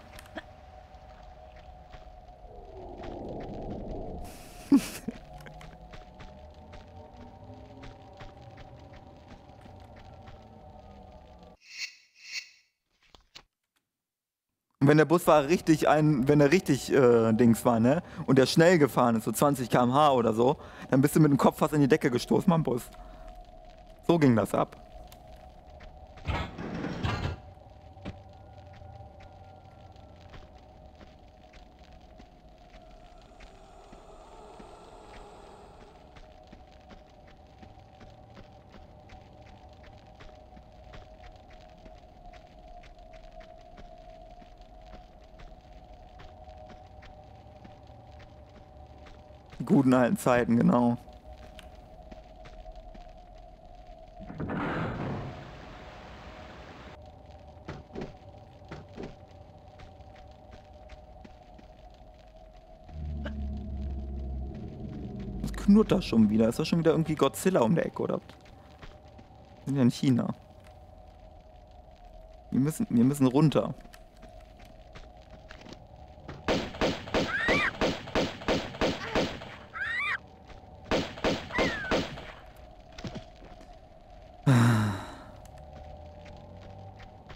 Wenn der Busfahrer richtig ein, wenn er richtig äh, Dings war, ne? Und der schnell gefahren ist, so 20 km/h oder so, dann bist du mit dem Kopf fast in die Decke gestoßen am Bus. So ging das ab. Guten alten Zeiten, genau. Was knurrt da schon wieder? Ist das schon wieder irgendwie Godzilla um der Ecke, oder? Wir sind ja in China. Wir müssen, wir müssen runter.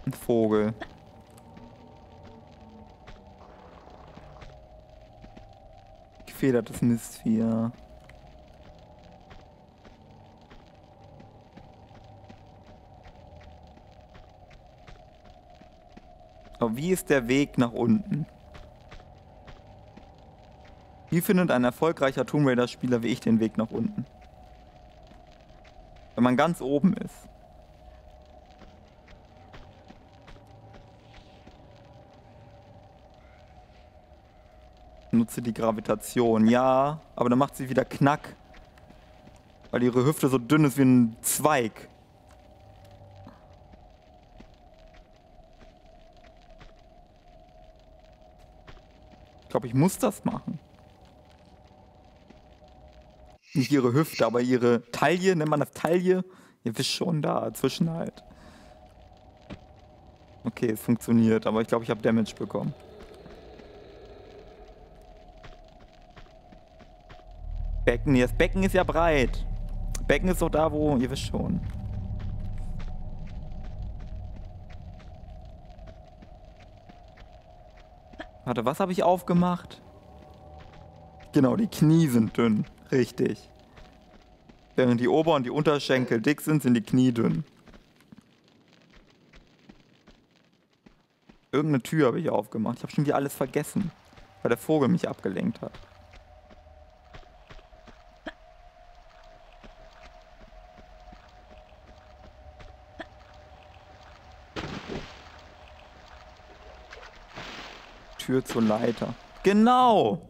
Ein Vogel. Gefedertes Mistvieh. Aber wie ist der Weg nach unten? Wie findet ein erfolgreicher Tomb Raider-Spieler wie ich den Weg nach unten? Wenn man ganz oben ist. Nutze die Gravitation. Ja, aber dann macht sie wieder Knack. Weil ihre Hüfte so dünn ist wie ein Zweig. Ich glaube, ich muss das machen. Nicht ihre Hüfte, aber ihre Taille, nennt man das Taille? Ihr wisst schon, da dazwischen halt. Okay, es funktioniert, aber ich glaube, ich habe Damage bekommen. Becken, das Becken ist ja breit. Becken ist doch da, wo, ihr wisst schon. Warte, was habe ich aufgemacht? Genau, die Knie sind dünn. Richtig. Während die Ober- und die Unterschenkel dick sind, sind die Knie dünn. Irgendeine Tür habe ich aufgemacht. Ich habe schon wieder alles vergessen, weil der Vogel mich abgelenkt hat. Tür zur Leiter. Genau!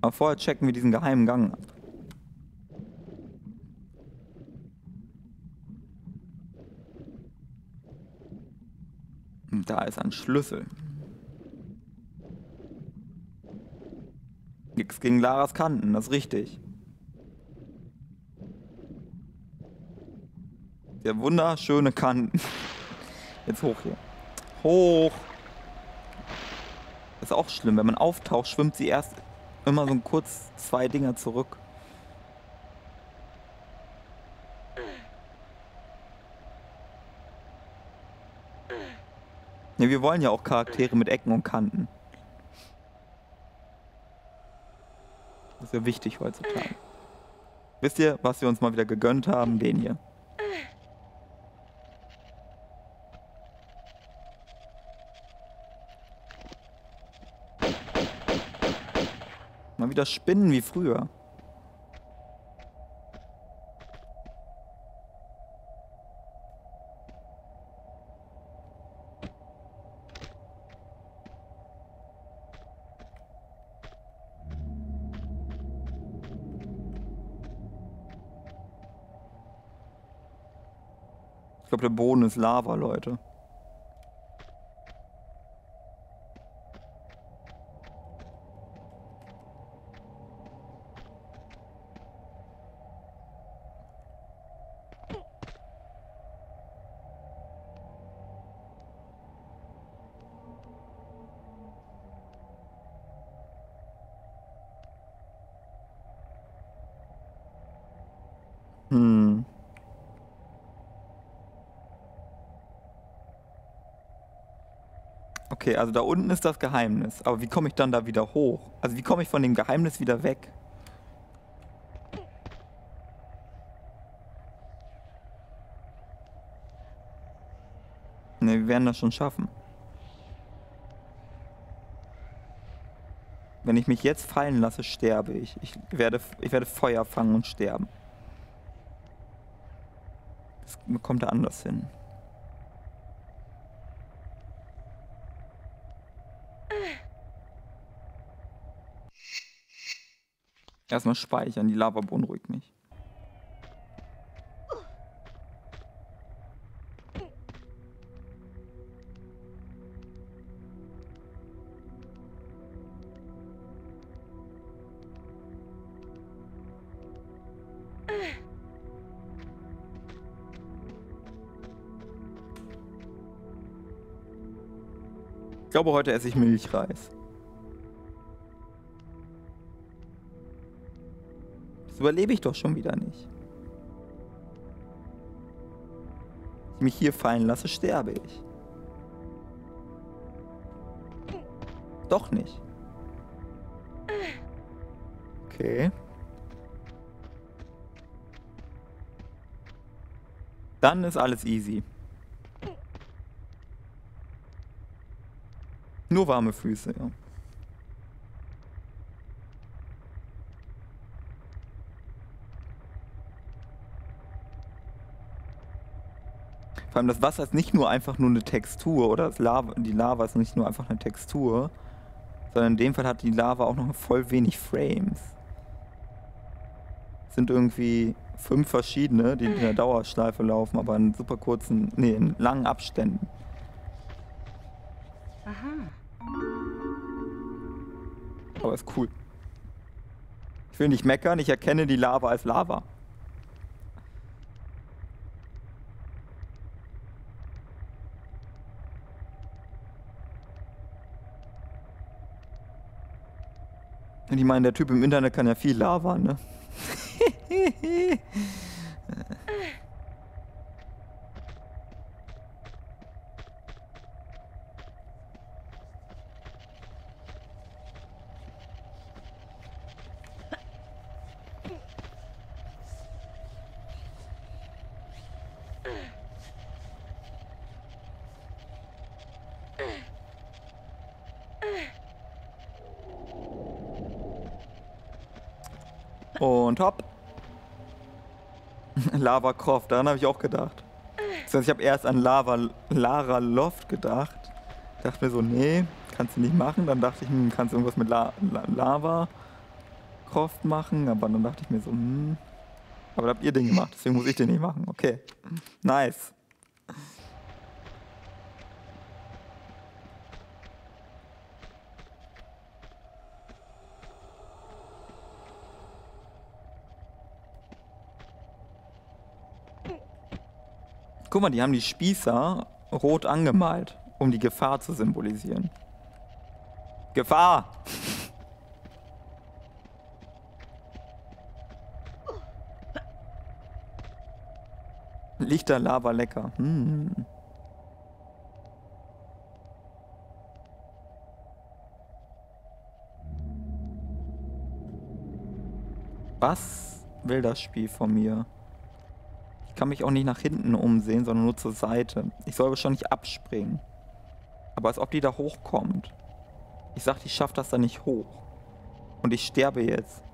Aber vorher checken wir diesen geheimen Gang ab. Da ist ein Schlüssel. Nix gegen Laras Kanten, das ist richtig. Der wunderschöne Kanten. Jetzt hoch hier. Hoch! Ist auch schlimm, wenn man auftaucht, schwimmt sie erst immer so kurz zwei Dinger zurück. Ja, wir wollen ja auch Charaktere mit Ecken und Kanten. Das ist ja wichtig heutzutage. Wisst ihr, was wir uns mal wieder gegönnt haben? Den hier. Wieder spinnen wie früher. Ich glaube, der Boden ist Lava, Leute. Okay, also da unten ist das Geheimnis. Aber wie komme ich dann da wieder hoch? Also wie komme ich von dem Geheimnis wieder weg? Ne, wir werden das schon schaffen. Wenn ich mich jetzt fallen lasse, sterbe ich. Ich werde, ich werde Feuer fangen und sterben. Das kommt da anders hin. Erstmal speichern, die Lava beunruhigt mich. Ich glaube, heute esse ich Milchreis. Das überlebe ich doch schon wieder nicht. Wenn ich mich hier fallen lasse, sterbe ich. Doch nicht. Okay. Dann ist alles easy. Nur warme Füße, ja. Vor allem das Wasser ist nicht nur einfach nur eine Textur oder Lava, die Lava ist nicht nur einfach eine Textur, sondern in dem Fall hat die Lava auch noch voll wenig Frames. Es sind irgendwie fünf verschiedene, die in der Dauerschleife laufen, aber in super kurzen, nee, in langen Abständen. Aha. Aber ist cool. Ich will nicht meckern, ich erkenne die Lava als Lava. Und ich meine, der Typ im Internet kann ja viel Lava, ne? Hopp. Lava Croft, daran habe ich auch gedacht. Das heißt, ich habe erst an Lava, Lara Loft gedacht. Dachte mir so, nee, kannst du nicht machen. Dann dachte ich, hm, kannst du irgendwas mit La La Lava Croft machen. Aber dann dachte ich mir so, hm. Aber da habt ihr den gemacht, deswegen muss ich den nicht machen. Okay. Nice. Guck mal, die haben die Spießer rot angemalt, um die Gefahr zu symbolisieren. Gefahr! Lichter, Lava, lecker. Hm. Was will das Spiel von mir? Kann mich auch nicht nach hinten umsehen, sondern nur zur Seite. Ich soll nicht abspringen. Aber als ob die da hochkommt. Ich sag, ich schaff das da nicht hoch. Und ich sterbe jetzt.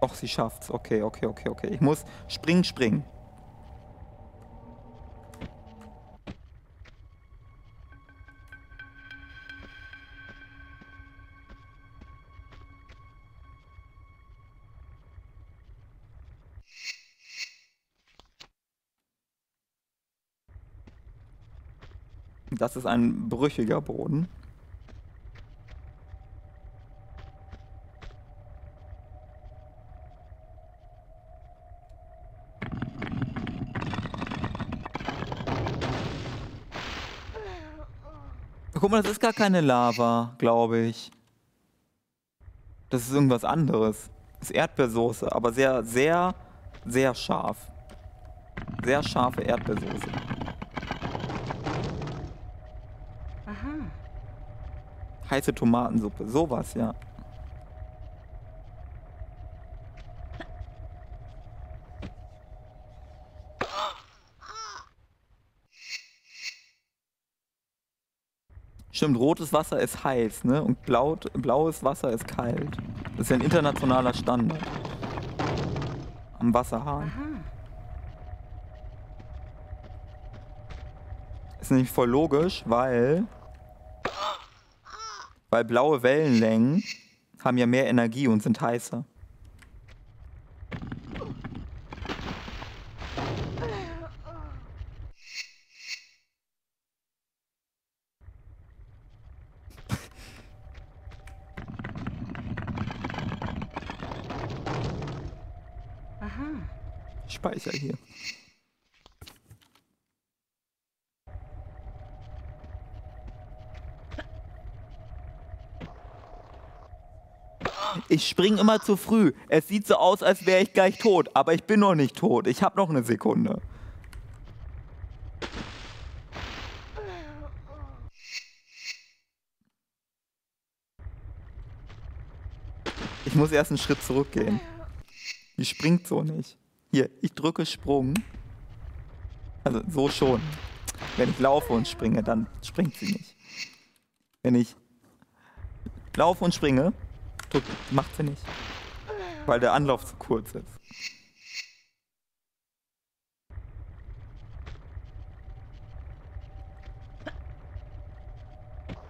Och, sie schafft's. Okay, okay, okay, okay. Ich muss springen, springen. Das ist ein brüchiger Boden. Guck mal, das ist gar keine Lava, glaube ich. Das ist irgendwas anderes. Das ist Erdbeersoße, aber sehr, sehr, sehr scharf. Sehr scharfe Erdbeersoße. Heiße Tomatensuppe, sowas, ja. Stimmt, rotes Wasser ist heiß, ne? Und blau, blaues Wasser ist kalt. Das ist ja ein internationaler Standard. Am Wasserhahn. Aha. Ist nämlich voll logisch, weil. Weil blaue Wellenlängen haben ja mehr Energie und sind heißer. Aha. Speicher hier. Ich spring immer zu früh. Es sieht so aus, als wäre ich gleich tot, aber ich bin noch nicht tot. Ich habe noch eine Sekunde. Ich muss erst einen Schritt zurückgehen. Die springt so nicht. Hier, ich drücke Sprung. Also so schon. Wenn ich laufe und springe, dann springt sie nicht. Wenn ich laufe und springe, drück, macht sie nicht. Weil der Anlauf zu kurz ist.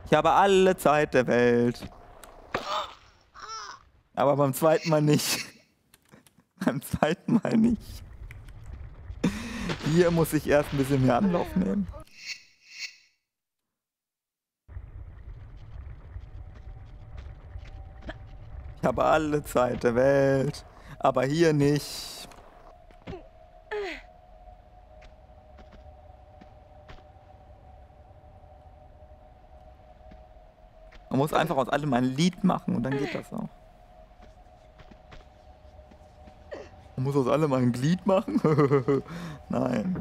Ich habe alle Zeit der Welt. Aber beim zweiten Mal nicht. beim zweiten Mal nicht. Hier muss ich erst ein bisschen mehr Anlauf nehmen. Habe alle Zeit der Welt, aber hier nicht. Man muss einfach aus allem ein Lied machen und dann geht das auch. Man muss aus allem ein Glied machen? Nein.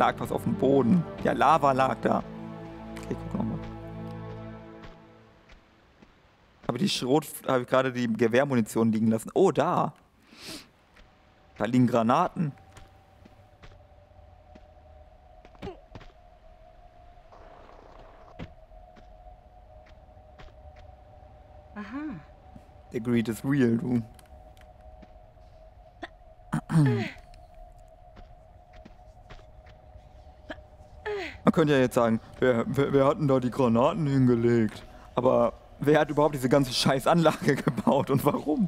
Lag was auf dem Boden. Ja, Lava lag da. Okay, guck nochmal. Aber die Schrot habe ich gerade die Gewehrmunition liegen lassen. Oh, da. Da liegen Granaten. Aha. Der Greed ist real, du. Könnte ja jetzt sagen, wer, wer, wer hat denn da die Granaten hingelegt? Aber wer hat überhaupt diese ganze Scheißanlage gebaut und warum?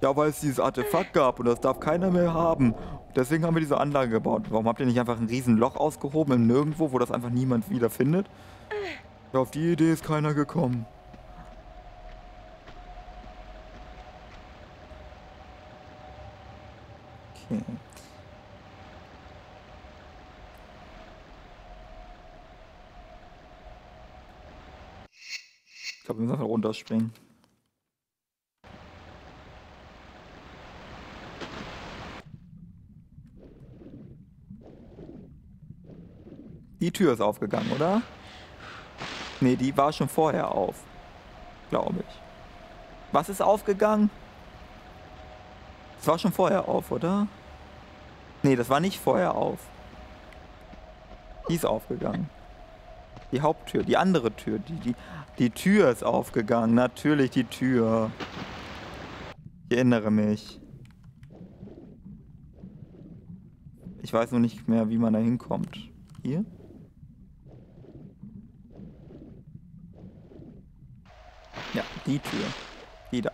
Ja, weil es dieses Artefakt gab und das darf keiner mehr haben. Deswegen haben wir diese Anlage gebaut. Warum habt ihr nicht einfach ein riesen Loch ausgehoben im Nirgendwo, wo das einfach niemand wieder findet? Ja, auf die Idee ist keiner gekommen. Okay. Ich glaube, wir müssen einfach runterspringen. Die Tür ist aufgegangen, oder? Nee, die war schon vorher auf. Glaube ich. Was ist aufgegangen? Es war schon vorher auf, oder? Nee, das war nicht vorher auf. Die ist aufgegangen. Die Haupttür, die andere Tür. Die, die, die Tür ist aufgegangen. Natürlich die Tür. Ich erinnere mich. Ich weiß nur nicht mehr, wie man da hinkommt. Hier? Ja, die Tür. Die da.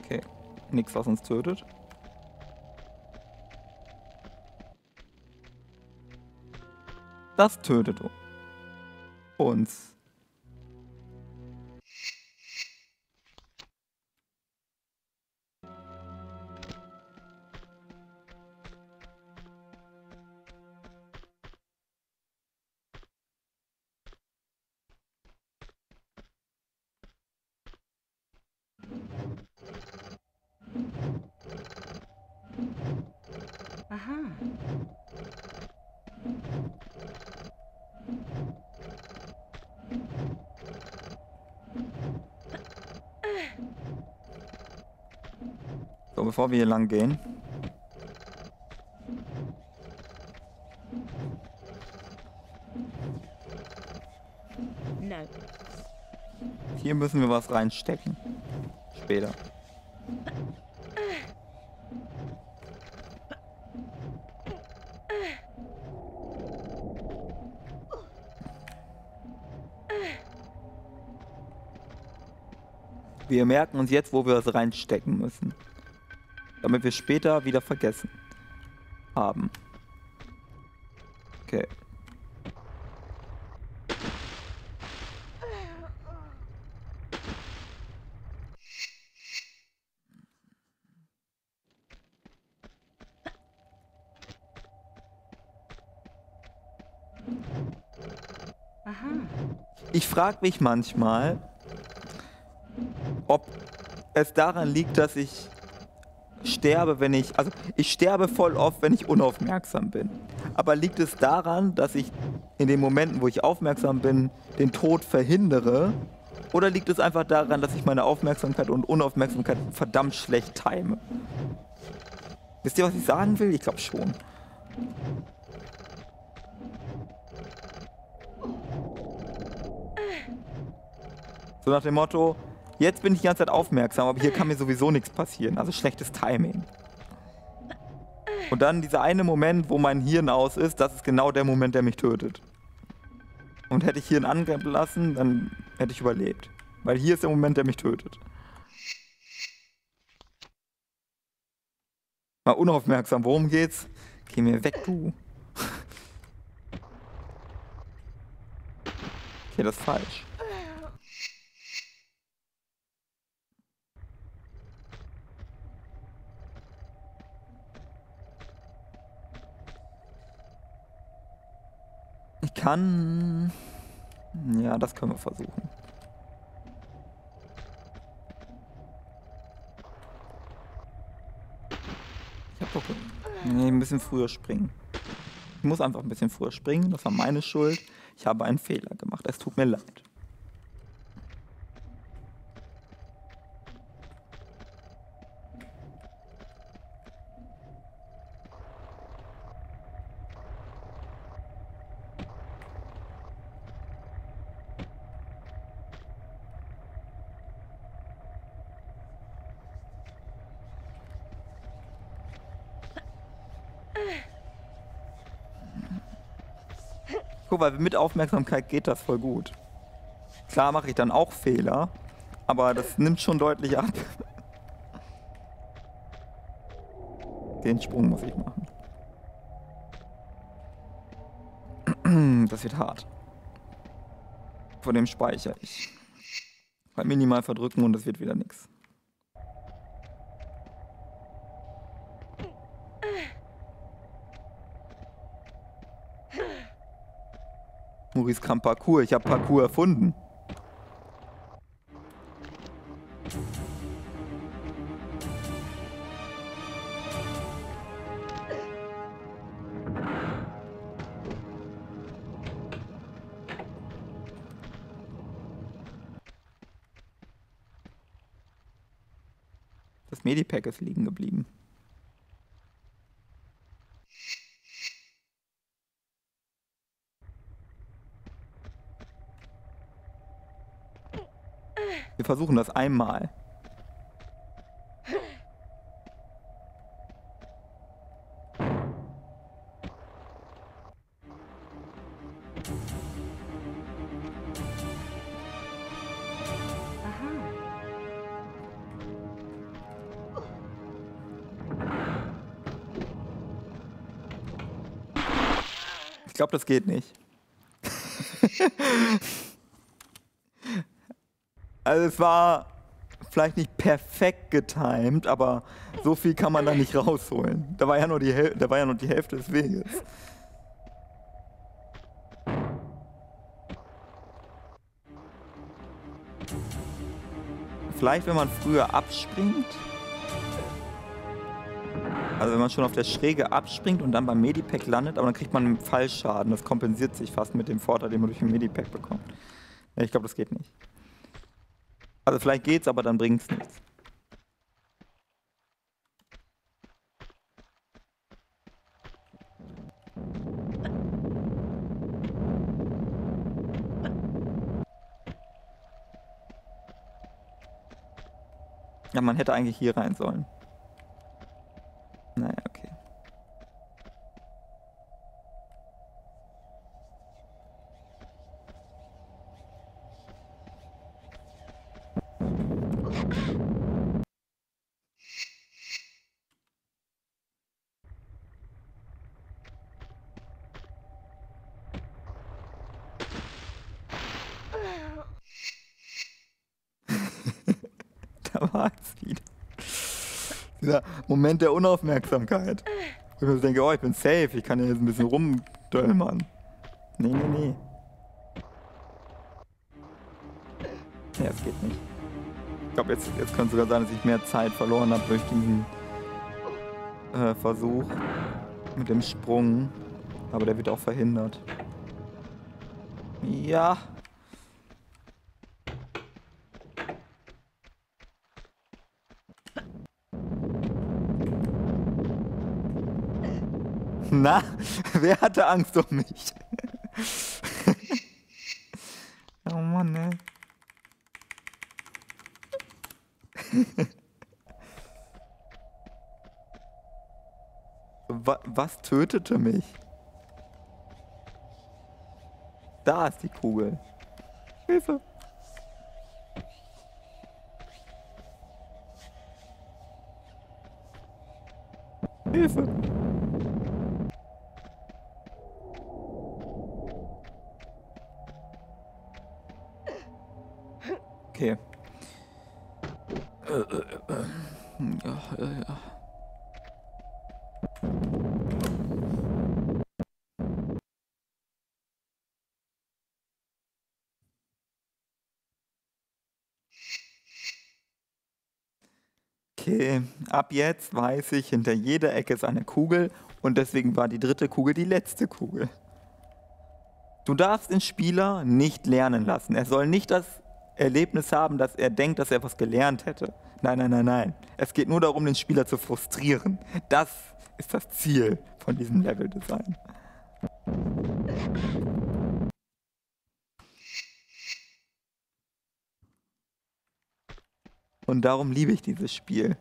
Okay, nichts, was uns tötet. Das tötet uns. Bevor wir hier lang gehen. Hier müssen wir was reinstecken. Später. Wir merken uns jetzt, wo wir was reinstecken müssen. Damit wir später wieder vergessen haben. Okay. Ich frage mich manchmal, ob es daran liegt, dass ich sterbe, wenn ich. Also, ich sterbe voll oft, wenn ich unaufmerksam bin. Aber liegt es daran, dass ich in den Momenten, wo ich aufmerksam bin, den Tod verhindere? Oder liegt es einfach daran, dass ich meine Aufmerksamkeit und Unaufmerksamkeit verdammt schlecht time? Wisst ihr, was ich sagen will? Ich glaube schon. So nach dem Motto, jetzt bin ich die ganze Zeit aufmerksam, aber hier kann mir sowieso nichts passieren. Also schlechtes Timing. Und dann dieser eine Moment, wo mein Hirn aus ist, das ist genau der Moment, der mich tötet. Und hätte ich Hirn angelassen, dann hätte ich überlebt. Weil hier ist der Moment, der mich tötet. Mal unaufmerksam, worum geht's? Geh mir weg, du. Okay, das ist falsch. Kann... Ja, das können wir versuchen. Ich hab doch... Nee, ein bisschen früher springen. Ich muss einfach ein bisschen früher springen. Das war meine Schuld. Ich habe einen Fehler gemacht. Es tut mir leid. Mal, mit Aufmerksamkeit geht das voll gut. Klar mache ich dann auch Fehler, aber das nimmt schon deutlich ab. Den Sprung muss ich machen. Das wird hart. Vor dem speichere ich. Halt minimal verdrücken und es wird wieder nichts. Maurice Kramp Parcours. Ich habe Parcours erfunden. Das Medipack ist liegen geblieben. Versuchen das einmal. Ich glaube, das geht nicht. Also es war vielleicht nicht perfekt getimed, aber so viel kann man da nicht rausholen. Da war ja nur die, Häl da war ja nur die Hälfte des Weges. Vielleicht, wenn man früher abspringt. Also wenn man schon auf der Schräge abspringt und dann beim Medipack landet, aber dann kriegt man einen Fallschaden. Das kompensiert sich fast mit dem Vorteil, den man durch den Medipack bekommt. Ich glaube, das geht nicht. Also vielleicht geht's, aber dann bringt's nichts. Ja, man hätte eigentlich hier rein sollen. Naja, okay. da war es wieder. Dieser Moment der Unaufmerksamkeit. Wo ich mir so denke, oh, ich bin safe, ich kann hier jetzt ein bisschen rumdöllmern. Nee, nee, nee. Ja, es geht nicht. Ich glaube, jetzt, jetzt könnte sogar sein, dass ich mehr Zeit verloren habe durch diesen äh, Versuch mit dem Sprung. Aber der wird auch verhindert. Ja. Na, wer hatte Angst um mich? oh Mann, ey. Wa was tötete mich? Da ist die Kugel. Hilfe. Hilfe. Ab jetzt weiß ich, hinter jeder Ecke ist eine Kugel und deswegen war die dritte Kugel die letzte Kugel. Du darfst den Spieler nicht lernen lassen. Er soll nicht das Erlebnis haben, dass er denkt, dass er was gelernt hätte. Nein, nein, nein, nein. Es geht nur darum, den Spieler zu frustrieren. Das ist das Ziel von diesem Leveldesign. Und darum liebe ich dieses Spiel.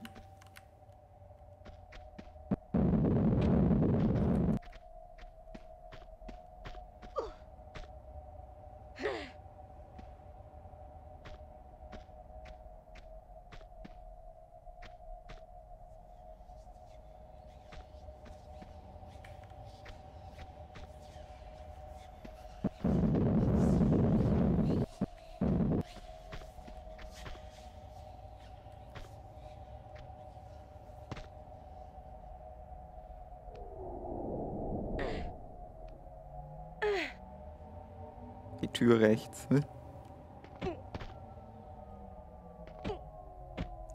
Tür rechts. ne?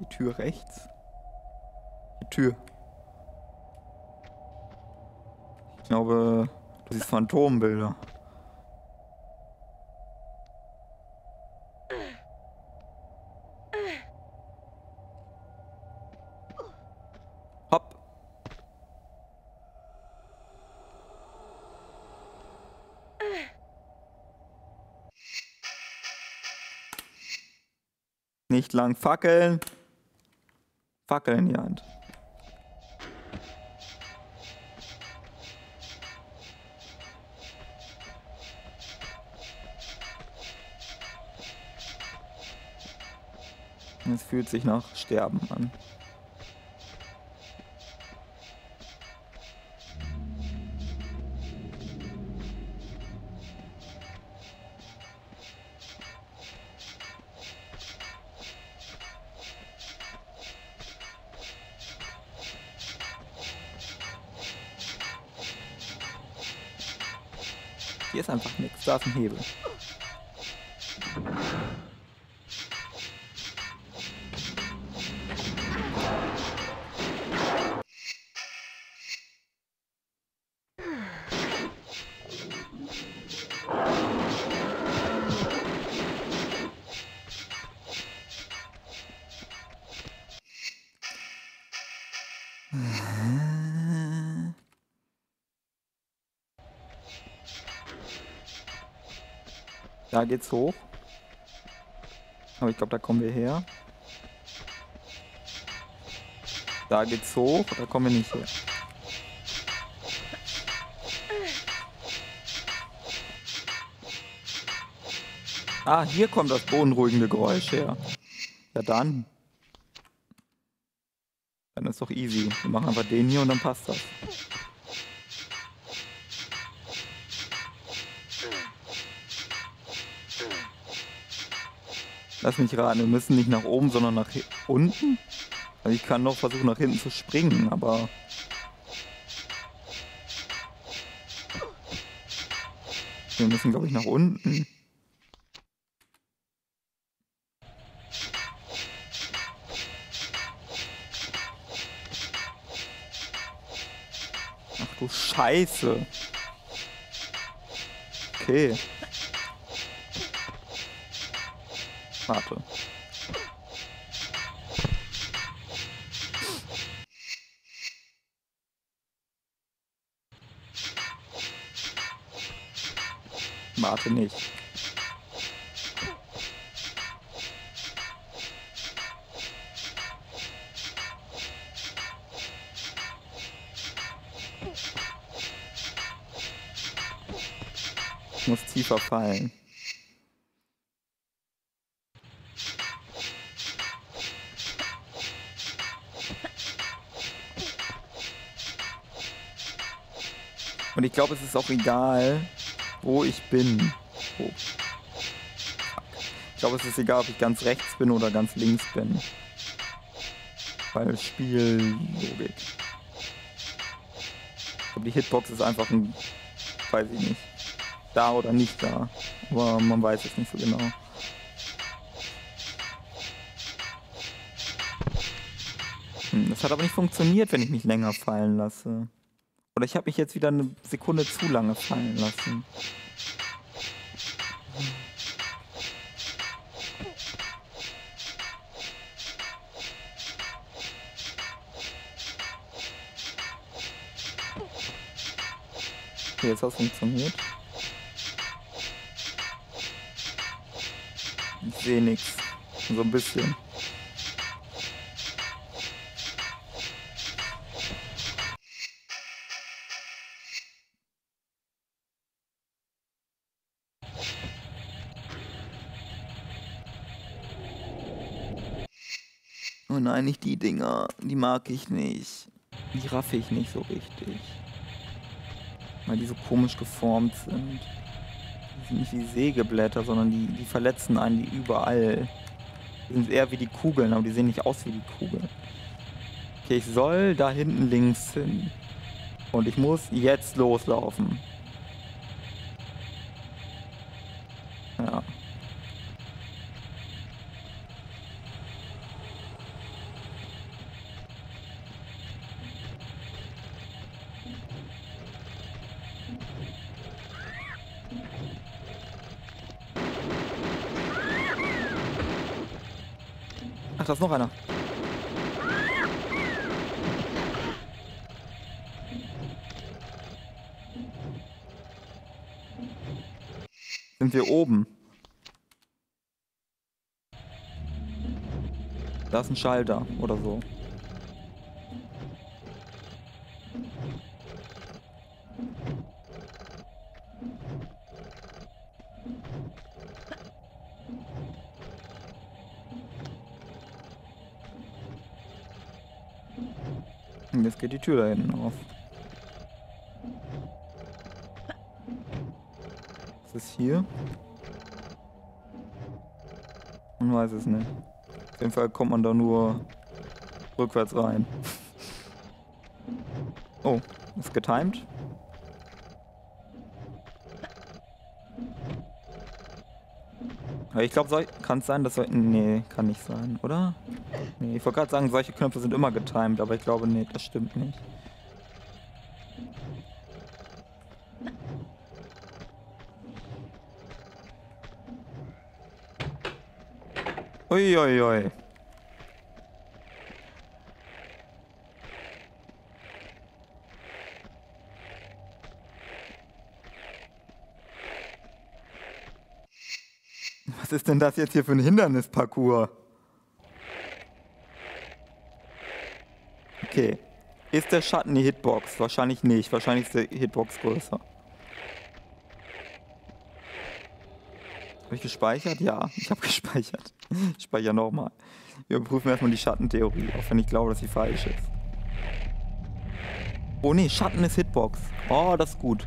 Die Tür rechts. Die Tür. Ich glaube, du siehst Phantombilder. Lang fackeln. Fackel in die Hand. Es fühlt sich nach Sterben an. Einfach nichts, da geht's hoch. Aber ich glaube, da kommen wir her. Da geht's hoch, da kommen wir nicht her. Ah, hier kommt das beunruhigende Geräusch her. Ja dann. Dann ist doch easy. Wir machen einfach den hier und dann passt das. Lass mich raten, wir müssen nicht nach oben, sondern nach unten? Also ich kann noch versuchen, nach hinten zu springen, aber... Wir müssen, glaube ich, nach unten. Ach du Scheiße. Okay. Warte. Warte nicht. Ich muss tiefer fallen. Und ich glaube, es ist auch egal, wo ich bin. Oh. Ich glaube, es ist egal, ob ich ganz rechts bin oder ganz links bin. Weil Spiellogik. Ich glaube, die Hitbox ist einfach ein, weiß ich nicht, da oder nicht da. Aber man weiß es nicht so genau. Hm, das hat aber nicht funktioniert, wenn ich mich länger fallen lasse. Oder ich habe mich jetzt wieder eine Sekunde zu lange fallen lassen. Okay, jetzt hat es funktioniert. Ich sehe nichts. So ein bisschen. Nicht die Dinger. Die mag ich nicht. Die raffe ich nicht so richtig. Weil die so komisch geformt sind. Die sind nicht wie Sägeblätter, sondern die, die verletzen einen die überall. Die sind eher wie die Kugeln, aber die sehen nicht aus wie die Kugeln. Okay, ich soll da hinten links hin. Und ich muss jetzt loslaufen. Da ist noch einer. Sind wir oben? Da ist ein Schalter oder so. Tür da hinten auf. Ist hier? Man weiß es nicht. Auf jeden Fall kommt man da nur rückwärts rein. Oh, ist getimed. Ich glaube, kann es sein, dass. Nee, kann nicht sein, oder? Nee, ich wollte gerade sagen, solche Knöpfe sind immer getimed, aber ich glaube, nee, das stimmt nicht. Uiuiui. Ui, ui. Was ist denn das jetzt hier für ein Hindernisparcours? Okay. Ist der Schatten die Hitbox? Wahrscheinlich nicht. Wahrscheinlich ist die Hitbox größer. Habe ich gespeichert? Ja, ich habe gespeichert. Ich speichere nochmal. Wir überprüfen erstmal die Schattentheorie, auch wenn ich glaube, dass sie falsch ist. Oh nee, Schatten ist Hitbox. Oh, das ist gut.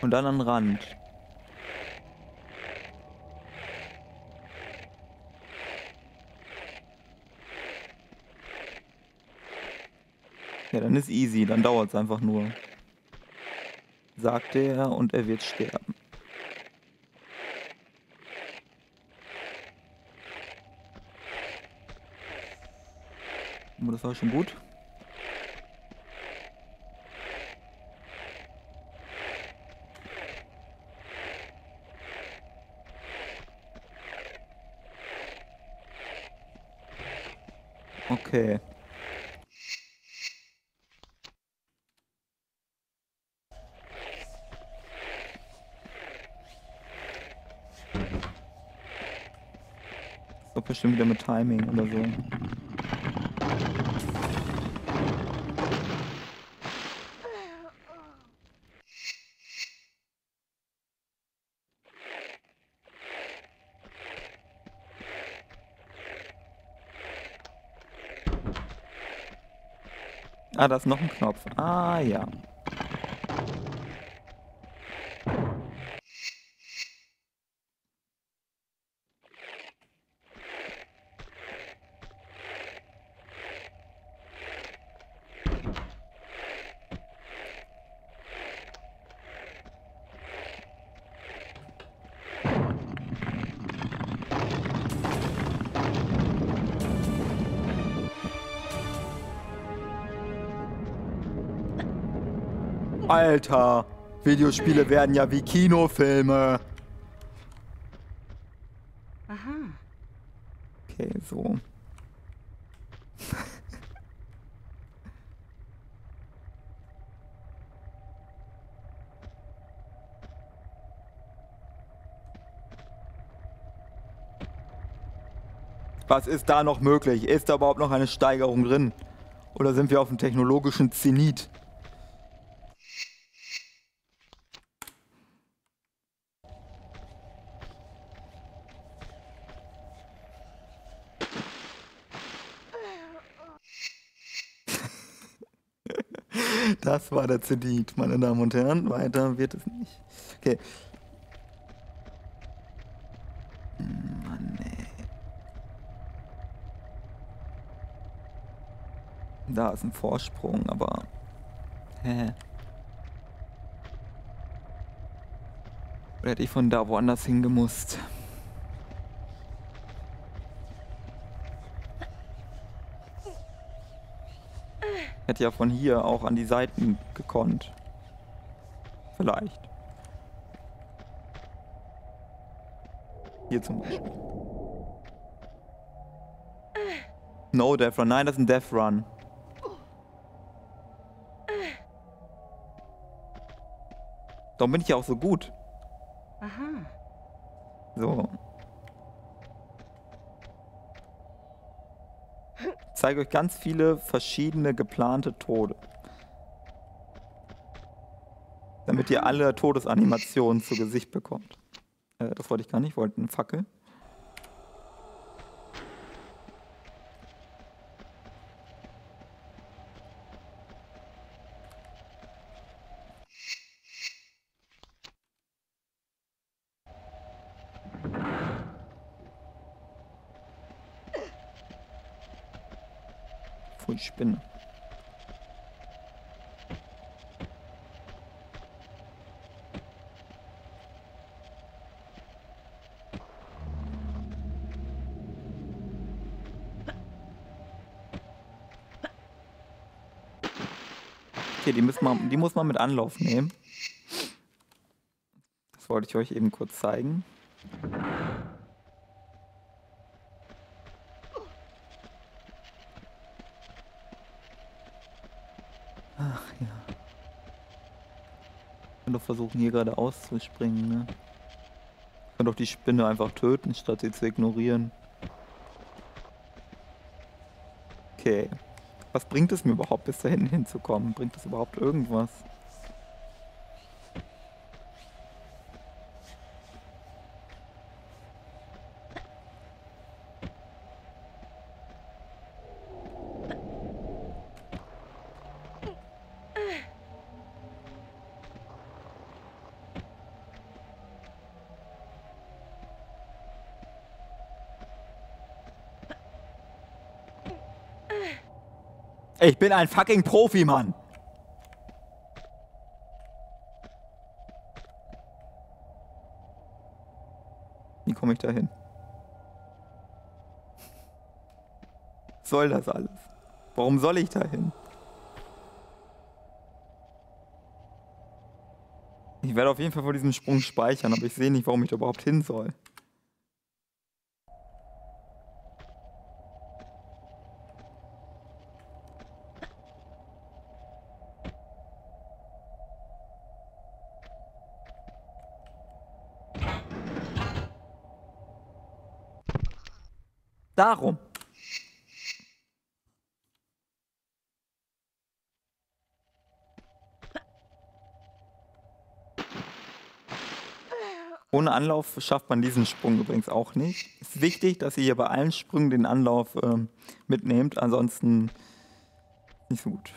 Und dann an Rand. Ja, dann ist easy, dann dauert es einfach nur. Sagte er und er wird sterben. Das war schon gut. Okay. So bestimmt wieder mit Timing oder so. Ah, da ist noch ein Knopf. Ah, ja. Alter, Videospiele werden ja wie Kinofilme. Aha. Okay, so. Was ist da noch möglich? Ist da überhaupt noch eine Steigerung drin? Oder sind wir auf dem technologischen Zenit? War der Zenit, meine Damen und Herren. Weiter wird es nicht. Okay. Mann, ey. Da ist ein Vorsprung, aber... Hä? Oder hätte ich von da woanders hingemusst? Hätte ja von hier auch an die Seiten gekonnt. Vielleicht. Hier zum Beispiel. No Death Run. Nein, das ist ein Death Run. Darum bin ich ja auch so gut. Zeige euch ganz viele verschiedene geplante Tode. Damit ihr alle Todesanimationen zu Gesicht bekommt. Äh, das wollte ich gar nicht, ich wollte eine Fackel. Voll die Spinne. Okay, die, müssen man, die muss man mit Anlauf nehmen. Das wollte ich euch eben kurz zeigen. Ach ja. Ich kann doch versuchen, hier gerade auszuspringen, ne? kann doch die Spinne einfach töten, statt sie zu ignorieren. Okay. Was bringt es mir überhaupt, bis dahin hinzukommen? Bringt es überhaupt irgendwas? Ich bin ein fucking Profi, Mann. Wie komme ich da hin? Soll das alles? Warum soll ich da hin? Ich werde auf jeden Fall vor diesem Sprung speichern, aber ich sehe nicht, warum ich da überhaupt hin soll. Darum. Ohne Anlauf schafft man diesen Sprung übrigens auch nicht. Es ist wichtig, dass ihr hier bei allen Sprüngen den Anlauf äh, mitnehmt, ansonsten nicht so gut.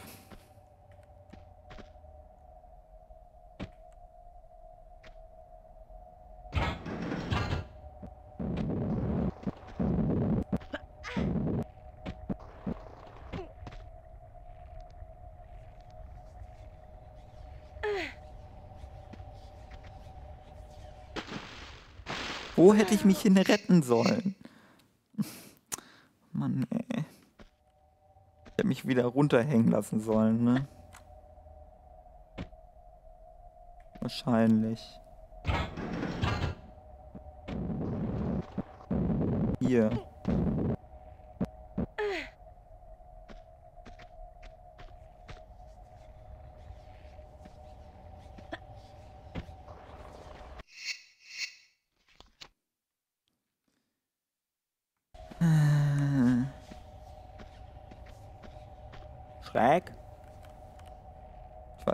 Mich hin retten sollen? Mann, ey. Ich hätte mich wieder runterhängen lassen sollen, ne? Wahrscheinlich. Hier.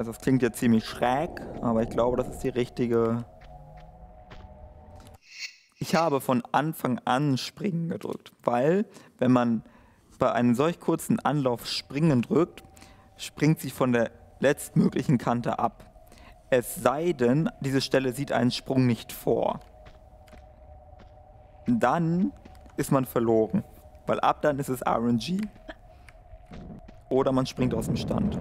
Weiß, das klingt jetzt ziemlich schräg, aber ich glaube, das ist die richtige... Ich habe von Anfang an Springen gedrückt, weil wenn man bei einem solch kurzen Anlauf Springen drückt, springt sie von der letztmöglichen Kante ab. Es sei denn, diese Stelle sieht einen Sprung nicht vor. Dann ist man verloren, weil ab dann ist es RNG. Oder man springt aus dem Stand.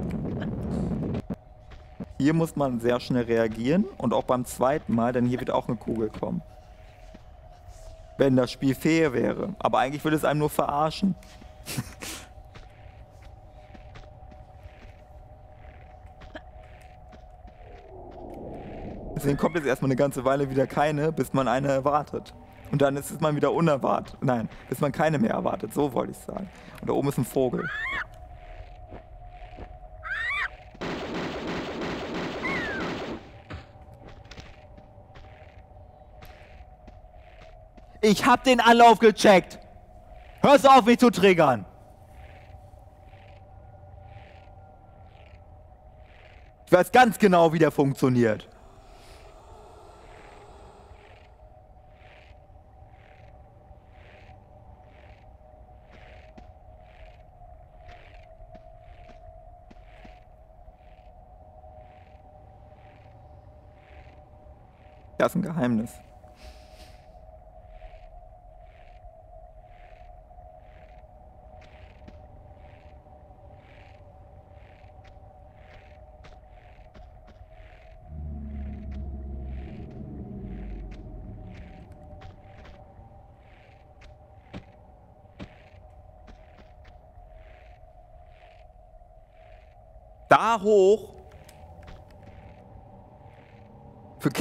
Hier muss man sehr schnell reagieren und auch beim zweiten Mal, denn hier wird auch eine Kugel kommen. Wenn das Spiel fair wäre. Aber eigentlich würde es einem nur verarschen. Deswegen kommt jetzt erstmal eine ganze Weile wieder keine, bis man eine erwartet. Und dann ist es mal wieder unerwartet. Nein, bis man keine mehr erwartet. So wollte ich sagen. Und da oben ist ein Vogel. Ich hab den Anlauf gecheckt. Hörst auf, mich zu triggern. Ich weiß ganz genau, wie der funktioniert. Das ist ein Geheimnis.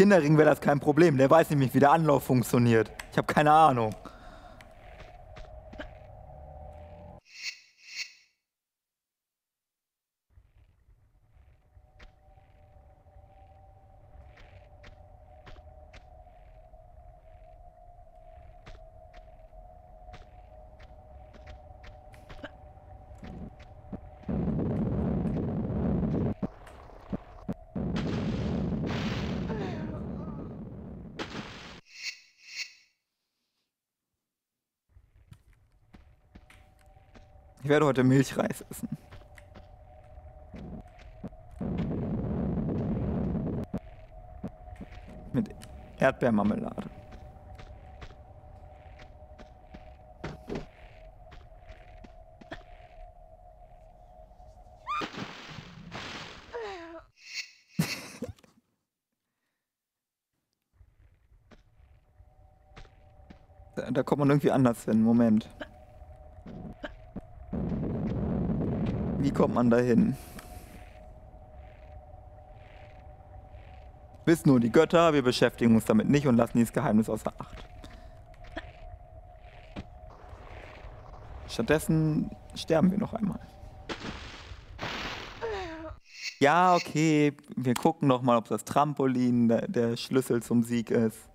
Kinderring wäre das kein Problem. Der weiß nämlich, wie der Anlauf funktioniert. Ich habe keine Ahnung. Werde heute Milchreis essen. Mit Erdbeermarmelade. da, da kommt man irgendwie anders hin. Moment. Kommt man da hin? Wissen nur die Götter, wir beschäftigen uns damit nicht und lassen dieses Geheimnis außer Acht. Stattdessen sterben wir noch einmal. Ja, okay, wir gucken noch mal, ob das Trampolin der, der Schlüssel zum Sieg ist.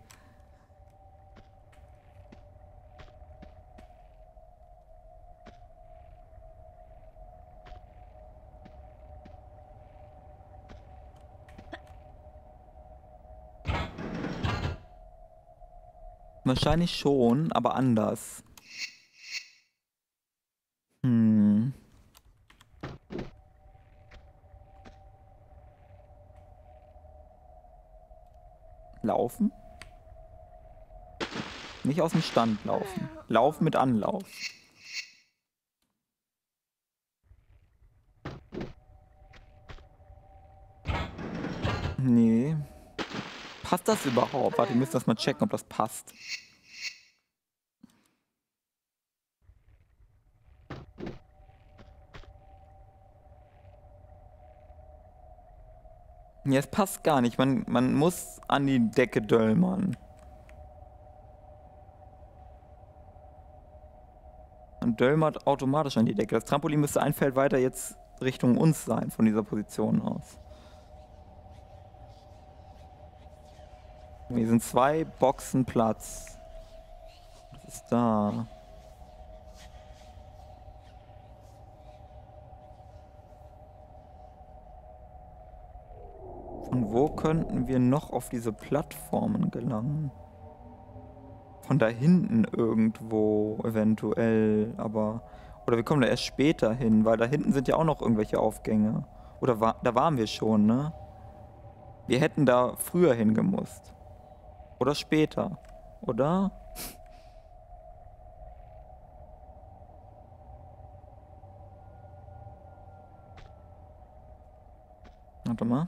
Wahrscheinlich schon, aber anders. Hm. Laufen? Nicht aus dem Stand laufen. Laufen mit Anlauf. Nee. Passt das überhaupt? Warte, wir müssen das mal checken, ob das passt. Ja, es passt gar nicht. Man, man muss an die Decke döllmern. Man döllmert automatisch an die Decke. Das Trampolin müsste ein Feld weiter jetzt Richtung uns sein, von dieser Position aus. Hier sind zwei Boxen Platz. Was ist da? Von wo könnten wir noch auf diese Plattformen gelangen? Von da hinten irgendwo eventuell, aber... Oder wir kommen da erst später hin, weil da hinten sind ja auch noch irgendwelche Aufgänge. Oder war, da waren wir schon, ne? Wir hätten da früher hingemusst. Oder später. Oder? Warte mal.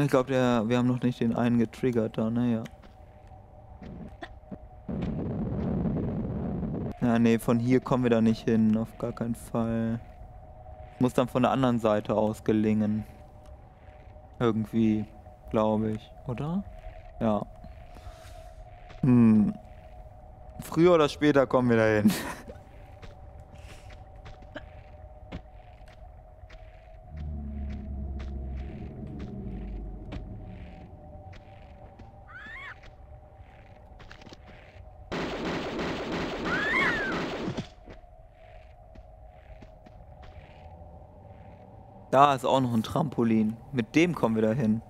Ich glaube, wir haben noch nicht den einen getriggert da, naja. Ja, nee, von hier kommen wir da nicht hin, auf gar keinen Fall. Muss dann von der anderen Seite aus gelingen. Irgendwie glaube ich, oder? Ja. Hm. Früher oder später kommen wir dahin. Da ist auch noch ein Trampolin. Mit dem kommen wir dahin.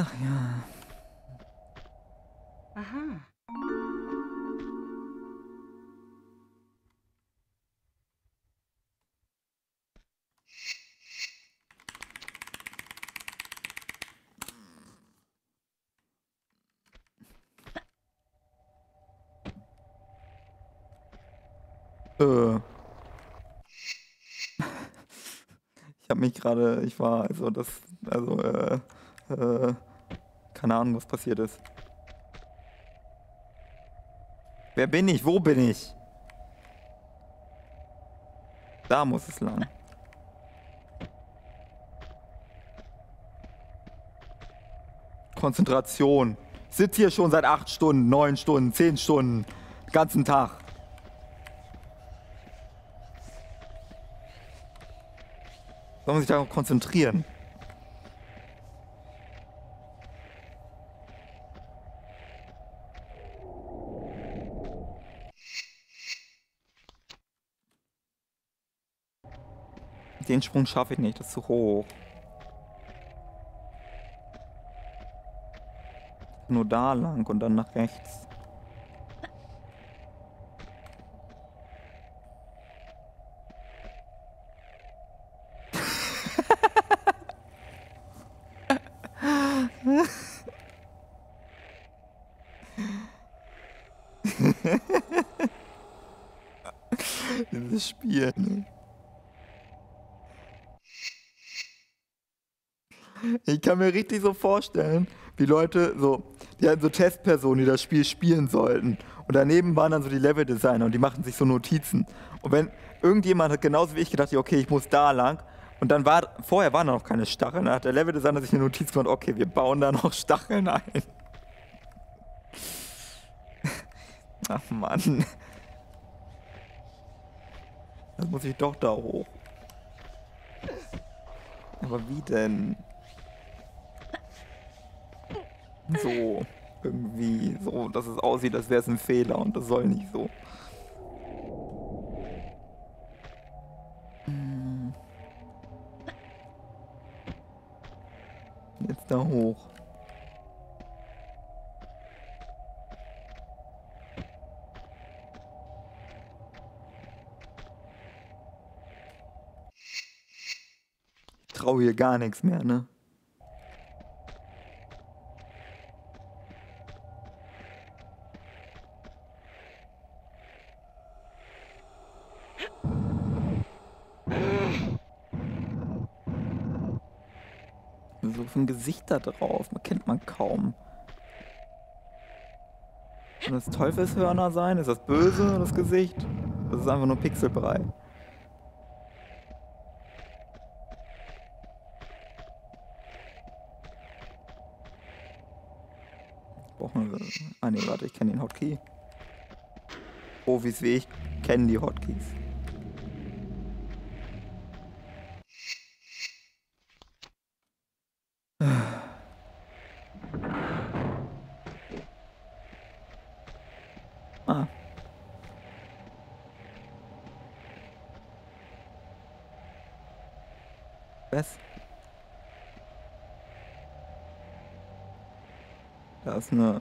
Ach ja. Aha. Äh. Ich habe habe mich gerade, ich war, also das, also, äh, äh, keine Ahnung, was passiert ist. Wer bin ich? Wo bin ich? Da muss es lang. Konzentration. Ich hier schon seit acht Stunden, neun Stunden, zehn Stunden, den ganzen Tag. Soll man sich darauf konzentrieren? Den Sprung schaffe ich nicht, das ist zu hoch. Nur da lang und dann nach rechts. Dieses Spiel. Ne? Ich kann mir richtig so vorstellen, wie Leute so, die hatten so Testpersonen, die das Spiel spielen sollten. Und daneben waren dann so die Leveldesigner und die machten sich so Notizen. Und wenn irgendjemand hat genauso wie ich gedacht, okay, ich muss da lang. Und dann war, vorher waren da noch keine Stacheln. Dann hat der Leveldesigner sich eine Notiz gemacht, okay, wir bauen da noch Stacheln ein. Ach Mann. Das muss ich doch da hoch. Aber wie denn? So, irgendwie so, dass es aussieht, als wäre es ein Fehler und das soll nicht so. Hm. Jetzt da hoch. Ich traue hier gar nichts mehr, ne? für ein Gesicht da drauf? Man kennt man kaum. Soll das Teufelshörner sein? Ist das böse, das Gesicht? Das ist einfach nur Pixelbrei. Brauchen wir... Ah ne, warte, ich kenne den Hotkey. Profis wie ich kennen die Hotkeys. Was? Da ist eine...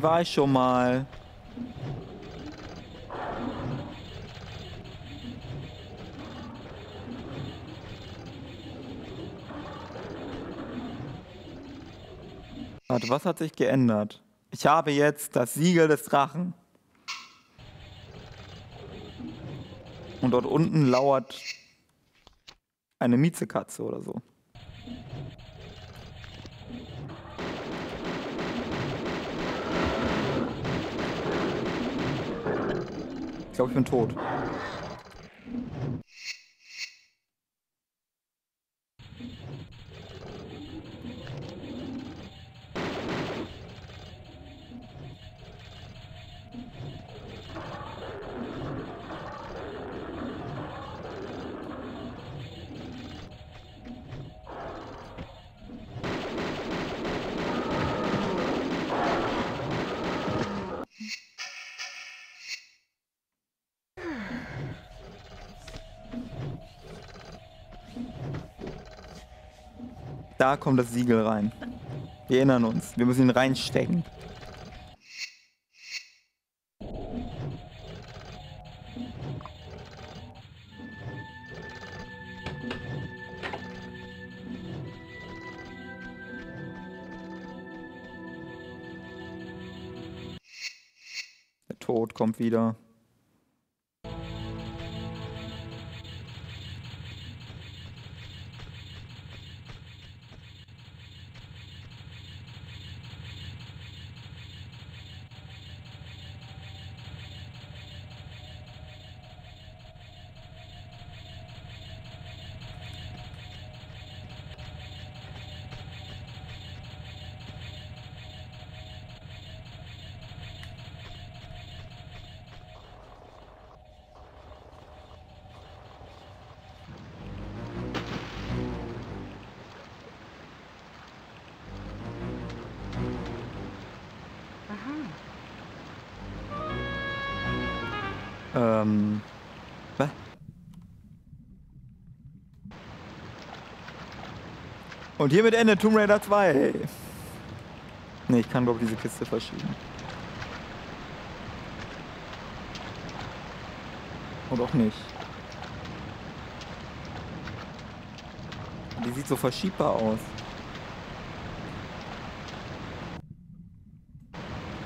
Hier war ich schon mal. Warte, was hat sich geändert? Ich habe jetzt das Siegel des Drachen. Und dort unten lauert eine Miezekatze oder so. Glaube, ich bin tot. da kommt das Siegel rein. Wir erinnern uns, wir müssen ihn reinstecken. Der Tod kommt wieder. Und hiermit endet Tomb Raider 2. Ne, ich kann glaube diese Kiste verschieben. Oder auch nicht. Die sieht so verschiebbar aus.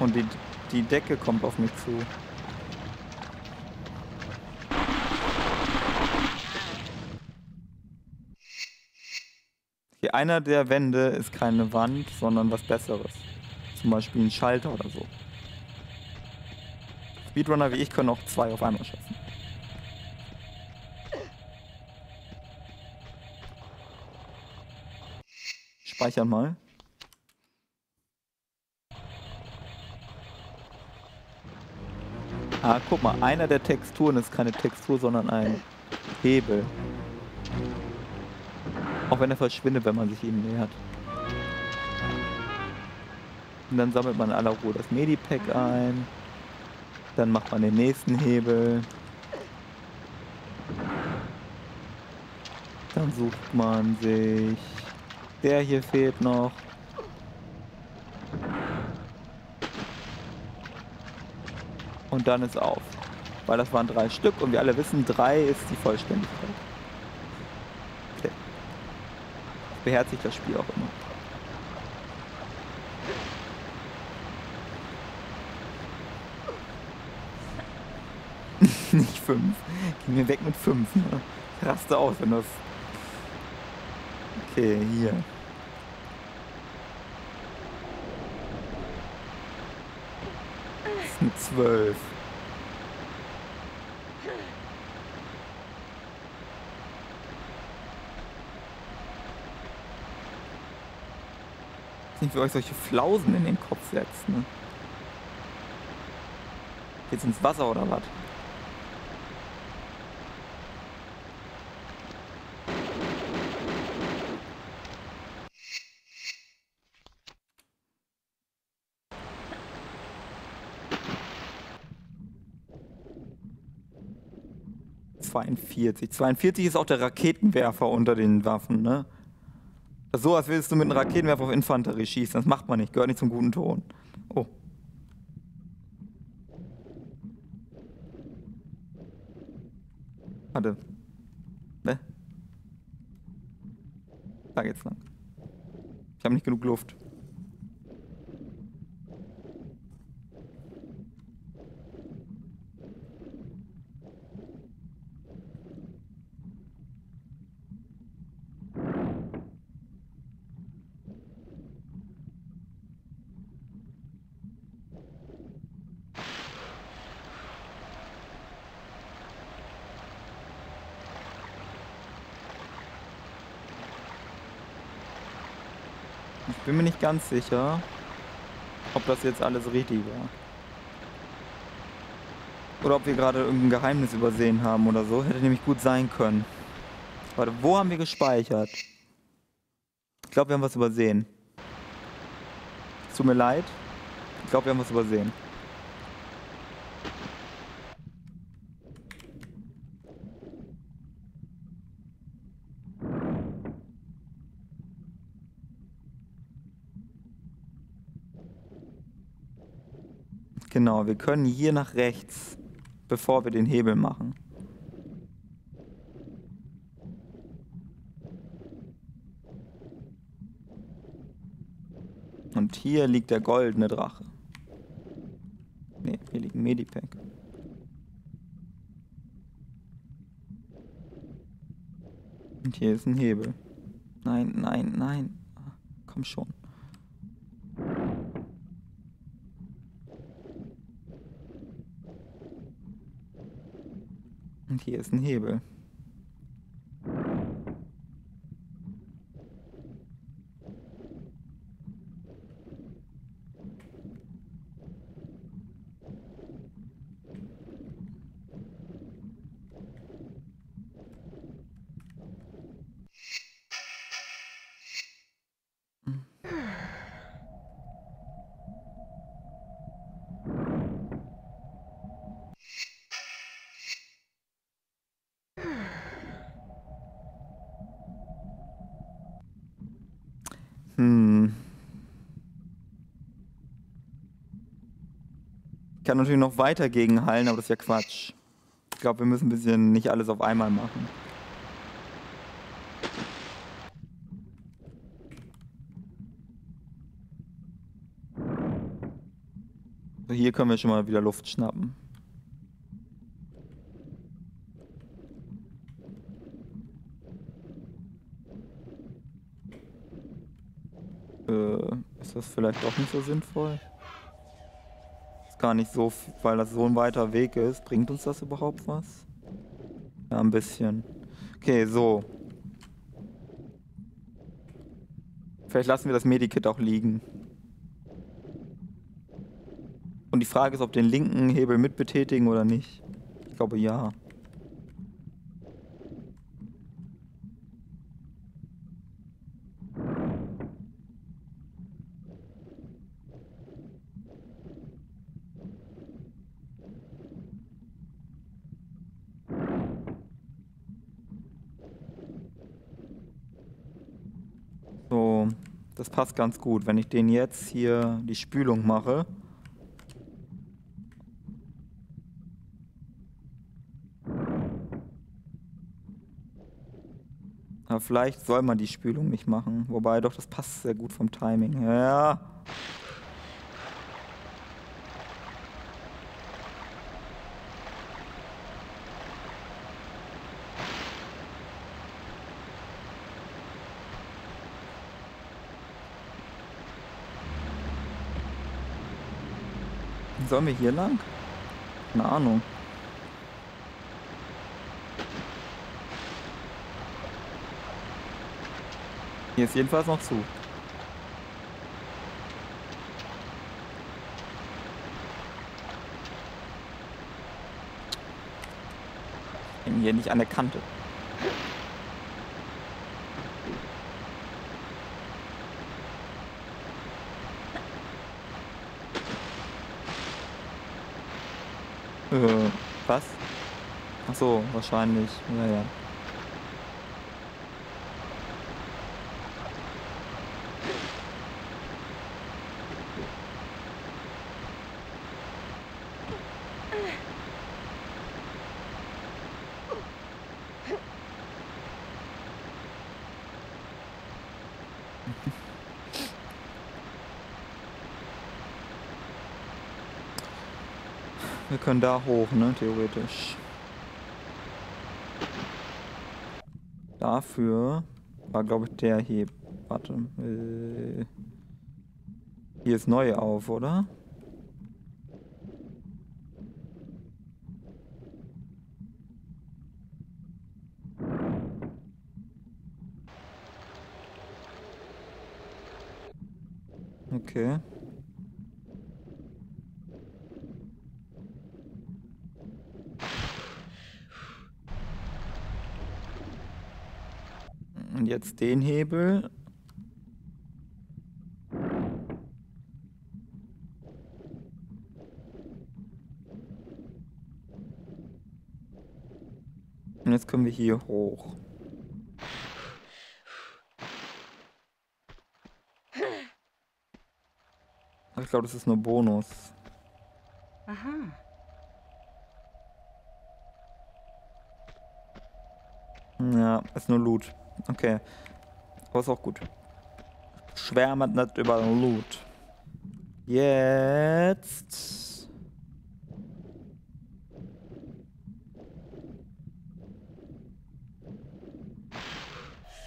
Und die, die Decke kommt auf mich zu. Einer der Wände ist keine Wand, sondern was Besseres. Zum Beispiel ein Schalter oder so. Speedrunner wie ich können auch zwei auf einmal schaffen. Speichern mal. Ah, guck mal, einer der Texturen ist keine Textur, sondern ein Hebel. Auch wenn er verschwindet, wenn man sich ihm nähert. Und dann sammelt man in aller Ruhe das Medipack ein. Dann macht man den nächsten Hebel. Dann sucht man sich. Der hier fehlt noch. Und dann ist auf. Weil das waren drei Stück und wir alle wissen, drei ist die Vollständigkeit. Okay. Beherzigt das Spiel auch immer. Nicht fünf. Geh mir weg mit fünf. Ne? Raste aus, wenn das. Okay, hier. Das sind zwölf. Nicht, wie euch solche Flausen in den Kopf setzt, ne? Geht's ins Wasser oder was? ...42. 42 ist auch der Raketenwerfer unter den Waffen, ne? So, als würdest du mit einem Raketenwerfer auf Infanterie schießen. Das macht man nicht, gehört nicht zum guten Ton. Oh. Warte. Ne? Da geht's lang. Ich habe nicht genug Luft. Ich bin mir nicht ganz sicher, ob das jetzt alles richtig war. Oder ob wir gerade irgendein Geheimnis übersehen haben oder so. Hätte nämlich gut sein können. Warte, wo haben wir gespeichert? Ich glaube, wir haben was übersehen. Es tut mir leid. Ich glaube, wir haben was übersehen. Genau, wir können hier nach rechts, bevor wir den Hebel machen. Und hier liegt der goldene Drache. Ne, hier liegt ein Medipack. Und hier ist ein Hebel. Nein, nein, nein. Ah, Komm schon. Und hier ist ein Hebel. Kann natürlich noch weiter gegenhallen, aber das ist ja Quatsch. Ich glaube, wir müssen ein bisschen nicht alles auf einmal machen. Hier können wir schon mal wieder Luft schnappen. Äh, ist das vielleicht doch nicht so sinnvoll? Gar nicht so, weil das so ein weiter Weg ist. Bringt uns das überhaupt was? Ja, ein bisschen. Okay, so. Vielleicht lassen wir das Medikit auch liegen. Und die Frage ist, ob den linken Hebel mitbetätigen oder nicht. Ich glaube ja. So, das passt ganz gut. Wenn ich den jetzt hier die Spülung mache. Aber vielleicht soll man die Spülung nicht machen. Wobei doch, das passt sehr gut vom Timing. Ja. Sollen wir hier lang? Keine Ahnung. Hier ist jedenfalls noch zu. Bin hier nicht an der Kante. Äh, was? Ach so, wahrscheinlich. Ja, ja. Wir können da hoch, ne, theoretisch. Dafür war, glaube ich, der hier. Warte. Äh, hier ist neu auf, oder? Okay. Und jetzt den Hebel. Und jetzt können wir hier hoch. Ich glaube, das ist nur Bonus. Aha. Ja, ist nur Loot. Okay. Aber ist auch gut. Schwärmt nicht über den Loot. Jetzt.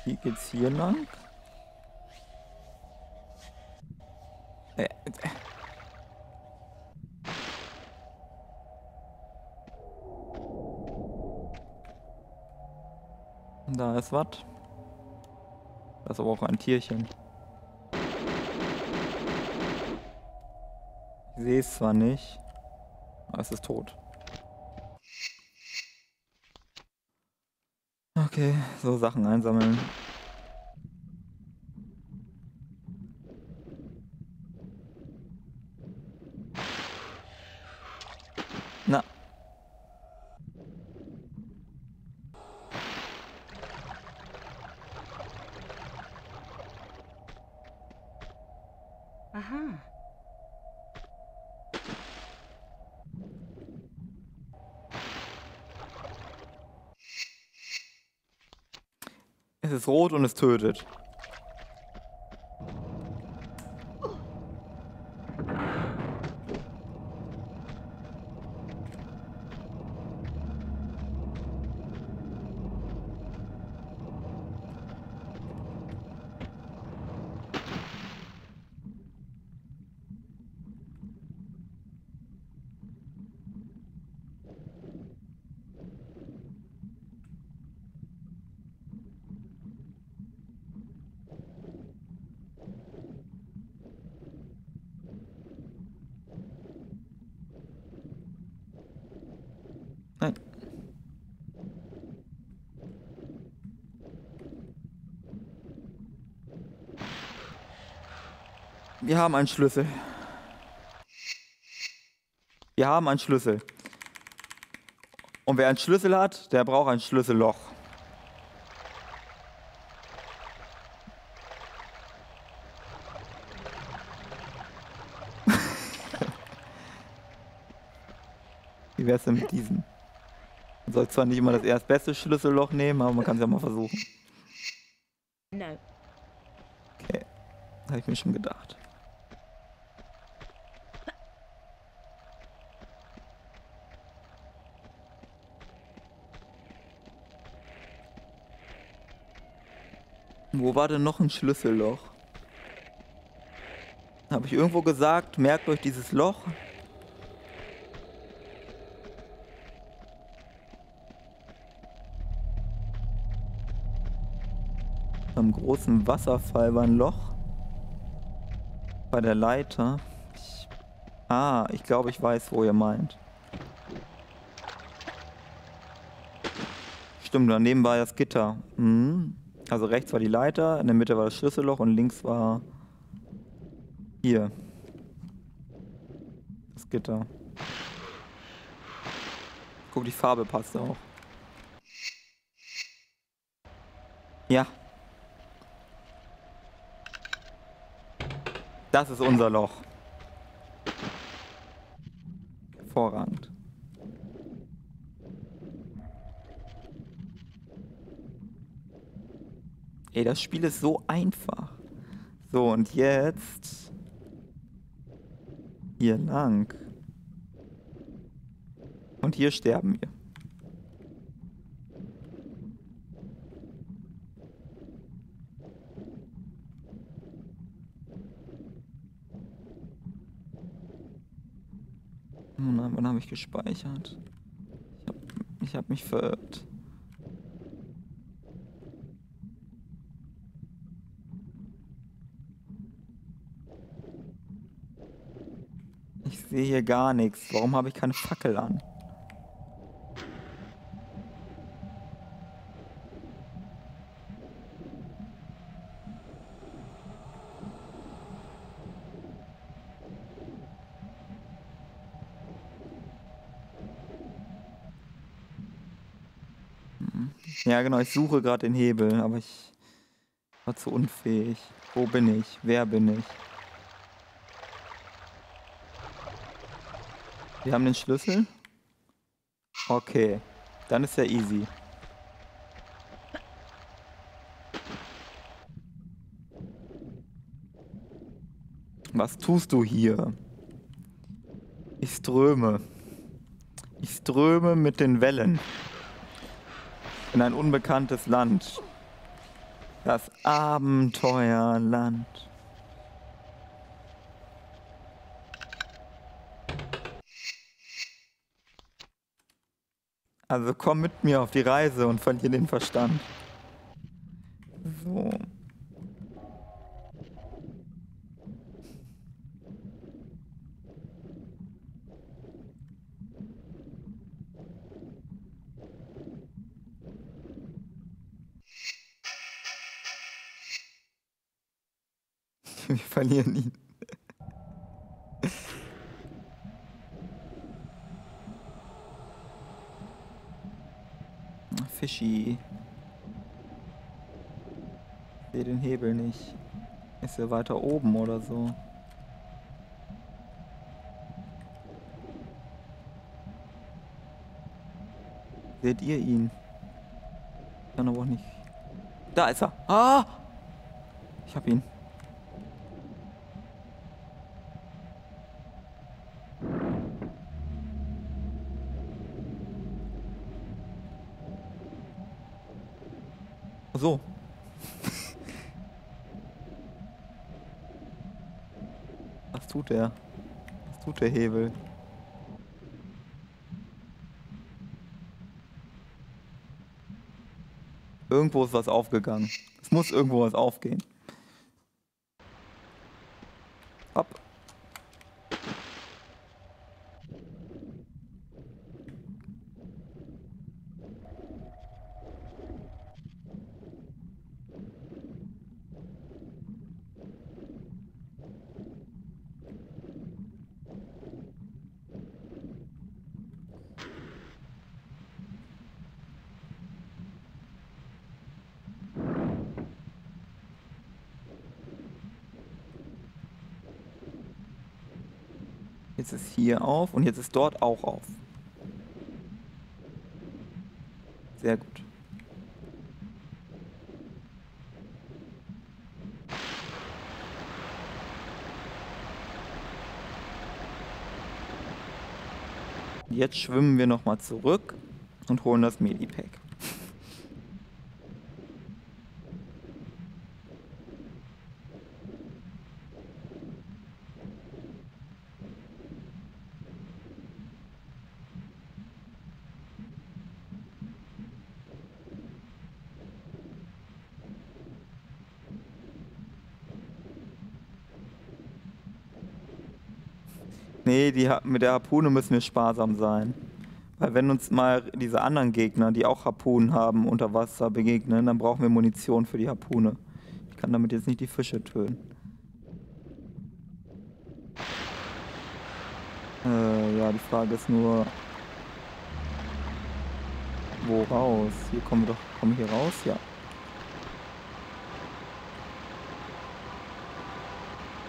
Wie geht's hier lang. Äh. äh. Da ist was. Das ist aber auch ein Tierchen. Ich sehe es zwar nicht, aber es ist tot. Okay, so Sachen einsammeln. Rot und es tötet. Haben einen Schlüssel. Wir haben einen Schlüssel. Und wer einen Schlüssel hat, der braucht ein Schlüsselloch. Wie wär's denn mit diesem? Man soll zwar nicht immer das erstbeste Schlüsselloch nehmen, aber man kann es ja mal versuchen. No. Okay, habe ich mir schon gedacht. Wo war denn noch ein Schlüsselloch? Habe ich irgendwo gesagt, merkt euch dieses Loch? Am großen Wasserfall war ein Loch. Bei der Leiter. Ich, ah, ich glaube, ich weiß, wo ihr meint. Stimmt, daneben war das Gitter. Mhm. Also rechts war die Leiter, in der Mitte war das Schlüsselloch und links war hier das Gitter. Guck, die Farbe passt auch. Ja. Das ist unser Loch. Hervorragend. Ey, das Spiel ist so einfach. So, und jetzt... Hier lang. Und hier sterben wir. Nein, wann habe ich gespeichert? Ich habe hab mich verirrt. Ich sehe hier gar nichts. Warum habe ich keine Fackel an? Hm. Ja, genau, ich suche gerade den Hebel, aber ich war zu unfähig. Wo bin ich? Wer bin ich? Wir haben den Schlüssel. Okay, dann ist ja easy. Was tust du hier? Ich ströme. Ich ströme mit den Wellen in ein unbekanntes Land. Das Abenteuerland. Also komm mit mir auf die Reise und verlier den Verstand. So. Wir verlieren ihn. Fischi. Ich sehe den Hebel nicht. Ist er weiter oben oder so? Seht ihr ihn? Kann aber auch nicht. Da ist er. Ah! Ich hab ihn. So. Was tut er? Was tut der Hebel? Irgendwo ist was aufgegangen. Es muss irgendwo was aufgehen. Hopp. Jetzt ist hier auf und jetzt ist dort auch auf. Sehr gut. Jetzt schwimmen wir nochmal zurück und holen das Medipack. Nee, die, Ha- mit der Harpune müssen wir sparsam sein. Weil wenn uns mal diese anderen Gegner, die auch Harpunen haben, unter Wasser begegnen, dann brauchen wir Munition für die Harpune. Ich kann damit jetzt nicht die Fische töten. Äh, ja, die Frage ist nur... Wo raus? Hier kommen wir doch... Kommen wir hier raus? Ja.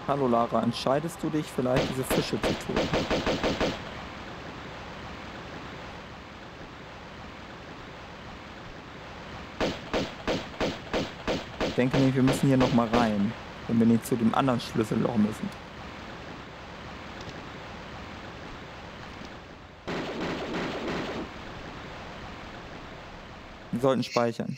Hallo Lara, entscheidest du dich vielleicht, diese Fische zu töten? Ich denke nämlich, wir müssen hier nochmal rein, wenn wir nicht zu dem anderen Schlüsselloch müssen. Wir sollten speichern.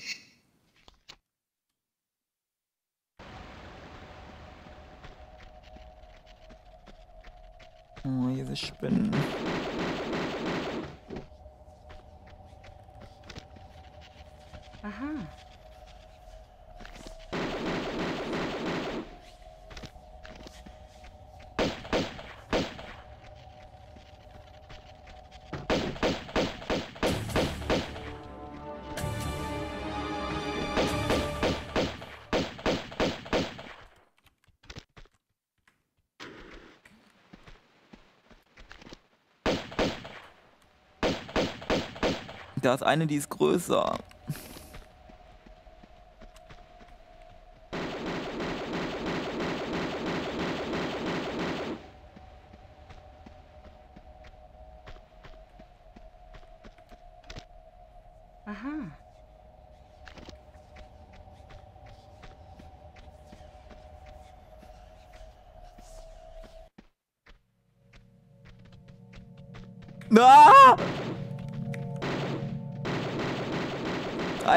Da ist eine, die ist größer.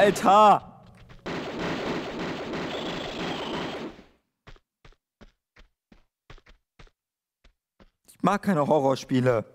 Alter! Ich mag keine Horrorspiele.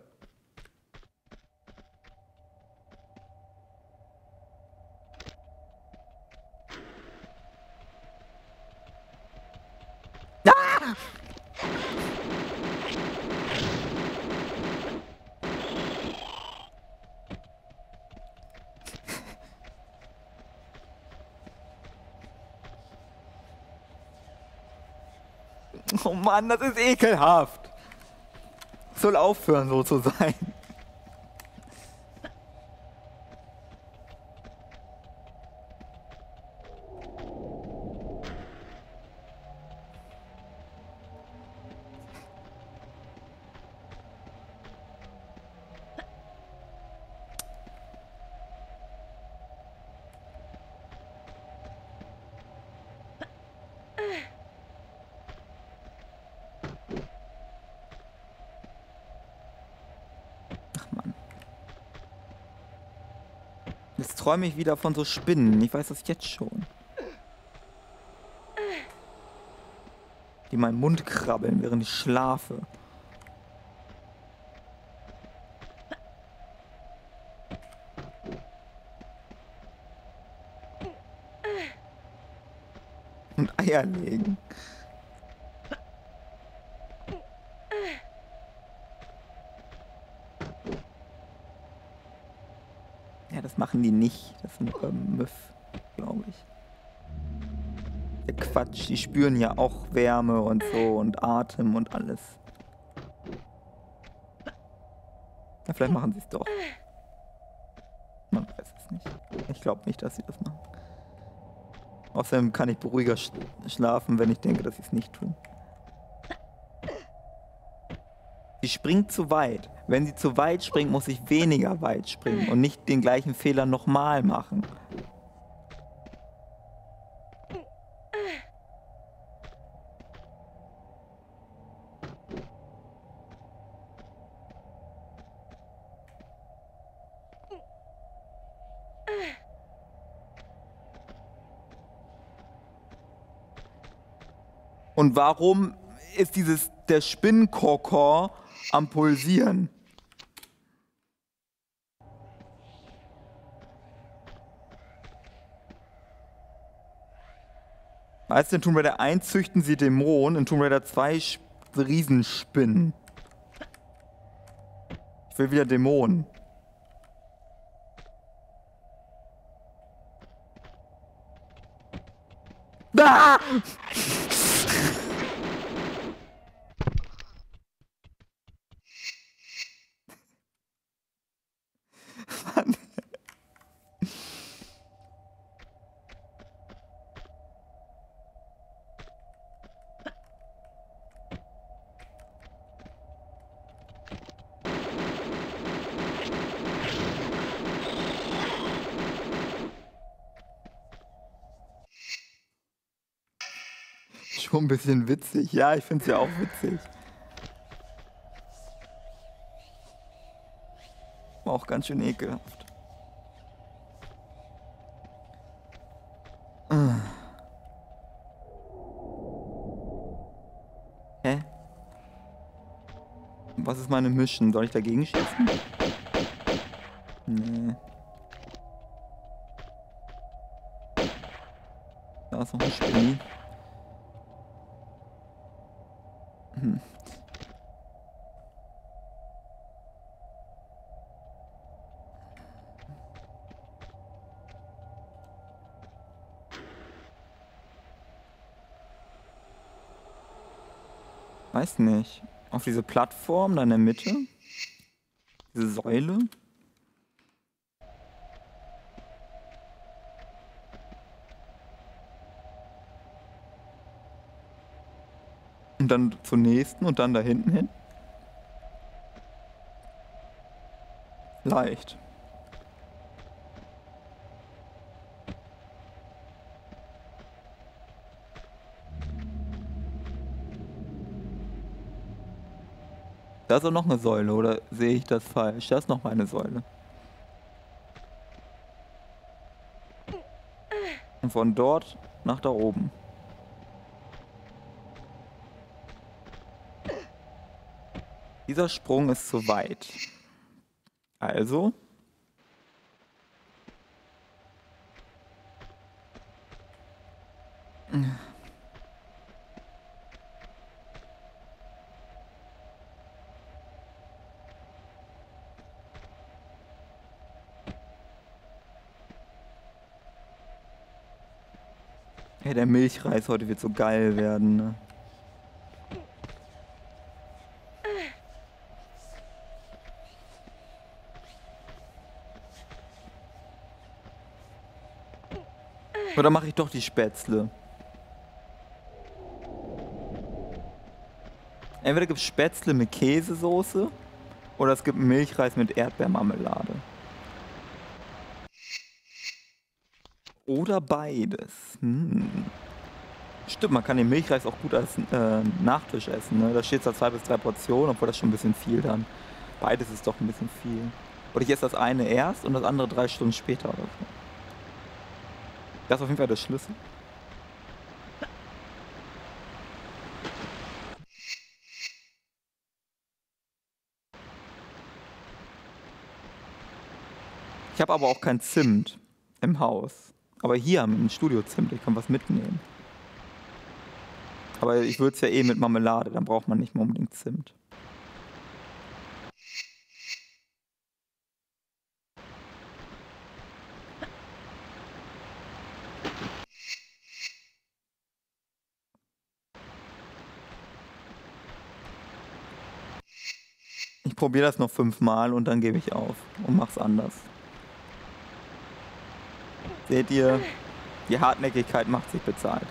Mann, das ist ekelhaft. Soll aufhören, so zu sein. Träume ich wieder von so Spinnen. Ich weiß das jetzt schon. Die in meinen Mund krabbeln, während ich schlafe. Und Eier legen. Ja, das machen die nicht. Das sind ähm, Müff, glaube ich. Der Quatsch, die spüren ja auch Wärme und so und Atem und alles. Ja, vielleicht machen sie es doch. Man weiß es nicht. Ich glaube nicht, dass sie das machen. Außerdem kann ich beruhiger sch schlafen, wenn ich denke, dass sie es nicht tun. Sie springt zu weit. Wenn sie zu weit springt, muss ich weniger weit springen und nicht den gleichen Fehler nochmal machen. Und warum ist dieses der Spinnenkokor am pulsieren? Du, in Tomb Raider 1 züchten sie Dämonen, in Tomb Raider 2 Sch- Riesenspinnen. Ich will wieder Dämonen. Ah! Bisschen witzig. Ja, ich finde es ja auch witzig. Auch ganz schön ekelhaft. Ah. Hä? Was ist meine Mission? Soll ich dagegen schießen? Nee. Da ist noch ein Spinni. Nicht. Auf diese Plattform da in der Mitte. Diese Säule. Und dann zur nächsten und dann da hinten hin. Leicht. Da ist auch noch eine Säule, oder sehe ich das falsch? Da ist noch mal eine Säule. Und von dort nach da oben. Dieser Sprung ist zu weit. Also. Der Milchreis heute wird so geil werden, ne? Oder mache ich doch die Spätzle? Entweder gibt es Spätzle mit Käsesoße oder es gibt Milchreis mit Erdbeermarmelade. Oder beides. Hm. Stimmt, man kann den Milchreis auch gut als äh, Nachtisch essen. Ne? Da steht zwar zwei bis drei Portionen, obwohl das schon ein bisschen viel dann. Beides ist doch ein bisschen viel. Oder ich esse das eine erst und das andere drei Stunden später oder so. Das ist auf jeden Fall der Schlüssel. Ich habe aber auch kein Zimt im Haus. Aber hier haben wir ein Studio Zimt, ich kann was mitnehmen. Aber ich würde es ja eh mit Marmelade, dann braucht man nicht mehr unbedingt Zimt. probiere das noch fünfmal und dann gebe ich auf und mach's anders. Seht ihr, die Hartnäckigkeit macht sich bezahlt.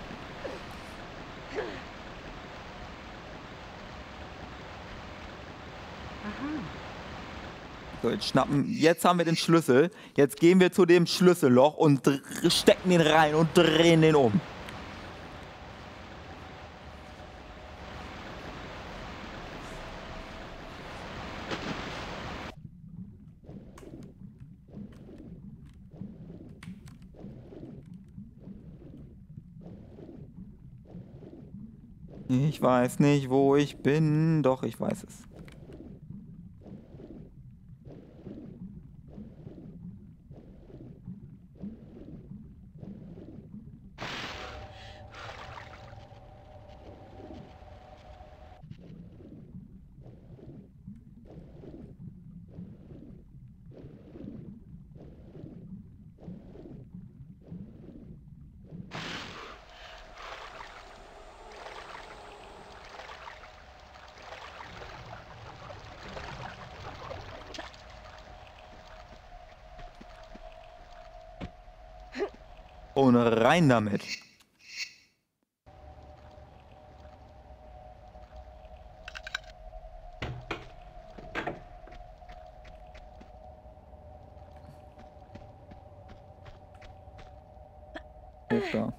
So, jetzt schnappen, jetzt haben wir den Schlüssel. Jetzt gehen wir zu dem Schlüsselloch und stecken den rein und drehen den um. Ich weiß nicht, wo ich bin. Doch, ich weiß es. Und rein damit. Da.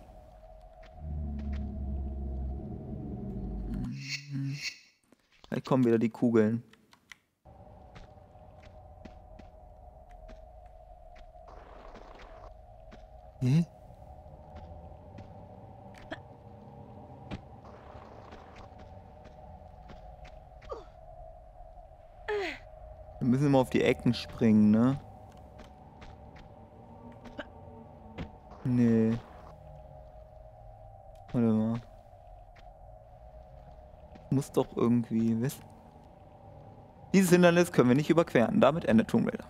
Kommen wieder die Kugeln. Hä? Wir müssen immer auf die Ecken springen, ne? Nee. Warte mal. Muss doch irgendwie wissen. Dieses Hindernis können wir nicht überqueren. Damit endet Tomb Raider.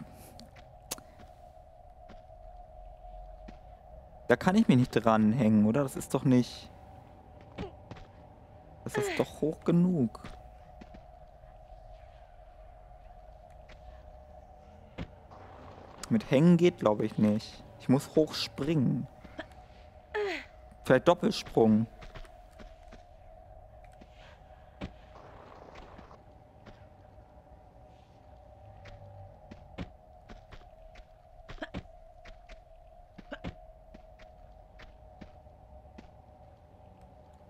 Da kann ich mich nicht dranhängen, oder? Das ist doch nicht... Das ist doch hoch genug. Mit Hängen geht, glaube ich, nicht. Ich muss hoch springen. Vielleicht Doppelsprung.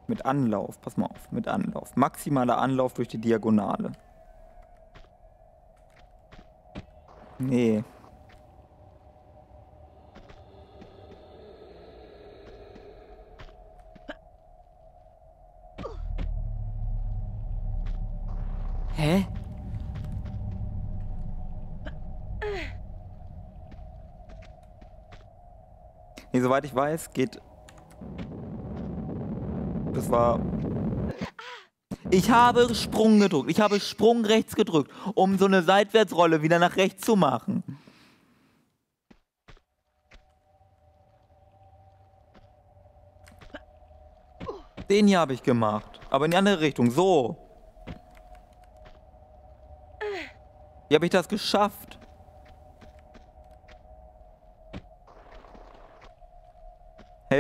Mit Anlauf, pass mal auf, mit Anlauf. Maximaler Anlauf durch die Diagonale. Nee, Hä? Nee, soweit ich weiß, geht... Das war... Ich habe Sprung gedrückt. Ich habe Sprung rechts gedrückt, um so eine Seitwärtsrolle wieder nach rechts zu machen. Den hier habe ich gemacht. Aber in die andere Richtung. So. Wie habe ich das geschafft?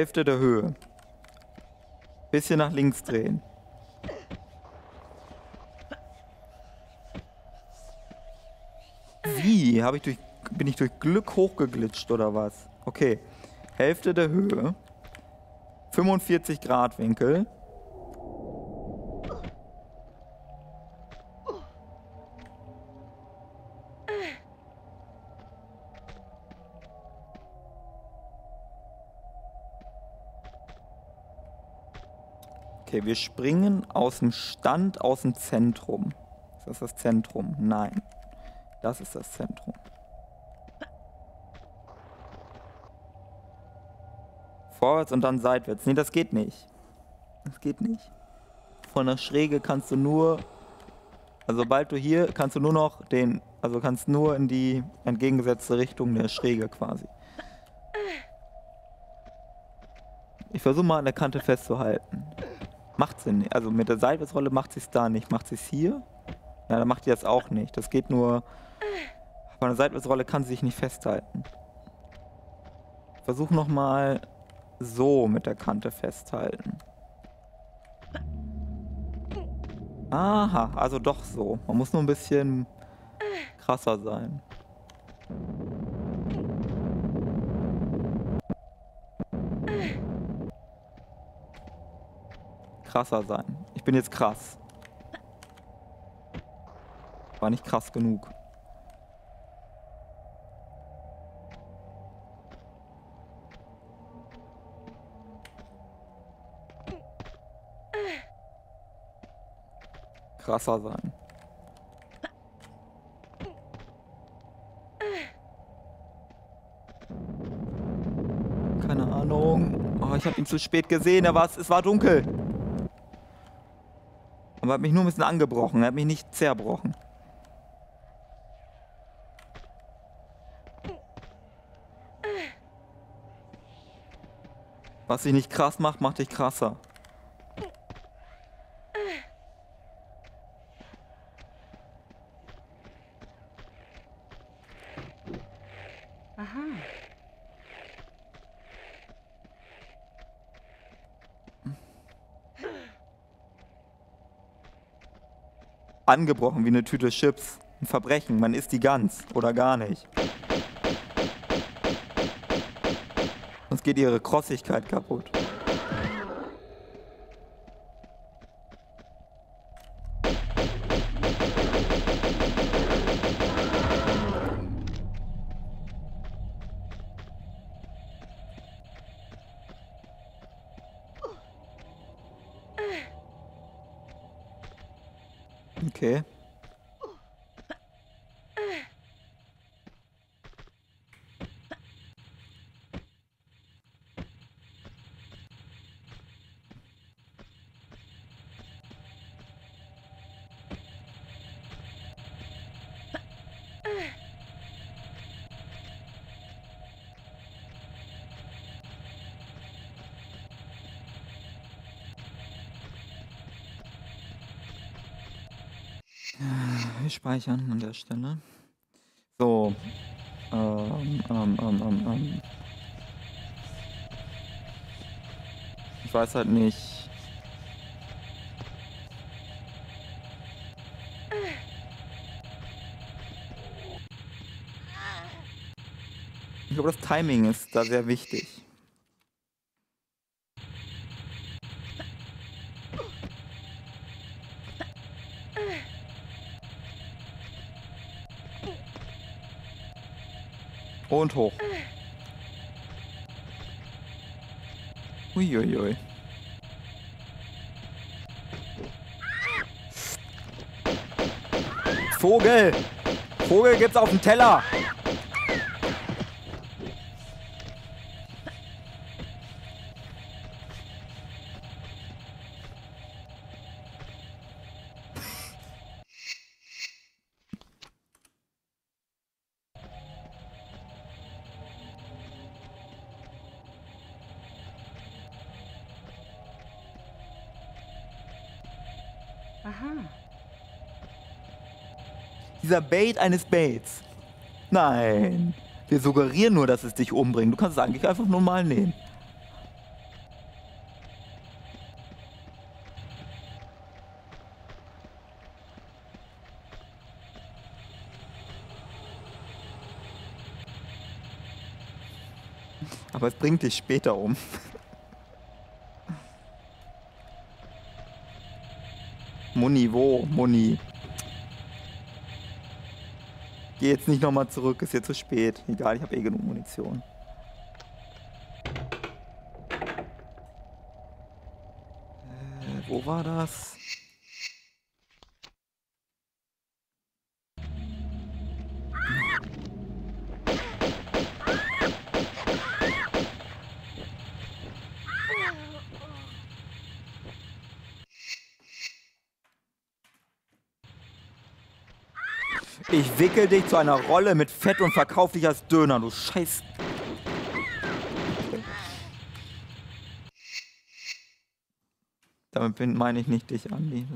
Hälfte der Höhe. Bisschen nach links drehen. Wie? Habe ich durch, bin ich durch Glück hochgeglitscht oder was? Okay. Hälfte der Höhe. 45 Grad Winkel. Okay, wir springen aus dem Stand aus dem Zentrum. Ist das das Zentrum? Nein. Das ist das Zentrum. Vorwärts und dann seitwärts. Nee, das geht nicht. Das geht nicht. Von der Schräge kannst du nur... Also sobald du hier, kannst du nur noch den... Also kannst nur in die entgegengesetzte Richtung der Schräge quasi. Ich versuche mal an der Kante festzuhalten. Macht sie nicht. Also mit der Seitwärtsrolle macht sie es da nicht. Macht sie es hier? Ja, dann macht die das auch nicht. Das geht nur... Von der Seitwärtsrolle kann sie sich nicht festhalten. Versuch nochmal so mit der Kante festhalten. Aha, also doch so. Man muss nur ein bisschen krasser sein. Krasser sein. Ich bin jetzt krass. War nicht krass genug. krasser sein. Keine Ahnung. Oh, ich habe ihn zu spät gesehen. Er war, es war dunkel. Aber er hat mich nur ein bisschen angebrochen. Er hat mich nicht zerbrochen. Was dich nicht krass macht, macht dich krasser. Angebrochen wie eine Tüte Chips. Ein Verbrechen, man isst die ganz oder gar nicht. Sonst geht ihre Krossigkeit kaputt. Speichern an der Stelle. So. Ähm, ähm, ähm, ähm, ähm. Ich weiß halt nicht. Ich glaube, das Timing ist da sehr wichtig. Und hoch. Uiuiui. Vogel! Vogel gibt's auf dem Teller! Dieser Bait eines Baits. Nein. Wir suggerieren nur, dass es dich umbringt. Du kannst es eigentlich einfach nur mal nehmen. Aber es bringt dich später um. Muni, wo? Muni. Geh jetzt nicht nochmal zurück, ist jetzt zu spät. Egal, ich habe eh genug Munition. Äh, wo war das? Ich wickel dich zu einer Rolle mit Fett und verkauf dich als Döner, du Scheiß. Damit meine ich nicht dich, Andi.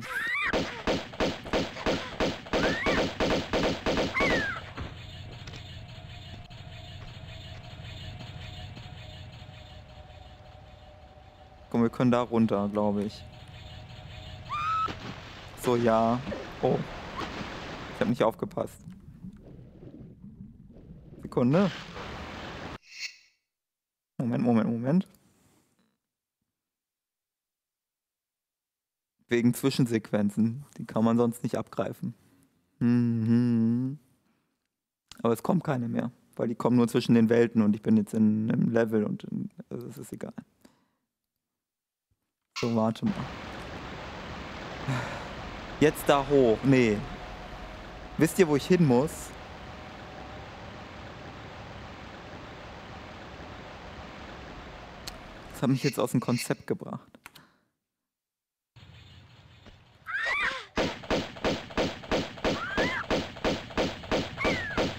Komm, wir können da runter, glaube ich. So, ja. Oh. Nicht aufgepasst. Sekunde. Moment, Moment, Moment. Wegen Zwischensequenzen. Die kann man sonst nicht abgreifen. Mhm. Aber es kommt keine mehr. Weil die kommen nur zwischen den Welten und ich bin jetzt in einem Level und in, also es ist egal. So, warte mal. Jetzt da hoch. Nee. Wisst ihr, wo ich hin muss? Das hat mich jetzt aus dem Konzept gebracht.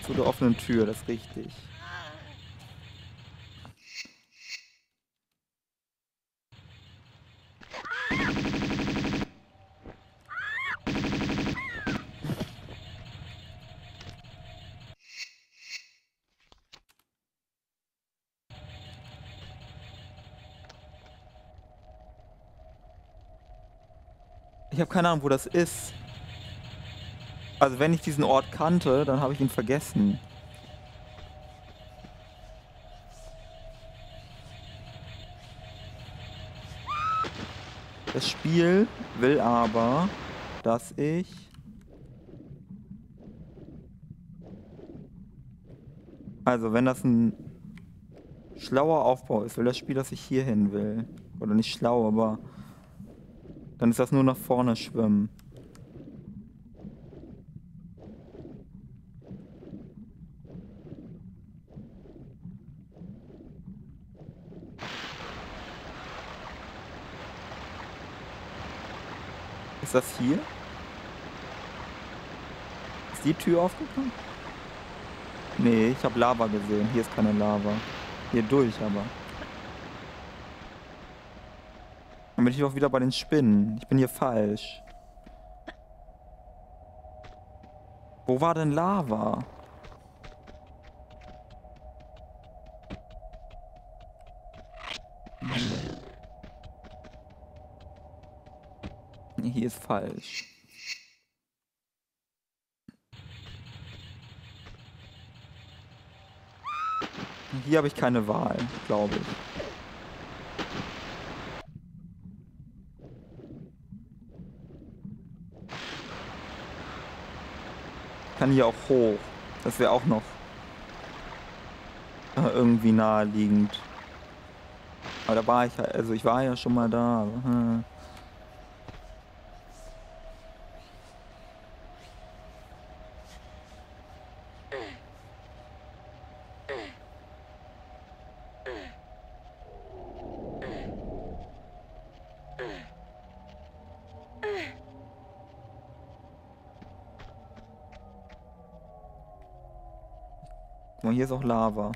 Zu der offenen Tür, das ist richtig. Keine Ahnung, wo das ist. Also wenn ich diesen Ort kannte, dann habe ich ihn vergessen. Das Spiel will aber, dass ich... Also wenn das ein schlauer Aufbau ist, will das Spiel, dass ich hier hin will. Oder nicht schlau, aber... Dann ist das nur nach vorne schwimmen. Ist das hier? Ist die Tür aufgegangen? Nee, ich habe Lava gesehen. Hier ist keine Lava. Hier durch aber. Bin ich auch wieder bei den Spinnen. Ich bin hier falsch. Wo war denn Lava? Hier ist falsch. Hier habe ich keine Wahl, glaube ich. Kann hier auch hoch. Das wäre auch noch äh, irgendwie naheliegend. Aber da war ich halt, also ich war ja schon mal da. hier ist auch Lava.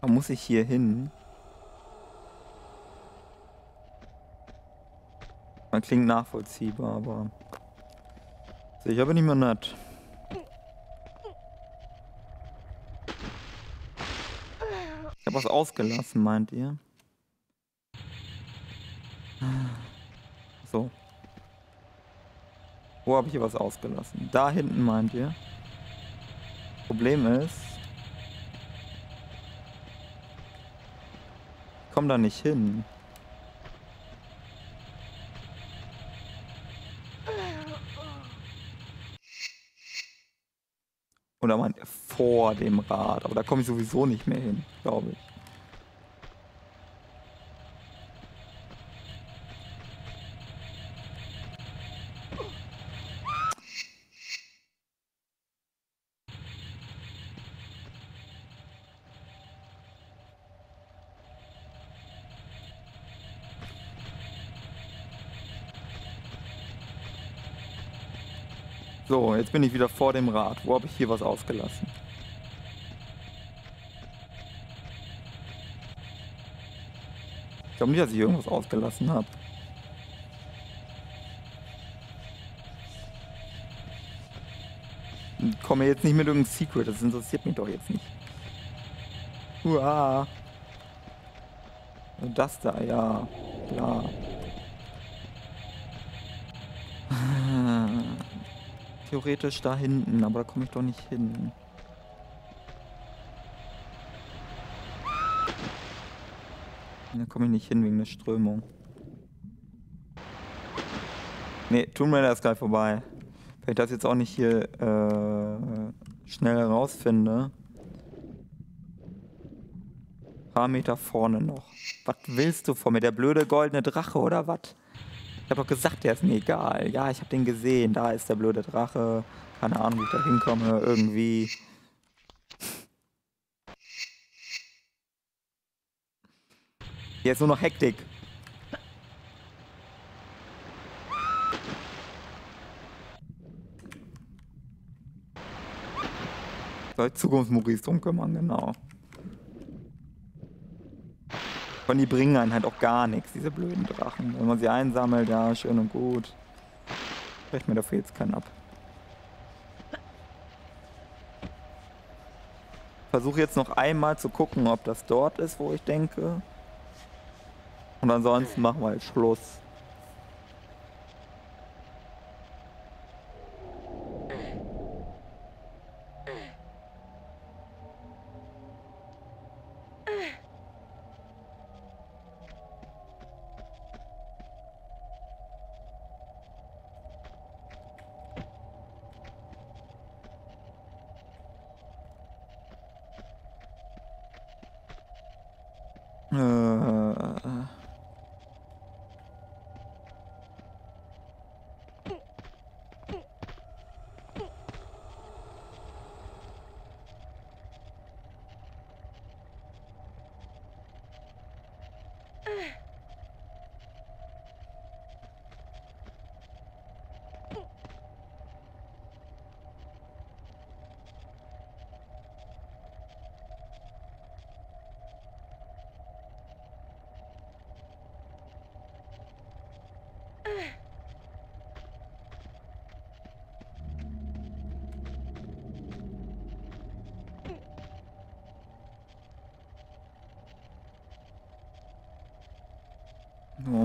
Aber muss ich hier hin? Man klingt nachvollziehbar, aber sicher bin ich mir nicht. Habe was ausgelassen, meint ihr? So. Wo habe ich hier was ausgelassen? Da hinten, meint ihr? Problem ist, ich komme da nicht hin. Vor dem Rad? Aber da komme ich sowieso nicht mehr hin, glaube ich. So, jetzt bin ich wieder vor dem Rad. Wo habe ich hier was ausgelassen? Ich glaube nicht, dass ich irgendwas ausgelassen habe. Ich komme jetzt nicht mit irgendeinem Secret, das interessiert mich doch jetzt nicht. Uah. Das da, ja. Klar. theoretisch da hinten, aber da komme ich doch nicht hin. Da komme ich nicht hin wegen der Strömung. Ne, tun wir das gleich vorbei. Wenn ich das jetzt auch nicht hier äh, schnell herausfinde. Paar Meter vorne noch. Was willst du von mir? Der blöde goldene Drache oder was? Ich habe doch gesagt, der ist mir egal. Ja, ich habe den gesehen. Da ist der blöde Drache. Keine Ahnung, wie ich da hinkomme. Irgendwie. Ist nur noch Hektik. Soll Zukunftsmaurice drum kümmern, genau. Und die bringen einen halt auch gar nichts, diese blöden Drachen. Wenn man sie einsammelt, ja, schön und gut. Vielleicht mir dafür jetzt keinen ab. Versuche jetzt noch einmal zu gucken, ob das dort ist, wo ich denke. Und ansonsten machen wir halt Schluss.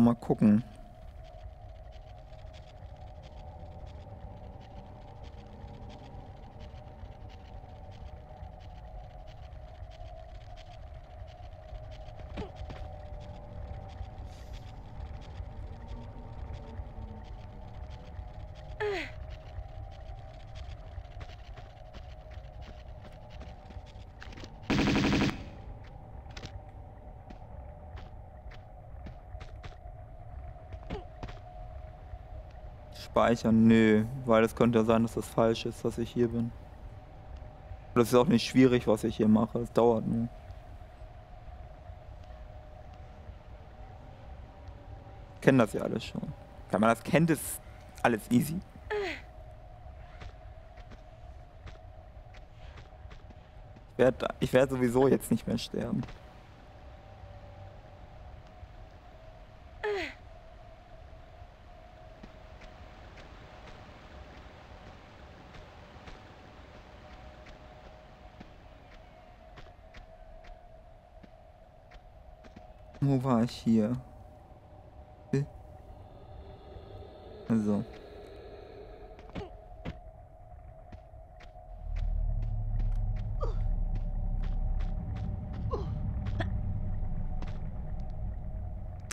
Mal gucken. Speichern? Nö, weil es könnte ja sein, dass das falsch ist, dass ich hier bin. Das ist auch nicht schwierig, was ich hier mache. Es dauert nur. Ich kenne das ja alles schon. Wenn man das kennt, ist alles easy. Ich werde ich werd sowieso jetzt nicht mehr sterben. Wo ich hier? Also.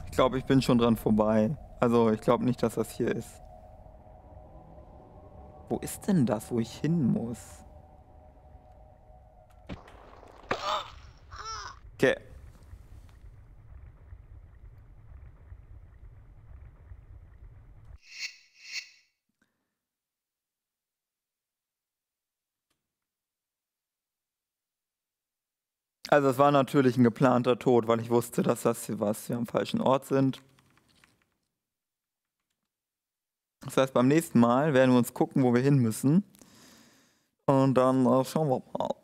Ich glaube, ich bin schon dran vorbei. Also, ich glaube nicht, dass das hier ist. Wo ist denn das, wo ich hin muss? Okay. Also es war natürlich ein geplanter Tod, weil ich wusste, dass das hier was wir am falschen Ort sind. Das heißt, beim nächsten Mal werden wir uns gucken, wo wir hin müssen. Und dann äh, schauen wir mal.